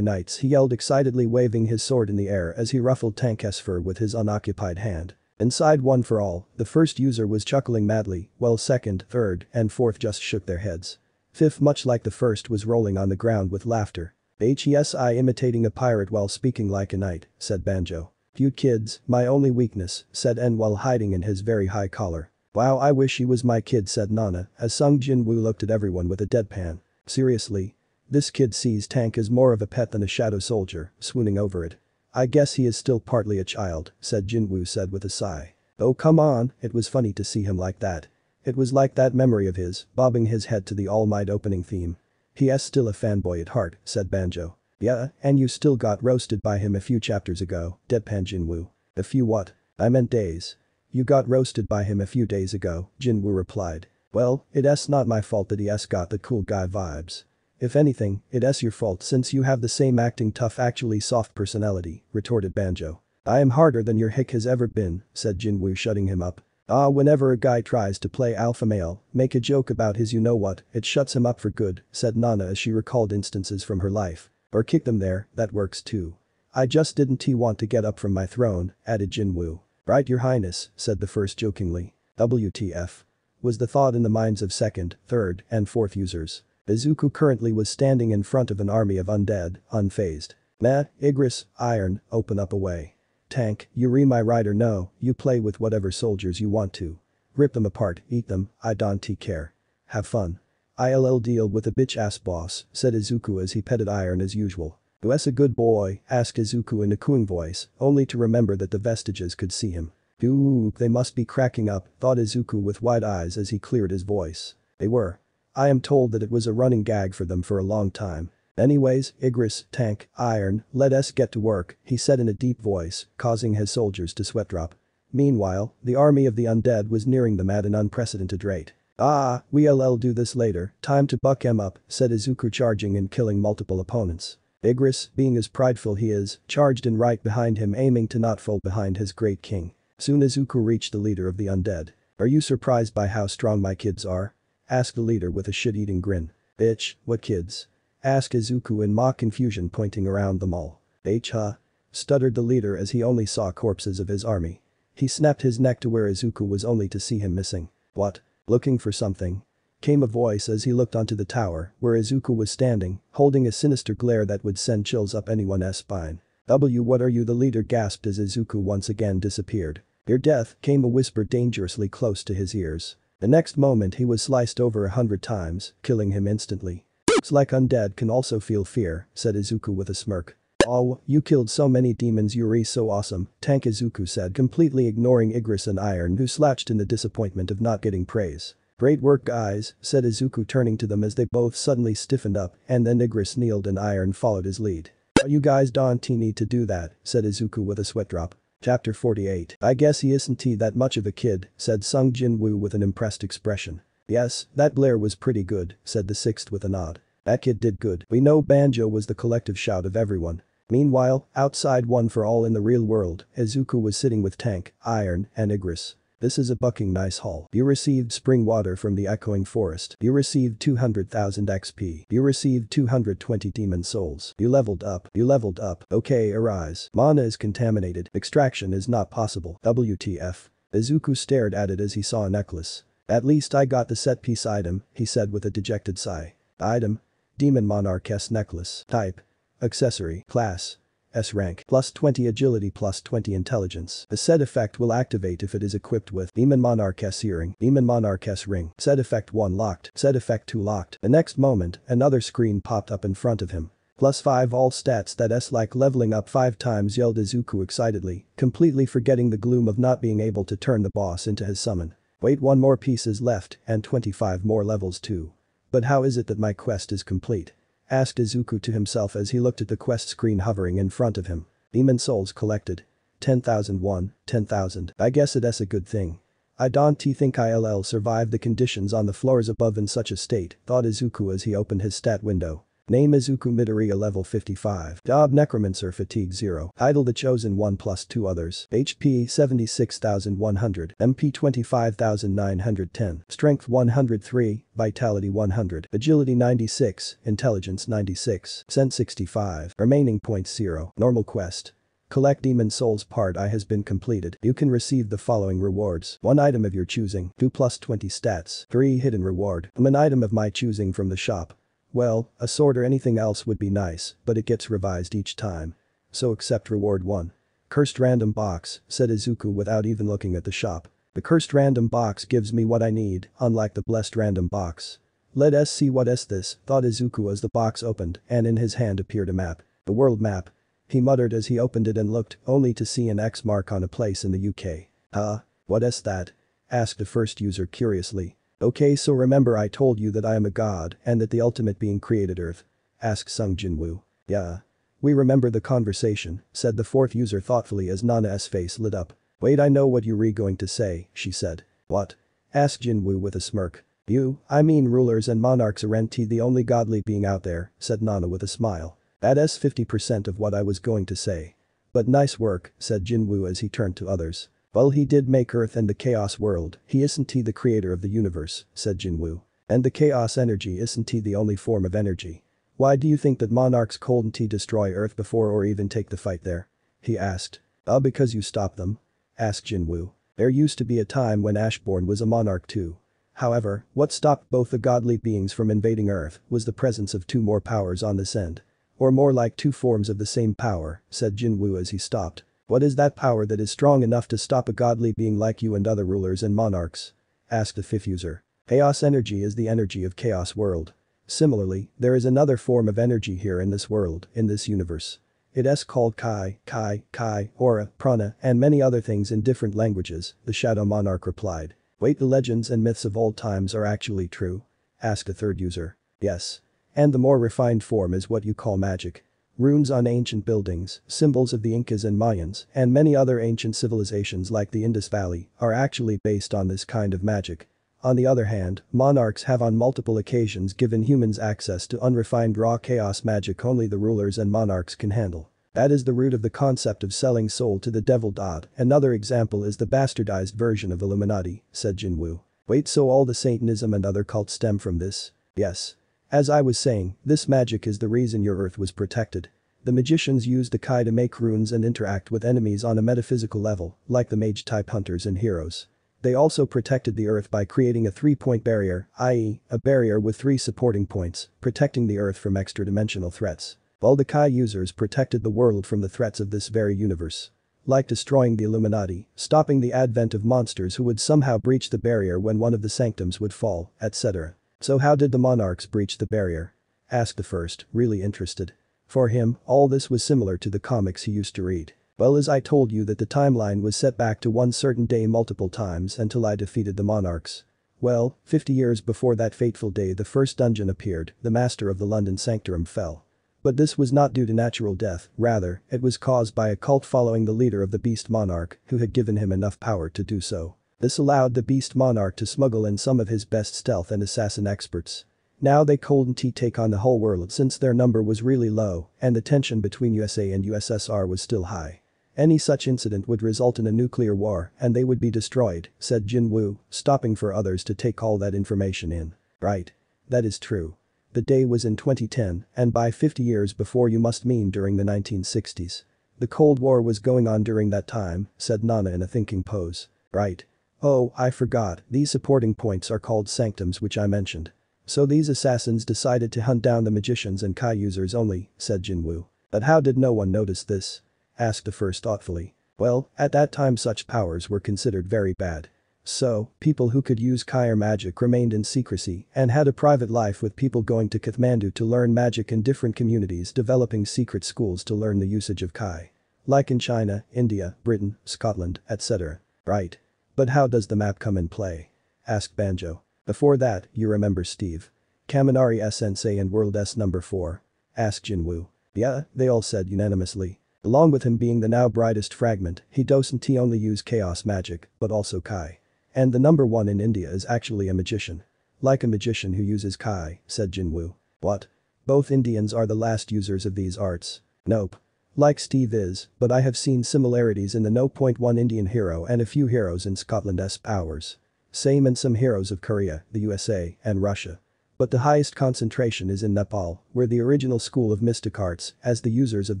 knights he yelled excitedly waving his sword in the air as he ruffled Tank's fur with his unoccupied hand. Inside one for all, the first user was chuckling madly, while second, third, and fourth just shook their heads. Fifth much like the first was rolling on the ground with laughter. HESI imitating a pirate while speaking like a knight, said Banjo. You kids, my only weakness, said N while hiding in his very high collar. Wow I wish he was my kid said Nana as Sung Jin-woo looked at everyone with a deadpan. Seriously? This kid sees Tank as more of a pet than a shadow soldier, swooning over it. I guess he is still partly a child, said Jin-woo said with a sigh. Oh come on, it was funny to see him like that. It was like that memory of his, bobbing his head to the All Might opening theme. He is still a fanboy at heart, said Banjo. Yeah, and you still got roasted by him a few chapters ago, deadpan Jinwoo. A few what? I meant days. You got roasted by him a few days ago, Jinwoo replied. Well, it's not my fault that he's got the cool guy vibes. If anything, it's your fault since you have the same acting tough actually soft personality, retorted Banjo. I am harder than your hick has ever been, said Jinwoo shutting him up. Ah whenever a guy tries to play alpha male, make a joke about his you know what, it shuts him up for good, said Nana as she recalled instances from her life. Or kick them there, that works too. I just didn't want to get up from my throne, added Jinwoo. Right your highness, said the first jokingly. WTF. Was the thought in the minds of second, third, and fourth users. Izuku currently was standing in front of an army of undead, unfazed. Meh, Igris, Iron, open up away. Tank, you re my rider no, you play with whatever soldiers you want to. Rip them apart, eat them, I don't care. Have fun. I'll deal with a bitch ass boss, said Izuku as he petted Iron as usual. Who's a good boy, asked Izuku in a cooing voice, only to remember that the vestiges could see him. Ooh, they must be cracking up, thought Izuku with wide eyes as he cleared his voice. They were. I am told that it was a running gag for them for a long time. Anyways, Igris, Tank, Iron, let us get to work, he said in a deep voice, causing his soldiers to sweat drop. Meanwhile, the army of the undead was nearing them at an unprecedented rate. Ah, we'll do this later, time to buck him up, said Izuku charging and killing multiple opponents. Igris, being as prideful he is, charged in right behind him aiming to not fall behind his great king. Soon Izuku reached the leader of the undead. Are you surprised by how strong my kids are? Asked the leader with a shit-eating grin. Bitch, what kids? Asked Izuku in mock confusion pointing around them all. H huh? Stuttered the leader as he only saw corpses of his army. He snapped his neck to where Izuku was only to see him missing. What? Looking for something? Came a voice as he looked onto the tower, where Izuku was standing, holding a sinister glare that would send chills up anyone's spine. W what are you the leader gasped as Izuku once again disappeared. Your death came a whisper dangerously close to his ears. The next moment he was sliced over a hundred times, killing him instantly. Looks like undead can also feel fear, said Izuku with a smirk. Oh, you killed so many demons Yuri so awesome, Tank Izuku said completely ignoring Igris and Iron who slouched in the disappointment of not getting praise. Great work guys, said Izuku turning to them as they both suddenly stiffened up and then Igris kneeled and Iron followed his lead. You guys don't need to do that, said Izuku with a sweat drop. Chapter 48 I guess he isn't that much of a kid, said Sung Jin Woo with an impressed expression. Yes, that Blair was pretty good, said the sixth with a nod. That kid did good. We know Banjo was the collective shout of everyone. Meanwhile, outside one for all in the real world, Izuku was sitting with Tank, Iron, and Igris. This is a bucking nice haul. You received spring water from the echoing forest. You received 200,000 XP. You received 220 demon souls. You leveled up. You leveled up. Okay arise. Mana is contaminated. Extraction is not possible. WTF. Izuku stared at it as he saw a necklace. At least I got the set piece item, he said with a dejected sigh. Item. Demon Monarch S necklace. Type. Accessory. Class. S rank. Plus 20 agility plus 20 intelligence. The said effect will activate if it is equipped with Demon Monarch S earring. Demon Monarch S ring. Said effect 1 locked. Said effect 2 locked. The next moment, another screen popped up in front of him. Plus 5 all stats that S like leveling up 5 times yelled Izuku excitedly, completely forgetting the gloom of not being able to turn the boss into his summon. Wait one more piece is left and 25 more levels too. But how is it that my quest is complete? Asked Izuku to himself as he looked at the quest screen hovering in front of him. Demon souls collected. 10,001, 10,000. I guess it's a good thing. I don't think I'll survive the conditions on the floors above in such a state, thought Izuku as he opened his stat window. Name Izuku Midoriya level 55. Job Necromancer Fatigue 0. Idle the Chosen 1 plus 2 others. HP 76,100. MP 25,910. Strength 103. Vitality 100. Agility 96. Intelligence 96. Sense 65. Remaining points 0. Normal quest. Collect Demon Souls part I has been completed. You can receive the following rewards. 1 item of your choosing. 2 plus 20 stats. 3 hidden reward. An item of my choosing from the shop. Well, a sword or anything else would be nice, but it gets revised each time. So accept reward 1. Cursed random box, said Izuku without even looking at the shop. The cursed random box gives me what I need, unlike the blessed random box. Let us see what is this, thought Izuku as the box opened and in his hand appeared a map. The world map. He muttered as he opened it and looked, only to see an X mark on a place in the UK. Huh? Ah, what is that? Asked the first user curiously. Okay so remember I told you that I am a god and that the ultimate being created earth? Asked Sung Jinwoo. Yeah. We remember the conversation, said the fourth user thoughtfully as Nana's face lit up. Wait I know what you're going to say, she said. What? Asked Jinwoo with a smirk. You, I mean rulers and monarchs aren't the only godly being out there, said Nana with a smile. That's 50% of what I was going to say. But nice work, said Jinwoo as he turned to others. Well he did make Earth and the Chaos world, he isn't he the creator of the universe, said Jinwoo. And the Chaos energy isn't he the only form of energy. Why do you think that monarchs couldn't he destroy Earth before or even take the fight there? He asked. Ah because you stopped them? Asked Jinwoo. There used to be a time when Ashborn was a monarch too. However, what stopped both the godly beings from invading Earth was the presence of two more powers on this end. Or more like two forms of the same power, said Jinwoo as he stopped. What is that power that is strong enough to stop a godly being like you and other rulers and monarchs? Asked the fifth user. Chaos energy is the energy of chaos world. Similarly, there is another form of energy here in this world, in this universe. It is called Kai, Kai, Kai, Aura, Prana, and many other things in different languages, the Shadow Monarch replied. Wait the legends and myths of old times are actually true? Asked a third user. Yes. And the more refined form is what you call magic. Runes on ancient buildings, symbols of the Incas and Mayans, and many other ancient civilizations like the Indus Valley, are actually based on this kind of magic. On the other hand, monarchs have on multiple occasions given humans access to unrefined raw chaos magic only the rulers and monarchs can handle. That is the root of the concept of selling soul to the devil. Another example is the bastardized version of Illuminati, said Jinwoo. Wait so all the Satanism and other cults stem from this? Yes. As I was saying, this magic is the reason your earth was protected. The magicians used the Kai to make runes and interact with enemies on a metaphysical level, like the mage-type hunters and heroes. They also protected the earth by creating a three-point barrier, i.e., a barrier with three supporting points, protecting the earth from extra-dimensional threats. While the Kai users protected the world from the threats of this very universe. Like destroying the Illuminati, stopping the advent of monsters who would somehow breach the barrier when one of the sanctums would fall, etc. So how did the monarchs breach the barrier? Asked the first, really interested. For him, all this was similar to the comics he used to read. Well as I told you that the timeline was set back to one certain day multiple times until I defeated the monarchs. Well, 50 years before that fateful day the first dungeon appeared, the master of the London Sanctorum fell. But this was not due to natural death, rather, it was caused by a cult following the leader of the beast monarch who had given him enough power to do so. This allowed the beast monarch to smuggle in some of his best stealth and assassin experts. Now they couldn't take on the whole world since their number was really low and the tension between USA and USSR was still high. Any such incident would result in a nuclear war and they would be destroyed, said Jin Woo, stopping for others to take all that information in. Right. That is true. The day was in 2010 and by 50 years before you must mean during the 1960s. The Cold War was going on during that time, said Nana in a thinking pose. Right. Oh, I forgot, these supporting points are called sanctums which I mentioned. So these assassins decided to hunt down the magicians and Kai users only, said Jinwoo. But how did no one notice this? Asked the first thoughtfully. Well, at that time such powers were considered very bad. So, people who could use Kai or magic remained in secrecy and had a private life with people going to Kathmandu to learn magic in different communities developing secret schools to learn the usage of Kai. Like in China, India, Britain, Scotland, etc. Right. But how does the map come in play? Asked Banjo. Before that, you remember Steve. Kaminari Sensei and World S number 4? Asked Jinwoo. Yeah, they all said unanimously. Along with him being the now brightest fragment, he doesn't only use chaos magic, but also Kai. And the number one in India is actually a magician. Like a magician who uses Kai, said Jinwoo. What? Both Indians are the last users of these arts. Nope. Like Steve is, but I have seen similarities in the No. 1 Indian hero and a few heroes in Scotland's powers. Same in some heroes of Korea, the USA, and Russia. But the highest concentration is in Nepal, where the original school of mystic arts, as the users of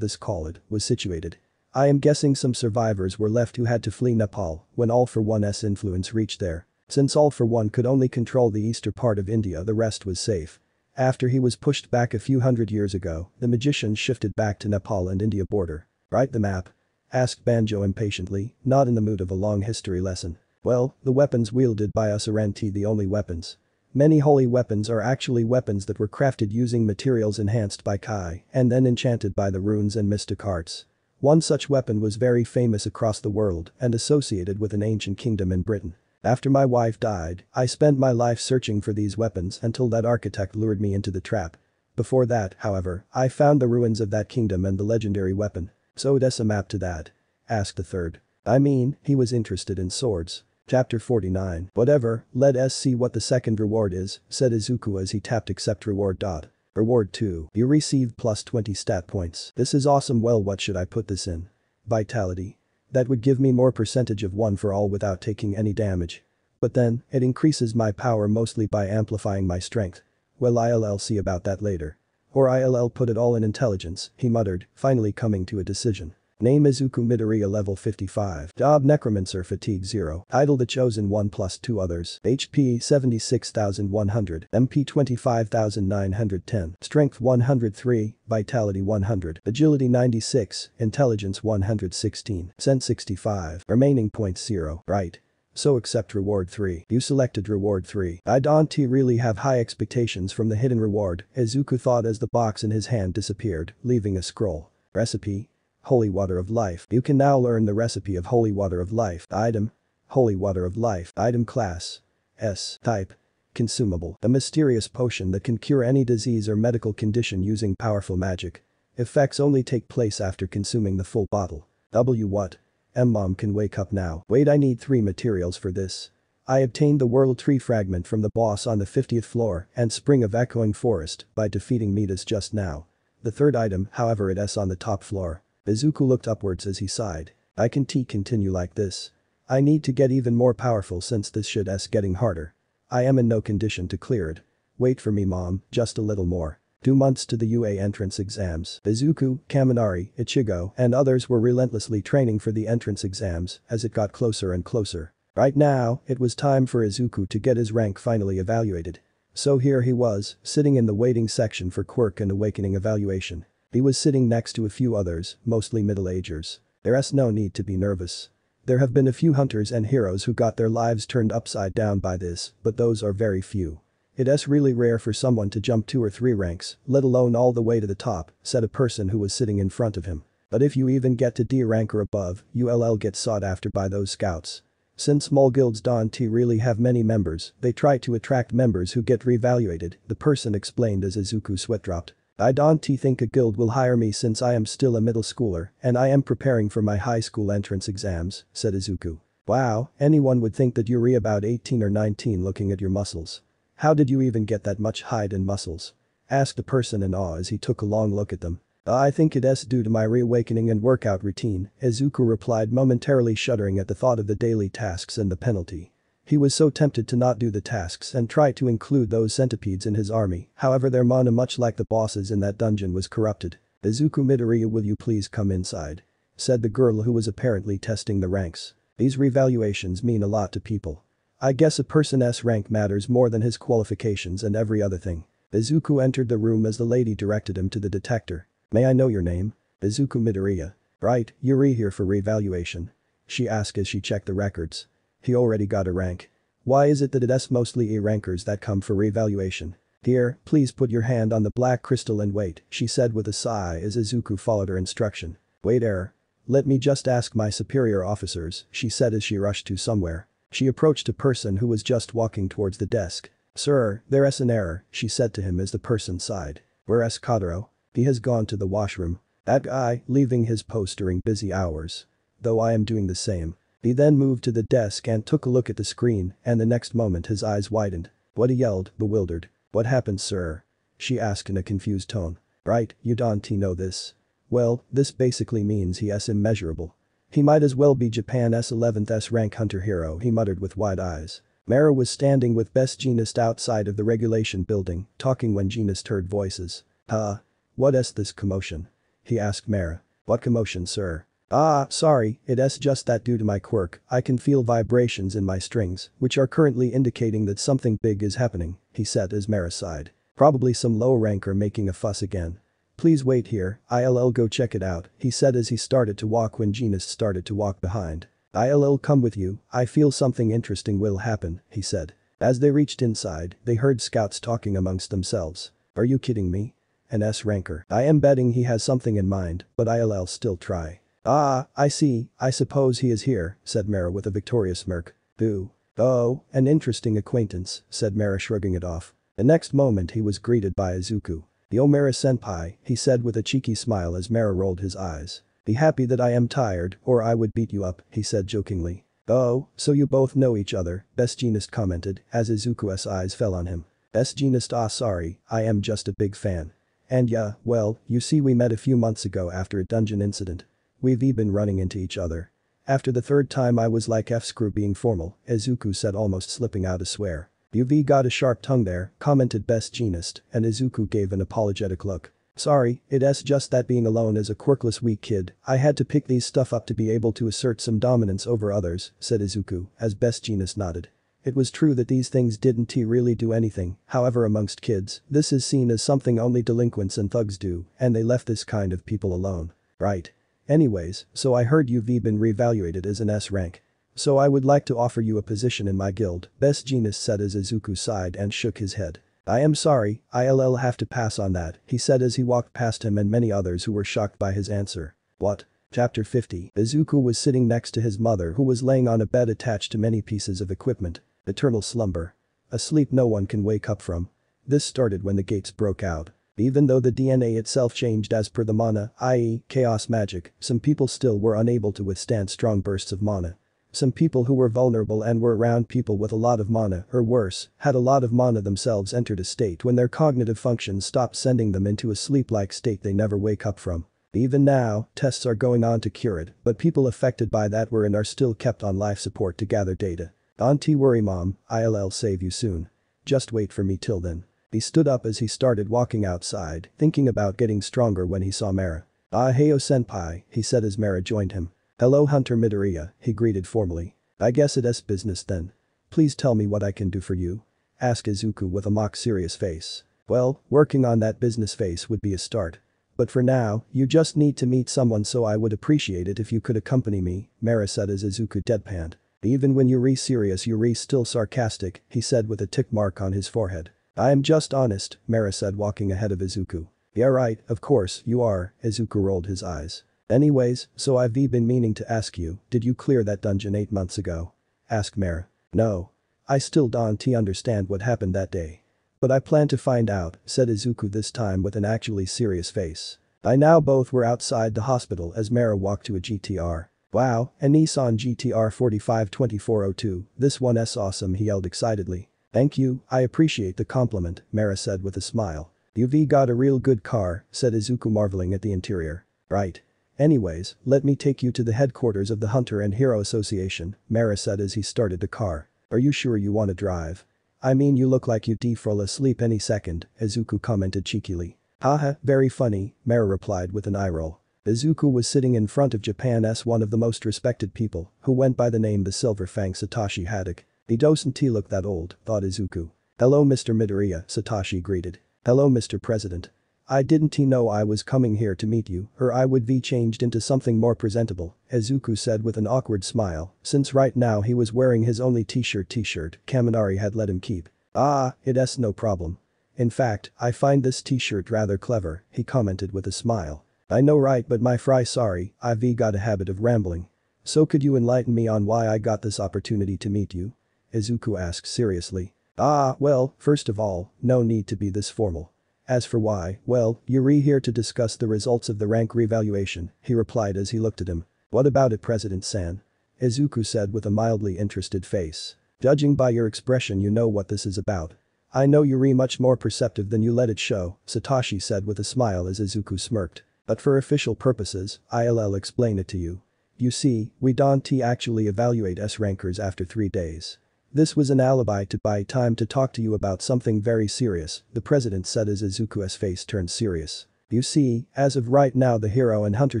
this call it, was situated. I am guessing some survivors were left who had to flee Nepal when All for One's influence reached there. Since All for One could only control the eastern part of India the rest was safe. After he was pushed back a few hundred years ago, the magicians shifted back to Nepal and India border. Write the map? Asked Banjo impatiently, not in the mood of a long history lesson. Well, the weapons wielded by us aren't the only weapons. Many holy weapons are actually weapons that were crafted using materials enhanced by Kai and then enchanted by the runes and mystic arts. One such weapon was very famous across the world and associated with an ancient kingdom in Britain. After my wife died, I spent my life searching for these weapons until that architect lured me into the trap. Before that, however, I found the ruins of that kingdom and the legendary weapon. So it's a map to that? Asked the third. I mean, he was interested in swords. Chapter 49. Whatever, let us see what the second reward is, said Izuku as he tapped accept reward. Dot. Reward 2. You received plus 20 stat points. This is awesome well what should I put this in? Vitality. That would give me more percentage of 1 for all without taking any damage. But then, it increases my power mostly by amplifying my strength. Well I'll see about that later. Or I'll put it all in intelligence, he muttered, finally coming to a decision. Name Izuku Midoriya level 55. Job Necromancer Fatigue 0. Title The Chosen 1 plus 2 others. HP 76100. MP 25910. Strength 103. Vitality 100. Agility 96. Intelligence 116. Sense 65. Remaining points 0. Right. So accept reward 3. You selected reward 3. I don't really have high expectations from the hidden reward, Izuku thought as the box in his hand disappeared, leaving a scroll. Recipe Holy Water of Life. You can now learn the recipe of Holy Water of Life. Item. Holy Water of Life. Item class. S. Type. Consumable. A mysterious potion that can cure any disease or medical condition using powerful magic. Effects only take place after consuming the full bottle. W what? M-Mom can wake up now. Wait I need three materials for this. I obtained the World Tree fragment from the boss on the 50th floor and Spring of Echoing Forest by defeating Midas just now. The third item, however it is on the top floor. Izuku looked upwards as he sighed. I can t continue like this. I need to get even more powerful since this shit s getting harder. I am in no condition to clear it. Wait for me mom, just a little more. Two months to the UA entrance exams. Izuku, Kaminari, Ichigo, and others were relentlessly training for the entrance exams as it got closer and closer. Right now, it was time for Izuku to get his rank finally evaluated. So here he was, sitting in the waiting section for quirk and awakening evaluation. He was sitting next to a few others, mostly middle-agers. There's no need to be nervous. There have been a few hunters and heroes who got their lives turned upside down by this, but those are very few. It's really rare for someone to jump two or three ranks, let alone all the way to the top, said a person who was sitting in front of him. But if you even get to D rank or above, you'll get sought after by those scouts. Since small guilds don't really have many members, they try to attract members who get reevaluated, the person explained as Izuku sweat dropped. I don't think a guild will hire me since I am still a middle schooler and I am preparing for my high school entrance exams, said Izuku. Wow, anyone would think that you're about 18 or 19 looking at your muscles. How did you even get that much hide and muscles? Asked the person in awe as he took a long look at them. I think it's due to my reawakening and workout routine, Izuku replied momentarily shuddering at the thought of the daily tasks and the penalty. He was so tempted to not do the tasks and try to include those centipedes in his army, however their mana much like the bosses in that dungeon was corrupted. Izuku Midoriya will you please come inside? Said the girl who was apparently testing the ranks. These revaluations mean a lot to people. I guess a person's rank matters more than his qualifications and every other thing. Izuku entered the room as the lady directed him to the detector. May I know your name? Izuku Midoriya. Right, you're here for reevaluation. She asked as she checked the records. He already got a rank. Why is it that it's mostly E rankers that come for reevaluation? Here, please put your hand on the black crystal and wait, she said with a sigh as Izuku followed her instruction. Wait error. Let me just ask my superior officers, she said as she rushed to somewhere. She approached a person who was just walking towards the desk. Sir, there's an error, she said to him as the person sighed. Where's Kotaro? He has gone to the washroom. That guy, leaving his post during busy hours. Though I am doing the same. He then moved to the desk and took a look at the screen and the next moment his eyes widened. What he yelled, bewildered. What happened sir? She asked in a confused tone. Right, you don't know this. Well, this basically means he is immeasurable. He might as well be Japan's 11th S rank hunter hero he muttered with wide eyes. Mara was standing with Best Jeanist outside of the regulation building, talking when Jeanist heard voices. Huh? What is this commotion? He asked Mara. What commotion sir? Ah, sorry, it's just that due to my quirk, I can feel vibrations in my strings, which are currently indicating that something big is happening, he said as Mara sighed. Probably some low ranker making a fuss again. Please wait here, I'll go check it out, he said as he started to walk when Jeanist started to walk behind. I'll come with you, I feel something interesting will happen, he said. As they reached inside, they heard scouts talking amongst themselves. Are you kidding me? An S ranker. I am betting he has something in mind, but I'll still try. Ah, I see, I suppose he is here, said Mara with a victorious smirk. Boo. Oh, an interesting acquaintance, said Mara shrugging it off. The next moment he was greeted by Izuku. The Omera senpai, he said with a cheeky smile as Mara rolled his eyes. Be happy that I am tired, or I would beat you up, he said jokingly. Oh, so you both know each other, Best Jeanist commented, as Izuku's eyes fell on him. Best Jeanist ah sorry, I am just a big fan. And yeah, well, you see we met a few months ago after a dungeon incident. We've been running into each other. After the third time I was like F-screw being formal, Izuku said almost slipping out a swear. UV got a sharp tongue there, commented Best Jeanist, and Izuku gave an apologetic look. Sorry, it's just that being alone as a quirkless weak kid, I had to pick these stuff up to be able to assert some dominance over others, said Izuku, as Best Jeanist nodded. It was true that these things didn't really do anything, however amongst kids, this is seen as something only delinquents and thugs do, and they left this kind of people alone. Right. Anyways, so I heard you've been reevaluated as an S rank. So I would like to offer you a position in my guild, Best Jeanist said as Izuku sighed and shook his head. I am sorry, I'll have to pass on that, he said as he walked past him and many others who were shocked by his answer. What? Chapter 50 Izuku was sitting next to his mother who was laying on a bed attached to many pieces of equipment. Eternal slumber. A sleep no one can wake up from. This started when the gates broke out. Even though the DNA itself changed as per the mana, i.e. chaos magic, some people still were unable to withstand strong bursts of mana. Some people who were vulnerable and were around people with a lot of mana or worse, had a lot of mana themselves entered a state when their cognitive functions stopped sending them into a sleep-like state they never wake up from. Even now, tests are going on to cure it, but people affected by that were and are still kept on life support to gather data. Don't worry mom, I'll save you soon. Just wait for me till then. He stood up as he started walking outside, thinking about getting stronger when he saw Mara. Ah heyo senpai, he said as Mara joined him. Hello Hunter Midoriya, he greeted formally. I guess it's business then. Please tell me what I can do for you? Asked Izuku with a mock serious face. Well, working on that business face would be a start. But for now, you just need to meet someone so I would appreciate it if you could accompany me, Mara said as Izuku deadpanned. Even when you're serious you're still sarcastic, he said with a tick mark on his forehead. I am just honest, Mara said walking ahead of Izuku. Yeah right, of course, you are, Izuku rolled his eyes. Anyways, so I've been meaning to ask you, did you clear that dungeon 8 months ago? Asked Mara. No. I still don't understand what happened that day. But I plan to find out, said Izuku this time with an actually serious face. By now both were outside the hospital as Mara walked to a GTR. Wow, a Nissan GTR 452402, this one awesome he yelled excitedly. Thank you, I appreciate the compliment, Mara said with a smile. You've got a real good car, said Izuku marveling at the interior. Right. Anyways, let me take you to the headquarters of the Hunter and Hero Association, Mara said as he started the car. Are you sure you want to drive? I mean you look like you'd fall asleep any second, Izuku commented cheekily. Haha, very funny, Mara replied with an eye roll. Izuku was sitting in front of Japan's one of the most respected people, who went by the name the Silver Fang Satoshi Haddock. He doesn't he look that old, thought Izuku. Hello Mr. Midoriya, Satoshi greeted. Hello Mr. President. I didn't he know I was coming here to meet you, or I would be changed into something more presentable, Izuku said with an awkward smile, since right now he was wearing his only t-shirt t-shirt Kaminari had let him keep. Ah, it's no problem. In fact, I find this t-shirt rather clever, he commented with a smile. I know right but my fry sorry, I've got a habit of rambling. So could you enlighten me on why I got this opportunity to meet you? Izuku asked seriously. Ah, well, first of all, no need to be this formal. As for why, well, you're here to discuss the results of the rank revaluation, he replied as he looked at him. What about it President San? Izuku said with a mildly interested face. Judging by your expression you know what this is about. I know you're much more perceptive than you let it show, Satoshi said with a smile as Izuku smirked. But for official purposes, I'll explain it to you. You see, we don't actually evaluate S rankers after three days. This was an alibi to buy time to talk to you about something very serious, the president said as Izuku's face turned serious. You see, as of right now the hero and hunter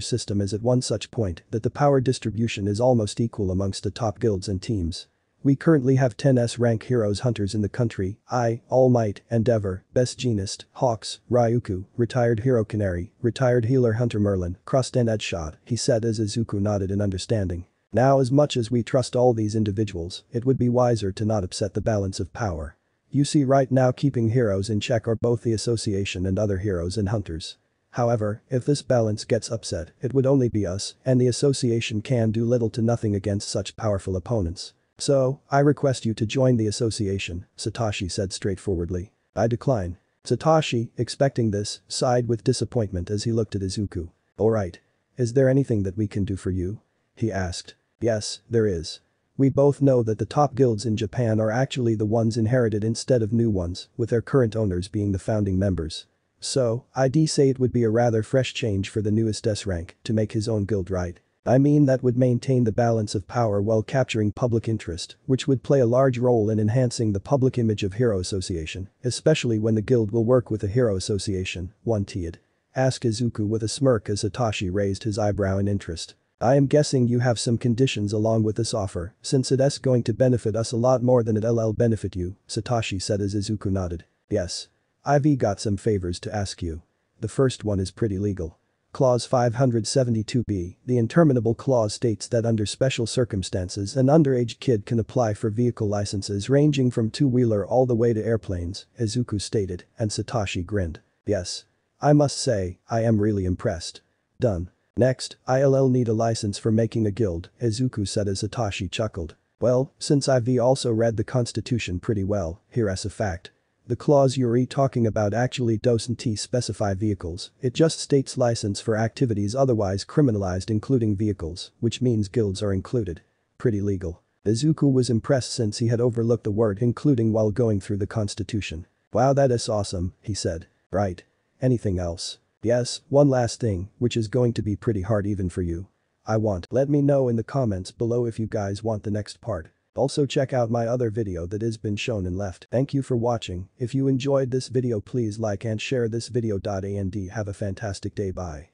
system is at one such point that the power distribution is almost equal amongst the top guilds and teams. We currently have 10 S-rank heroes hunters in the country, I, All Might, Endeavor, Best Jeanist, Hawks, Ryukyu, Retired Hero Canary, Retired Healer Hunter Merlin, Crossed and Edgeshot, he said as Izuku nodded in understanding. Now as much as we trust all these individuals, it would be wiser to not upset the balance of power. You see right now keeping heroes in check are both the association and other heroes and hunters. However, if this balance gets upset, it would only be us, and the association can do little to nothing against such powerful opponents. So, I request you to join the association, Satoshi said straightforwardly. I decline. Satoshi, expecting this, sighed with disappointment as he looked at Izuku. Alright. Is there anything that we can do for you? He asked. Yes, there is. We both know that the top guilds in Japan are actually the ones inherited instead of new ones, with their current owners being the founding members. So, I'd say it would be a rather fresh change for the newest S rank to make his own guild right. I mean that would maintain the balance of power while capturing public interest, which would play a large role in enhancing the public image of Hero Association, especially when the guild will work with the Hero Association, one Tiad. Asked Izuku with a smirk as Satoshi raised his eyebrow in interest. I am guessing you have some conditions along with this offer, since it's going to benefit us a lot more than it'll benefit you, Satoshi said as Izuku nodded. Yes. I've got some favors to ask you. The first one is pretty legal. Clause 572b, the interminable clause states that under special circumstances an underage kid can apply for vehicle licenses ranging from two-wheeler all the way to airplanes, Izuku stated, and Satoshi grinned. Yes. I must say, I am really impressed. Done. Next, ILL need a license for making a guild, Izuku said as Satoshi chuckled. Well, since I've also read the constitution pretty well, here's a fact. The clause you're talking about actually doesn't specify vehicles, it just states license for activities otherwise criminalized including vehicles, which means guilds are included. Pretty legal. Izuku was impressed since he had overlooked the word including while going through the constitution. Wow that is awesome, he said. Right. Anything else? Yes, one last thing, which is going to be pretty hard even for you. I want. Let me know in the comments below if you guys want the next part. Also check out my other video that has been shown and left. Thank you for watching, if you enjoyed this video please like and share this video. And have a fantastic day bye.